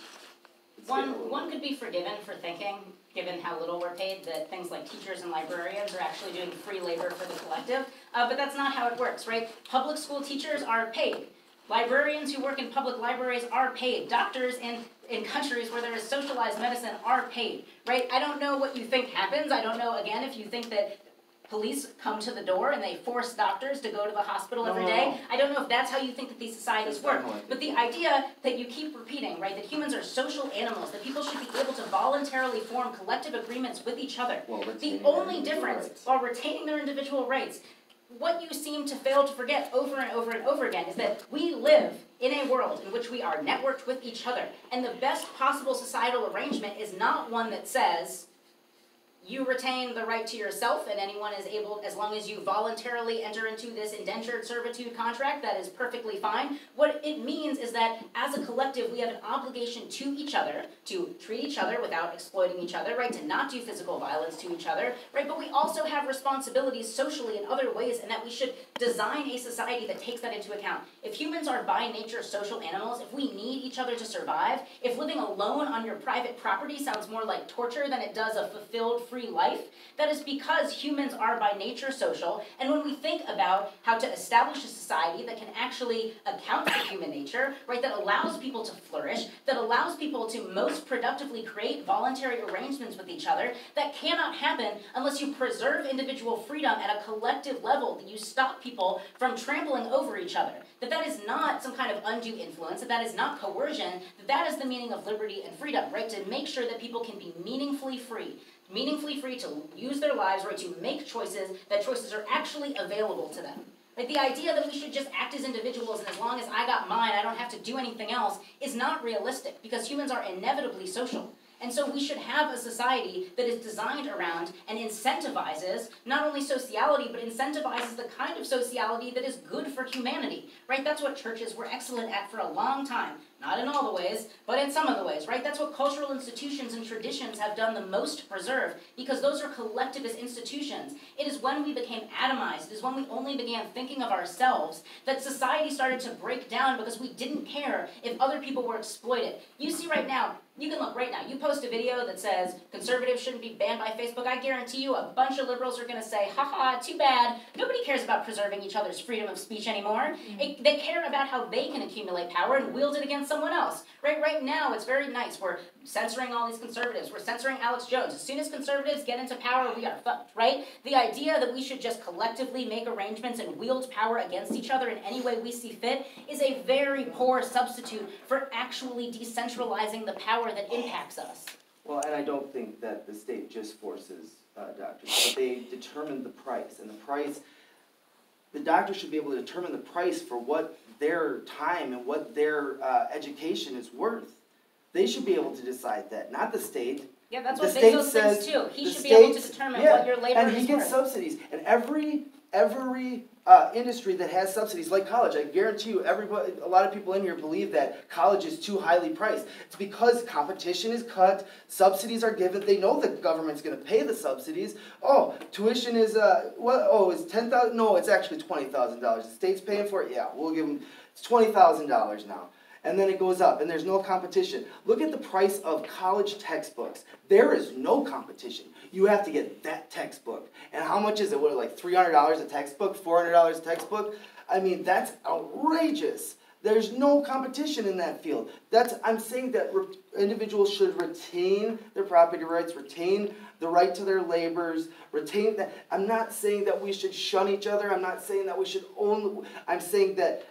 One, a little. one could be forgiven for thinking, given how little we're paid, that things like teachers and librarians are actually doing free labor for the collective. Uh, but that's not how it works, right? Public school teachers are paid. Librarians who work in public libraries are paid. Doctors and in countries where there is socialized medicine are paid, right? I don't know what you think happens. I don't know, again, if you think that police come to the door and they force doctors to go to the hospital No, every no, no. I don't know if that's how you think that these societies work. not how I think. But the idea that you keep repeating, right, that humans are social animals, that people should be able to voluntarily form collective agreements with each other. Well, The only difference, rights. while retaining their individual rights, what you seem to fail to forget over and over and over again is that we live in a world in which we are networked with each other. And the best possible societal arrangement is not one that says, you retain the right to yourself and anyone is able, as long as you voluntarily enter into this indentured servitude contract, that is perfectly fine. What it means is that as a collective, we have an obligation to each other to treat each other without exploiting each other, right? To not do physical violence to each other, right? But we also have responsibilities socially in other ways and that we should design a society that takes that into account. If humans are by nature social animals, if we need each other to survive, if living alone on your private property sounds more like torture than it does a fulfilled free life, that is because humans are by nature social. And when we think about how to establish a society that can actually account for human nature, right, that allows people to flourish, that allows people to most productively create voluntary arrangements with each other, that cannot happen unless you preserve individual freedom at a collective level, that you stop people from trampling over each other. That that is not some kind of undue influence, that that is not coercion, that that is the meaning of liberty and freedom, right? To make sure that people can be meaningfully free meaningfully free to use their lives, right, to make choices, that choices are actually available to them. Like the idea that we should just act as individuals and as long as I got mine, I don't have to do anything else is not realistic because humans are inevitably social. And so we should have a society that is designed around and incentivizes not only sociality, but incentivizes the kind of sociality that is good for humanity, right? That's what churches were excellent at for a long time. Not in all the ways, but in some of the ways, right? That's what cultural institutions and traditions have done the most to preserve, because those are collectivist institutions. It is when we became atomized, it is when we only began thinking of ourselves, that society started to break down because we didn't care if other people were exploited. You see right now, you can look right now, you post a video that says conservatives shouldn't be banned by Facebook, I guarantee you a bunch of liberals are gonna say, haha, too bad. Nobody cares about preserving each other's freedom of speech anymore. Mm-hmm. It- they care about how they can accumulate power and wield it against someone else. Right, right now, it's very nice. We're censoring all these conservatives. We're censoring Alex Jones. As soon as conservatives get into power, we are fucked, right? The idea that we should just collectively make arrangements and wield power against each other in any way we see fit is a very poor substitute for actually decentralizing the power that impacts us. Well, and I don't think that the state just forces uh, doctors, but they determine the price, and the price, the doctor should be able to determine the price for what their time and what their uh, education is worth. They should be able to decide that, not the state. Yeah, that's The what state Bezos thinks says- too. He the should be able to determine yeah, what your labor And he gets worth. subsidies, and every, every uh, industry that has subsidies, like college, I guarantee you, everybody, a lot of people in here believe that college is too highly priced. It's because competition is cut, subsidies are given, they know the government's gonna pay the subsidies. Oh, tuition is, uh, what, oh, it's ten thousand, no, it's actually twenty thousand dollars, the state's paying for it, yeah, we'll give them, it's twenty thousand dollars now. And then it goes up, and there's no competition. Look at the price of college textbooks. There is no competition. You have to get that textbook. And how much is it? What, like three hundred dollars a textbook? Four hundred dollars a textbook? I mean, that's outrageous. There's no competition in that field. That's I'm saying that individuals should retain their property rights, retain the right to their labors, retain that. I'm not saying that we should shun each other. I'm not saying that we should own. I'm saying that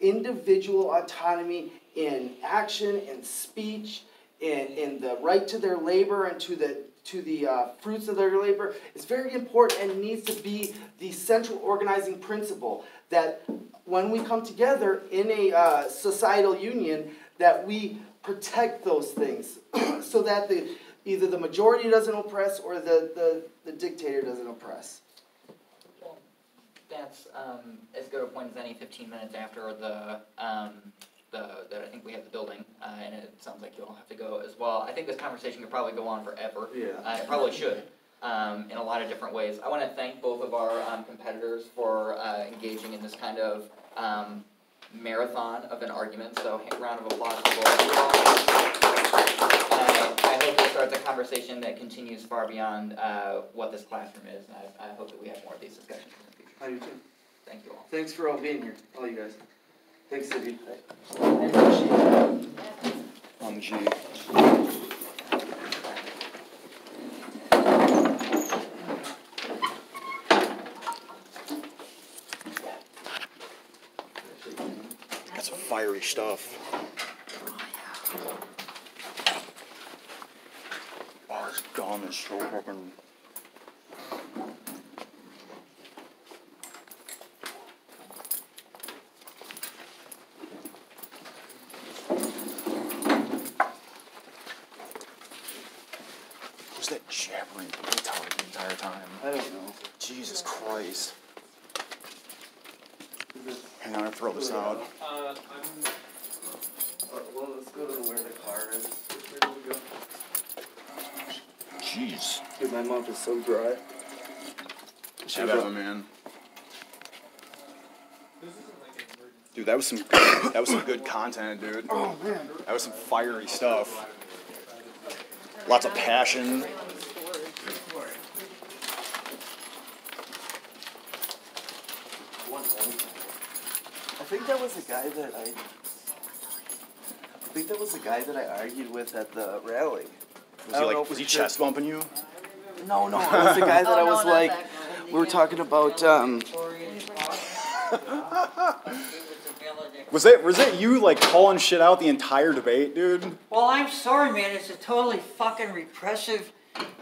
individual autonomy in action and speech in, in the right to their labor and to the to the uh, fruits of their labor. Is very important and needs to be the central organizing principle that when we come together in a uh, societal union that we protect those things so that the either the majority doesn't oppress or the, the, the dictator doesn't oppress That's um, as good a point as any. Fifteen minutes after the um, the that I think we have the building, uh, and it sounds like you'll have to go as well. I think this conversation could probably go on forever. yeah Uh, it probably should, um, in a lot of different ways. I want to thank both of our um, competitors for uh, engaging in this kind of um, marathon of an argument. So, round of applause for both of you all. And I, hope this starts a conversation that continues far beyond uh, what this classroom is. And I, I hope that we have more of these discussions in the future. I do too. Thank you all. Thanks for all being here, all you guys. Thanks, Cindy. I appreciate it. Um, OMG. That's some fiery stuff. Oh, this gum is so fucking. Who's that jabbering retard the entire time? I don't know. Jesus Christ. Hang on, I throw this out. Uh, well, let's go to where the car is. Where do we go? Jeez. Dude, my mouth is so dry. Have at man. Dude, that was some that was some good content, dude. Oh man. That was some fiery stuff. Lots of passion. I think that was the guy that I. I think that was the guy that I argued with at the rally. Was I he like was he sure. chest bumping you? No, no, it was the guy that I was like. We were talking about. um Was it was it you like calling shit out the entire debate, dude? Well, I'm sorry, man, it's a totally fucking repressive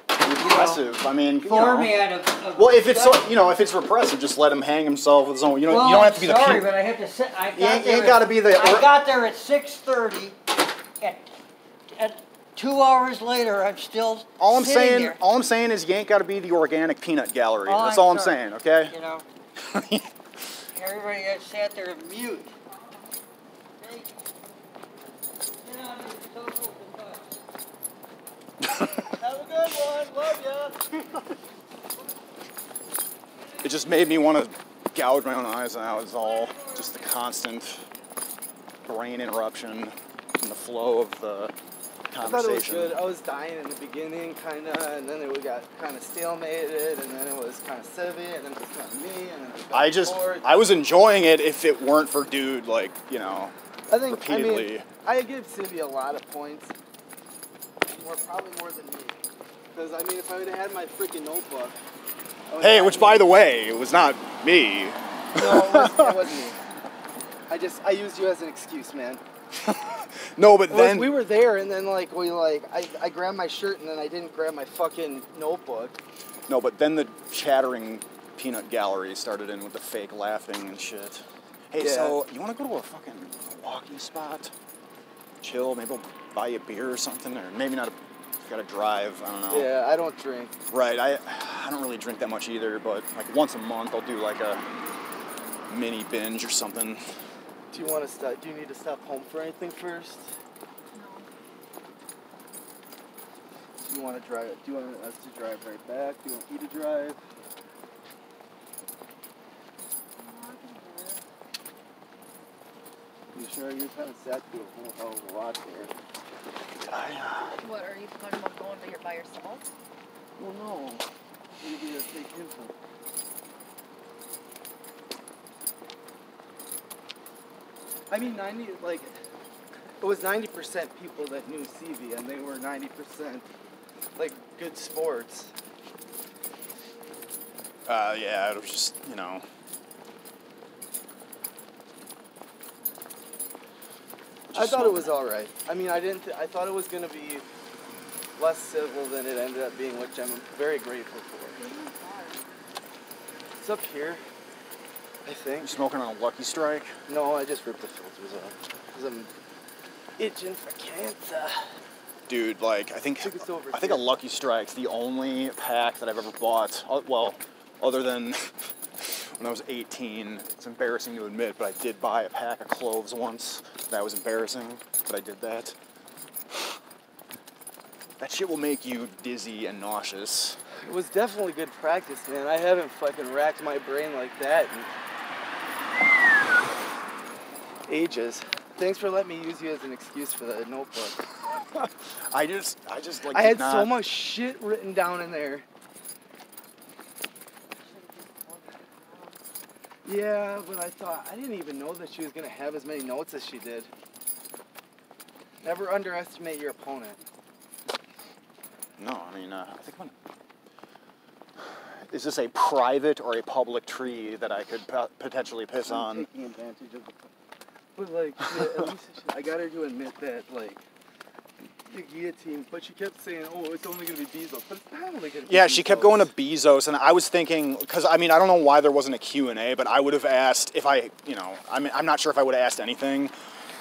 Repressive. I mean, you know. of, of. Well, if it's so, you know, if it's repressive, just let him hang himself with his own. You know, Well, you don't have I'm to be the. sorry, but I have to sit, I got You ain't- there gotta be the- I got there at six thirty, and, and two hours later, I'm still all I'm saying, there, all I'm saying is you ain't got to be the organic peanut gallery. Oh, That's I'm all I'm sorry. saying, okay? You know, everybody got sat there mute. Hey, get out of your social device. Have a good one, love ya. It just made me want to gouge my own eyes out. Is all. Just the constant brain interruption and the flow of the I thought it was good. I was dying in the beginning, kind of, and then it got kind of stalemated, and then it was kind of CV, and then it was kind of me, and then it was I just, forth. I was enjoying it if it weren't for dude, like you know, I think, I repeatedly. mean, I give CV a lot of points, more probably more than me, because I mean, if I would have had my freaking notebook. Hey, which by the way, it was not me. No, it wasn't, it wasn't me. I just, I used you as an excuse, man. No, but was- then we were there, and then like we like, I, I grabbed my shirt, and then I didn't grab my fucking notebook. no, but then the chattering peanut gallery started in with the fake laughing and shit. Hey, Yeah. so you want to go to a fucking walking spot? Chill, maybe we'll buy you a beer or something, or maybe not. A, got to drive. I don't know. Yeah, I don't drink. Right. I I don't really drink that much either, but like once a month I'll do like a mini binge or something. Do you want to stop? Do you need to stop home for anything first? No. Do you want to drive? Do you want us to drive right back? Do you want me to drive? You sure you're kind of sad to do a whole hell of a lot there? I? Uh, What, are you talking about going by, your, by yourself? Well, no. Maybe to take him I mean, 90, like, it was 90% people that knew CV, and they were 90%, like, good sports. uh, yeah, it was just you know. I thought it was all right. I mean, I didn't. Th- I thought it was gonna be less civil than it ended up being, which I'm very grateful for. It's up here, I think. You smoking on a Lucky Strike? No, I just ripped the filters off because I'm itching for cancer. Dude, like I think think I think a. Lucky Strike's the only pack that I've ever bought. uh, Well, other than when I was 18. It's embarrassing to admit, but I did buy a pack of cloves once. That was embarrassing, but I did that. That shit will make you dizzy and nauseous. It was definitely good practice, man. I haven't fucking racked my brain like that in ages. Thanks for letting me use you as an excuse for the notebook. I just, I just like. I had so much shit written down in there. Yeah, but I thought I didn't even know that she was gonna have as many notes as she did. Never underestimate your opponent. No, I mean, uh, I think I'm gonna. Is this a private or a public tree that I could po- potentially piss on? Taking advantage of the. But like, yeah, at least I got her to admit that like. The guillotine, but she kept saying, "Oh, it's only gonna be Bezos," but it's not only gonna be Yeah, she kept going to Bezos. Bezos, and I was thinking, because I mean, I don't know why there wasn't a Q and A, but I would have asked if I, you know, I mean, I'm not sure if I would have asked anything,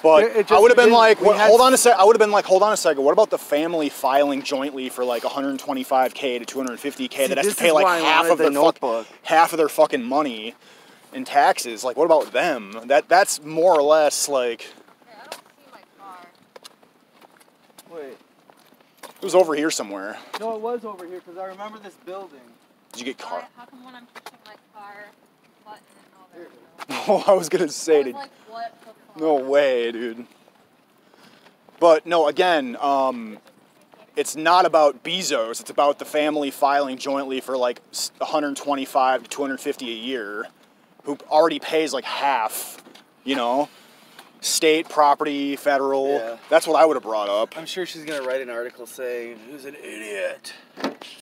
but It- it I would have been didn't- like, we what, hold on a s- sec. I would have been like, hold on a second. What about the family filing jointly for like 125k to 250k See, that has to pay like half of the their fuck, half of their fucking money in taxes? Like, what about them? That that's more or less like Hey, I don't see my car. Wait, it was over here somewhere. no, it was over here because I remember this building. Did you get Why, car? how come when I'm pushing my car button and all that Oh. I was gonna I say, was did, like, what the fuck? No way, dude. But no, again, um, it's not about Bezos. It's about the family filing jointly for like 125 to 250 a year, who already pays like half. You know, state property, federal. Yeah. That's what I would have brought up. I'm sure she's gonna write an article saying, "Who's an idiot?"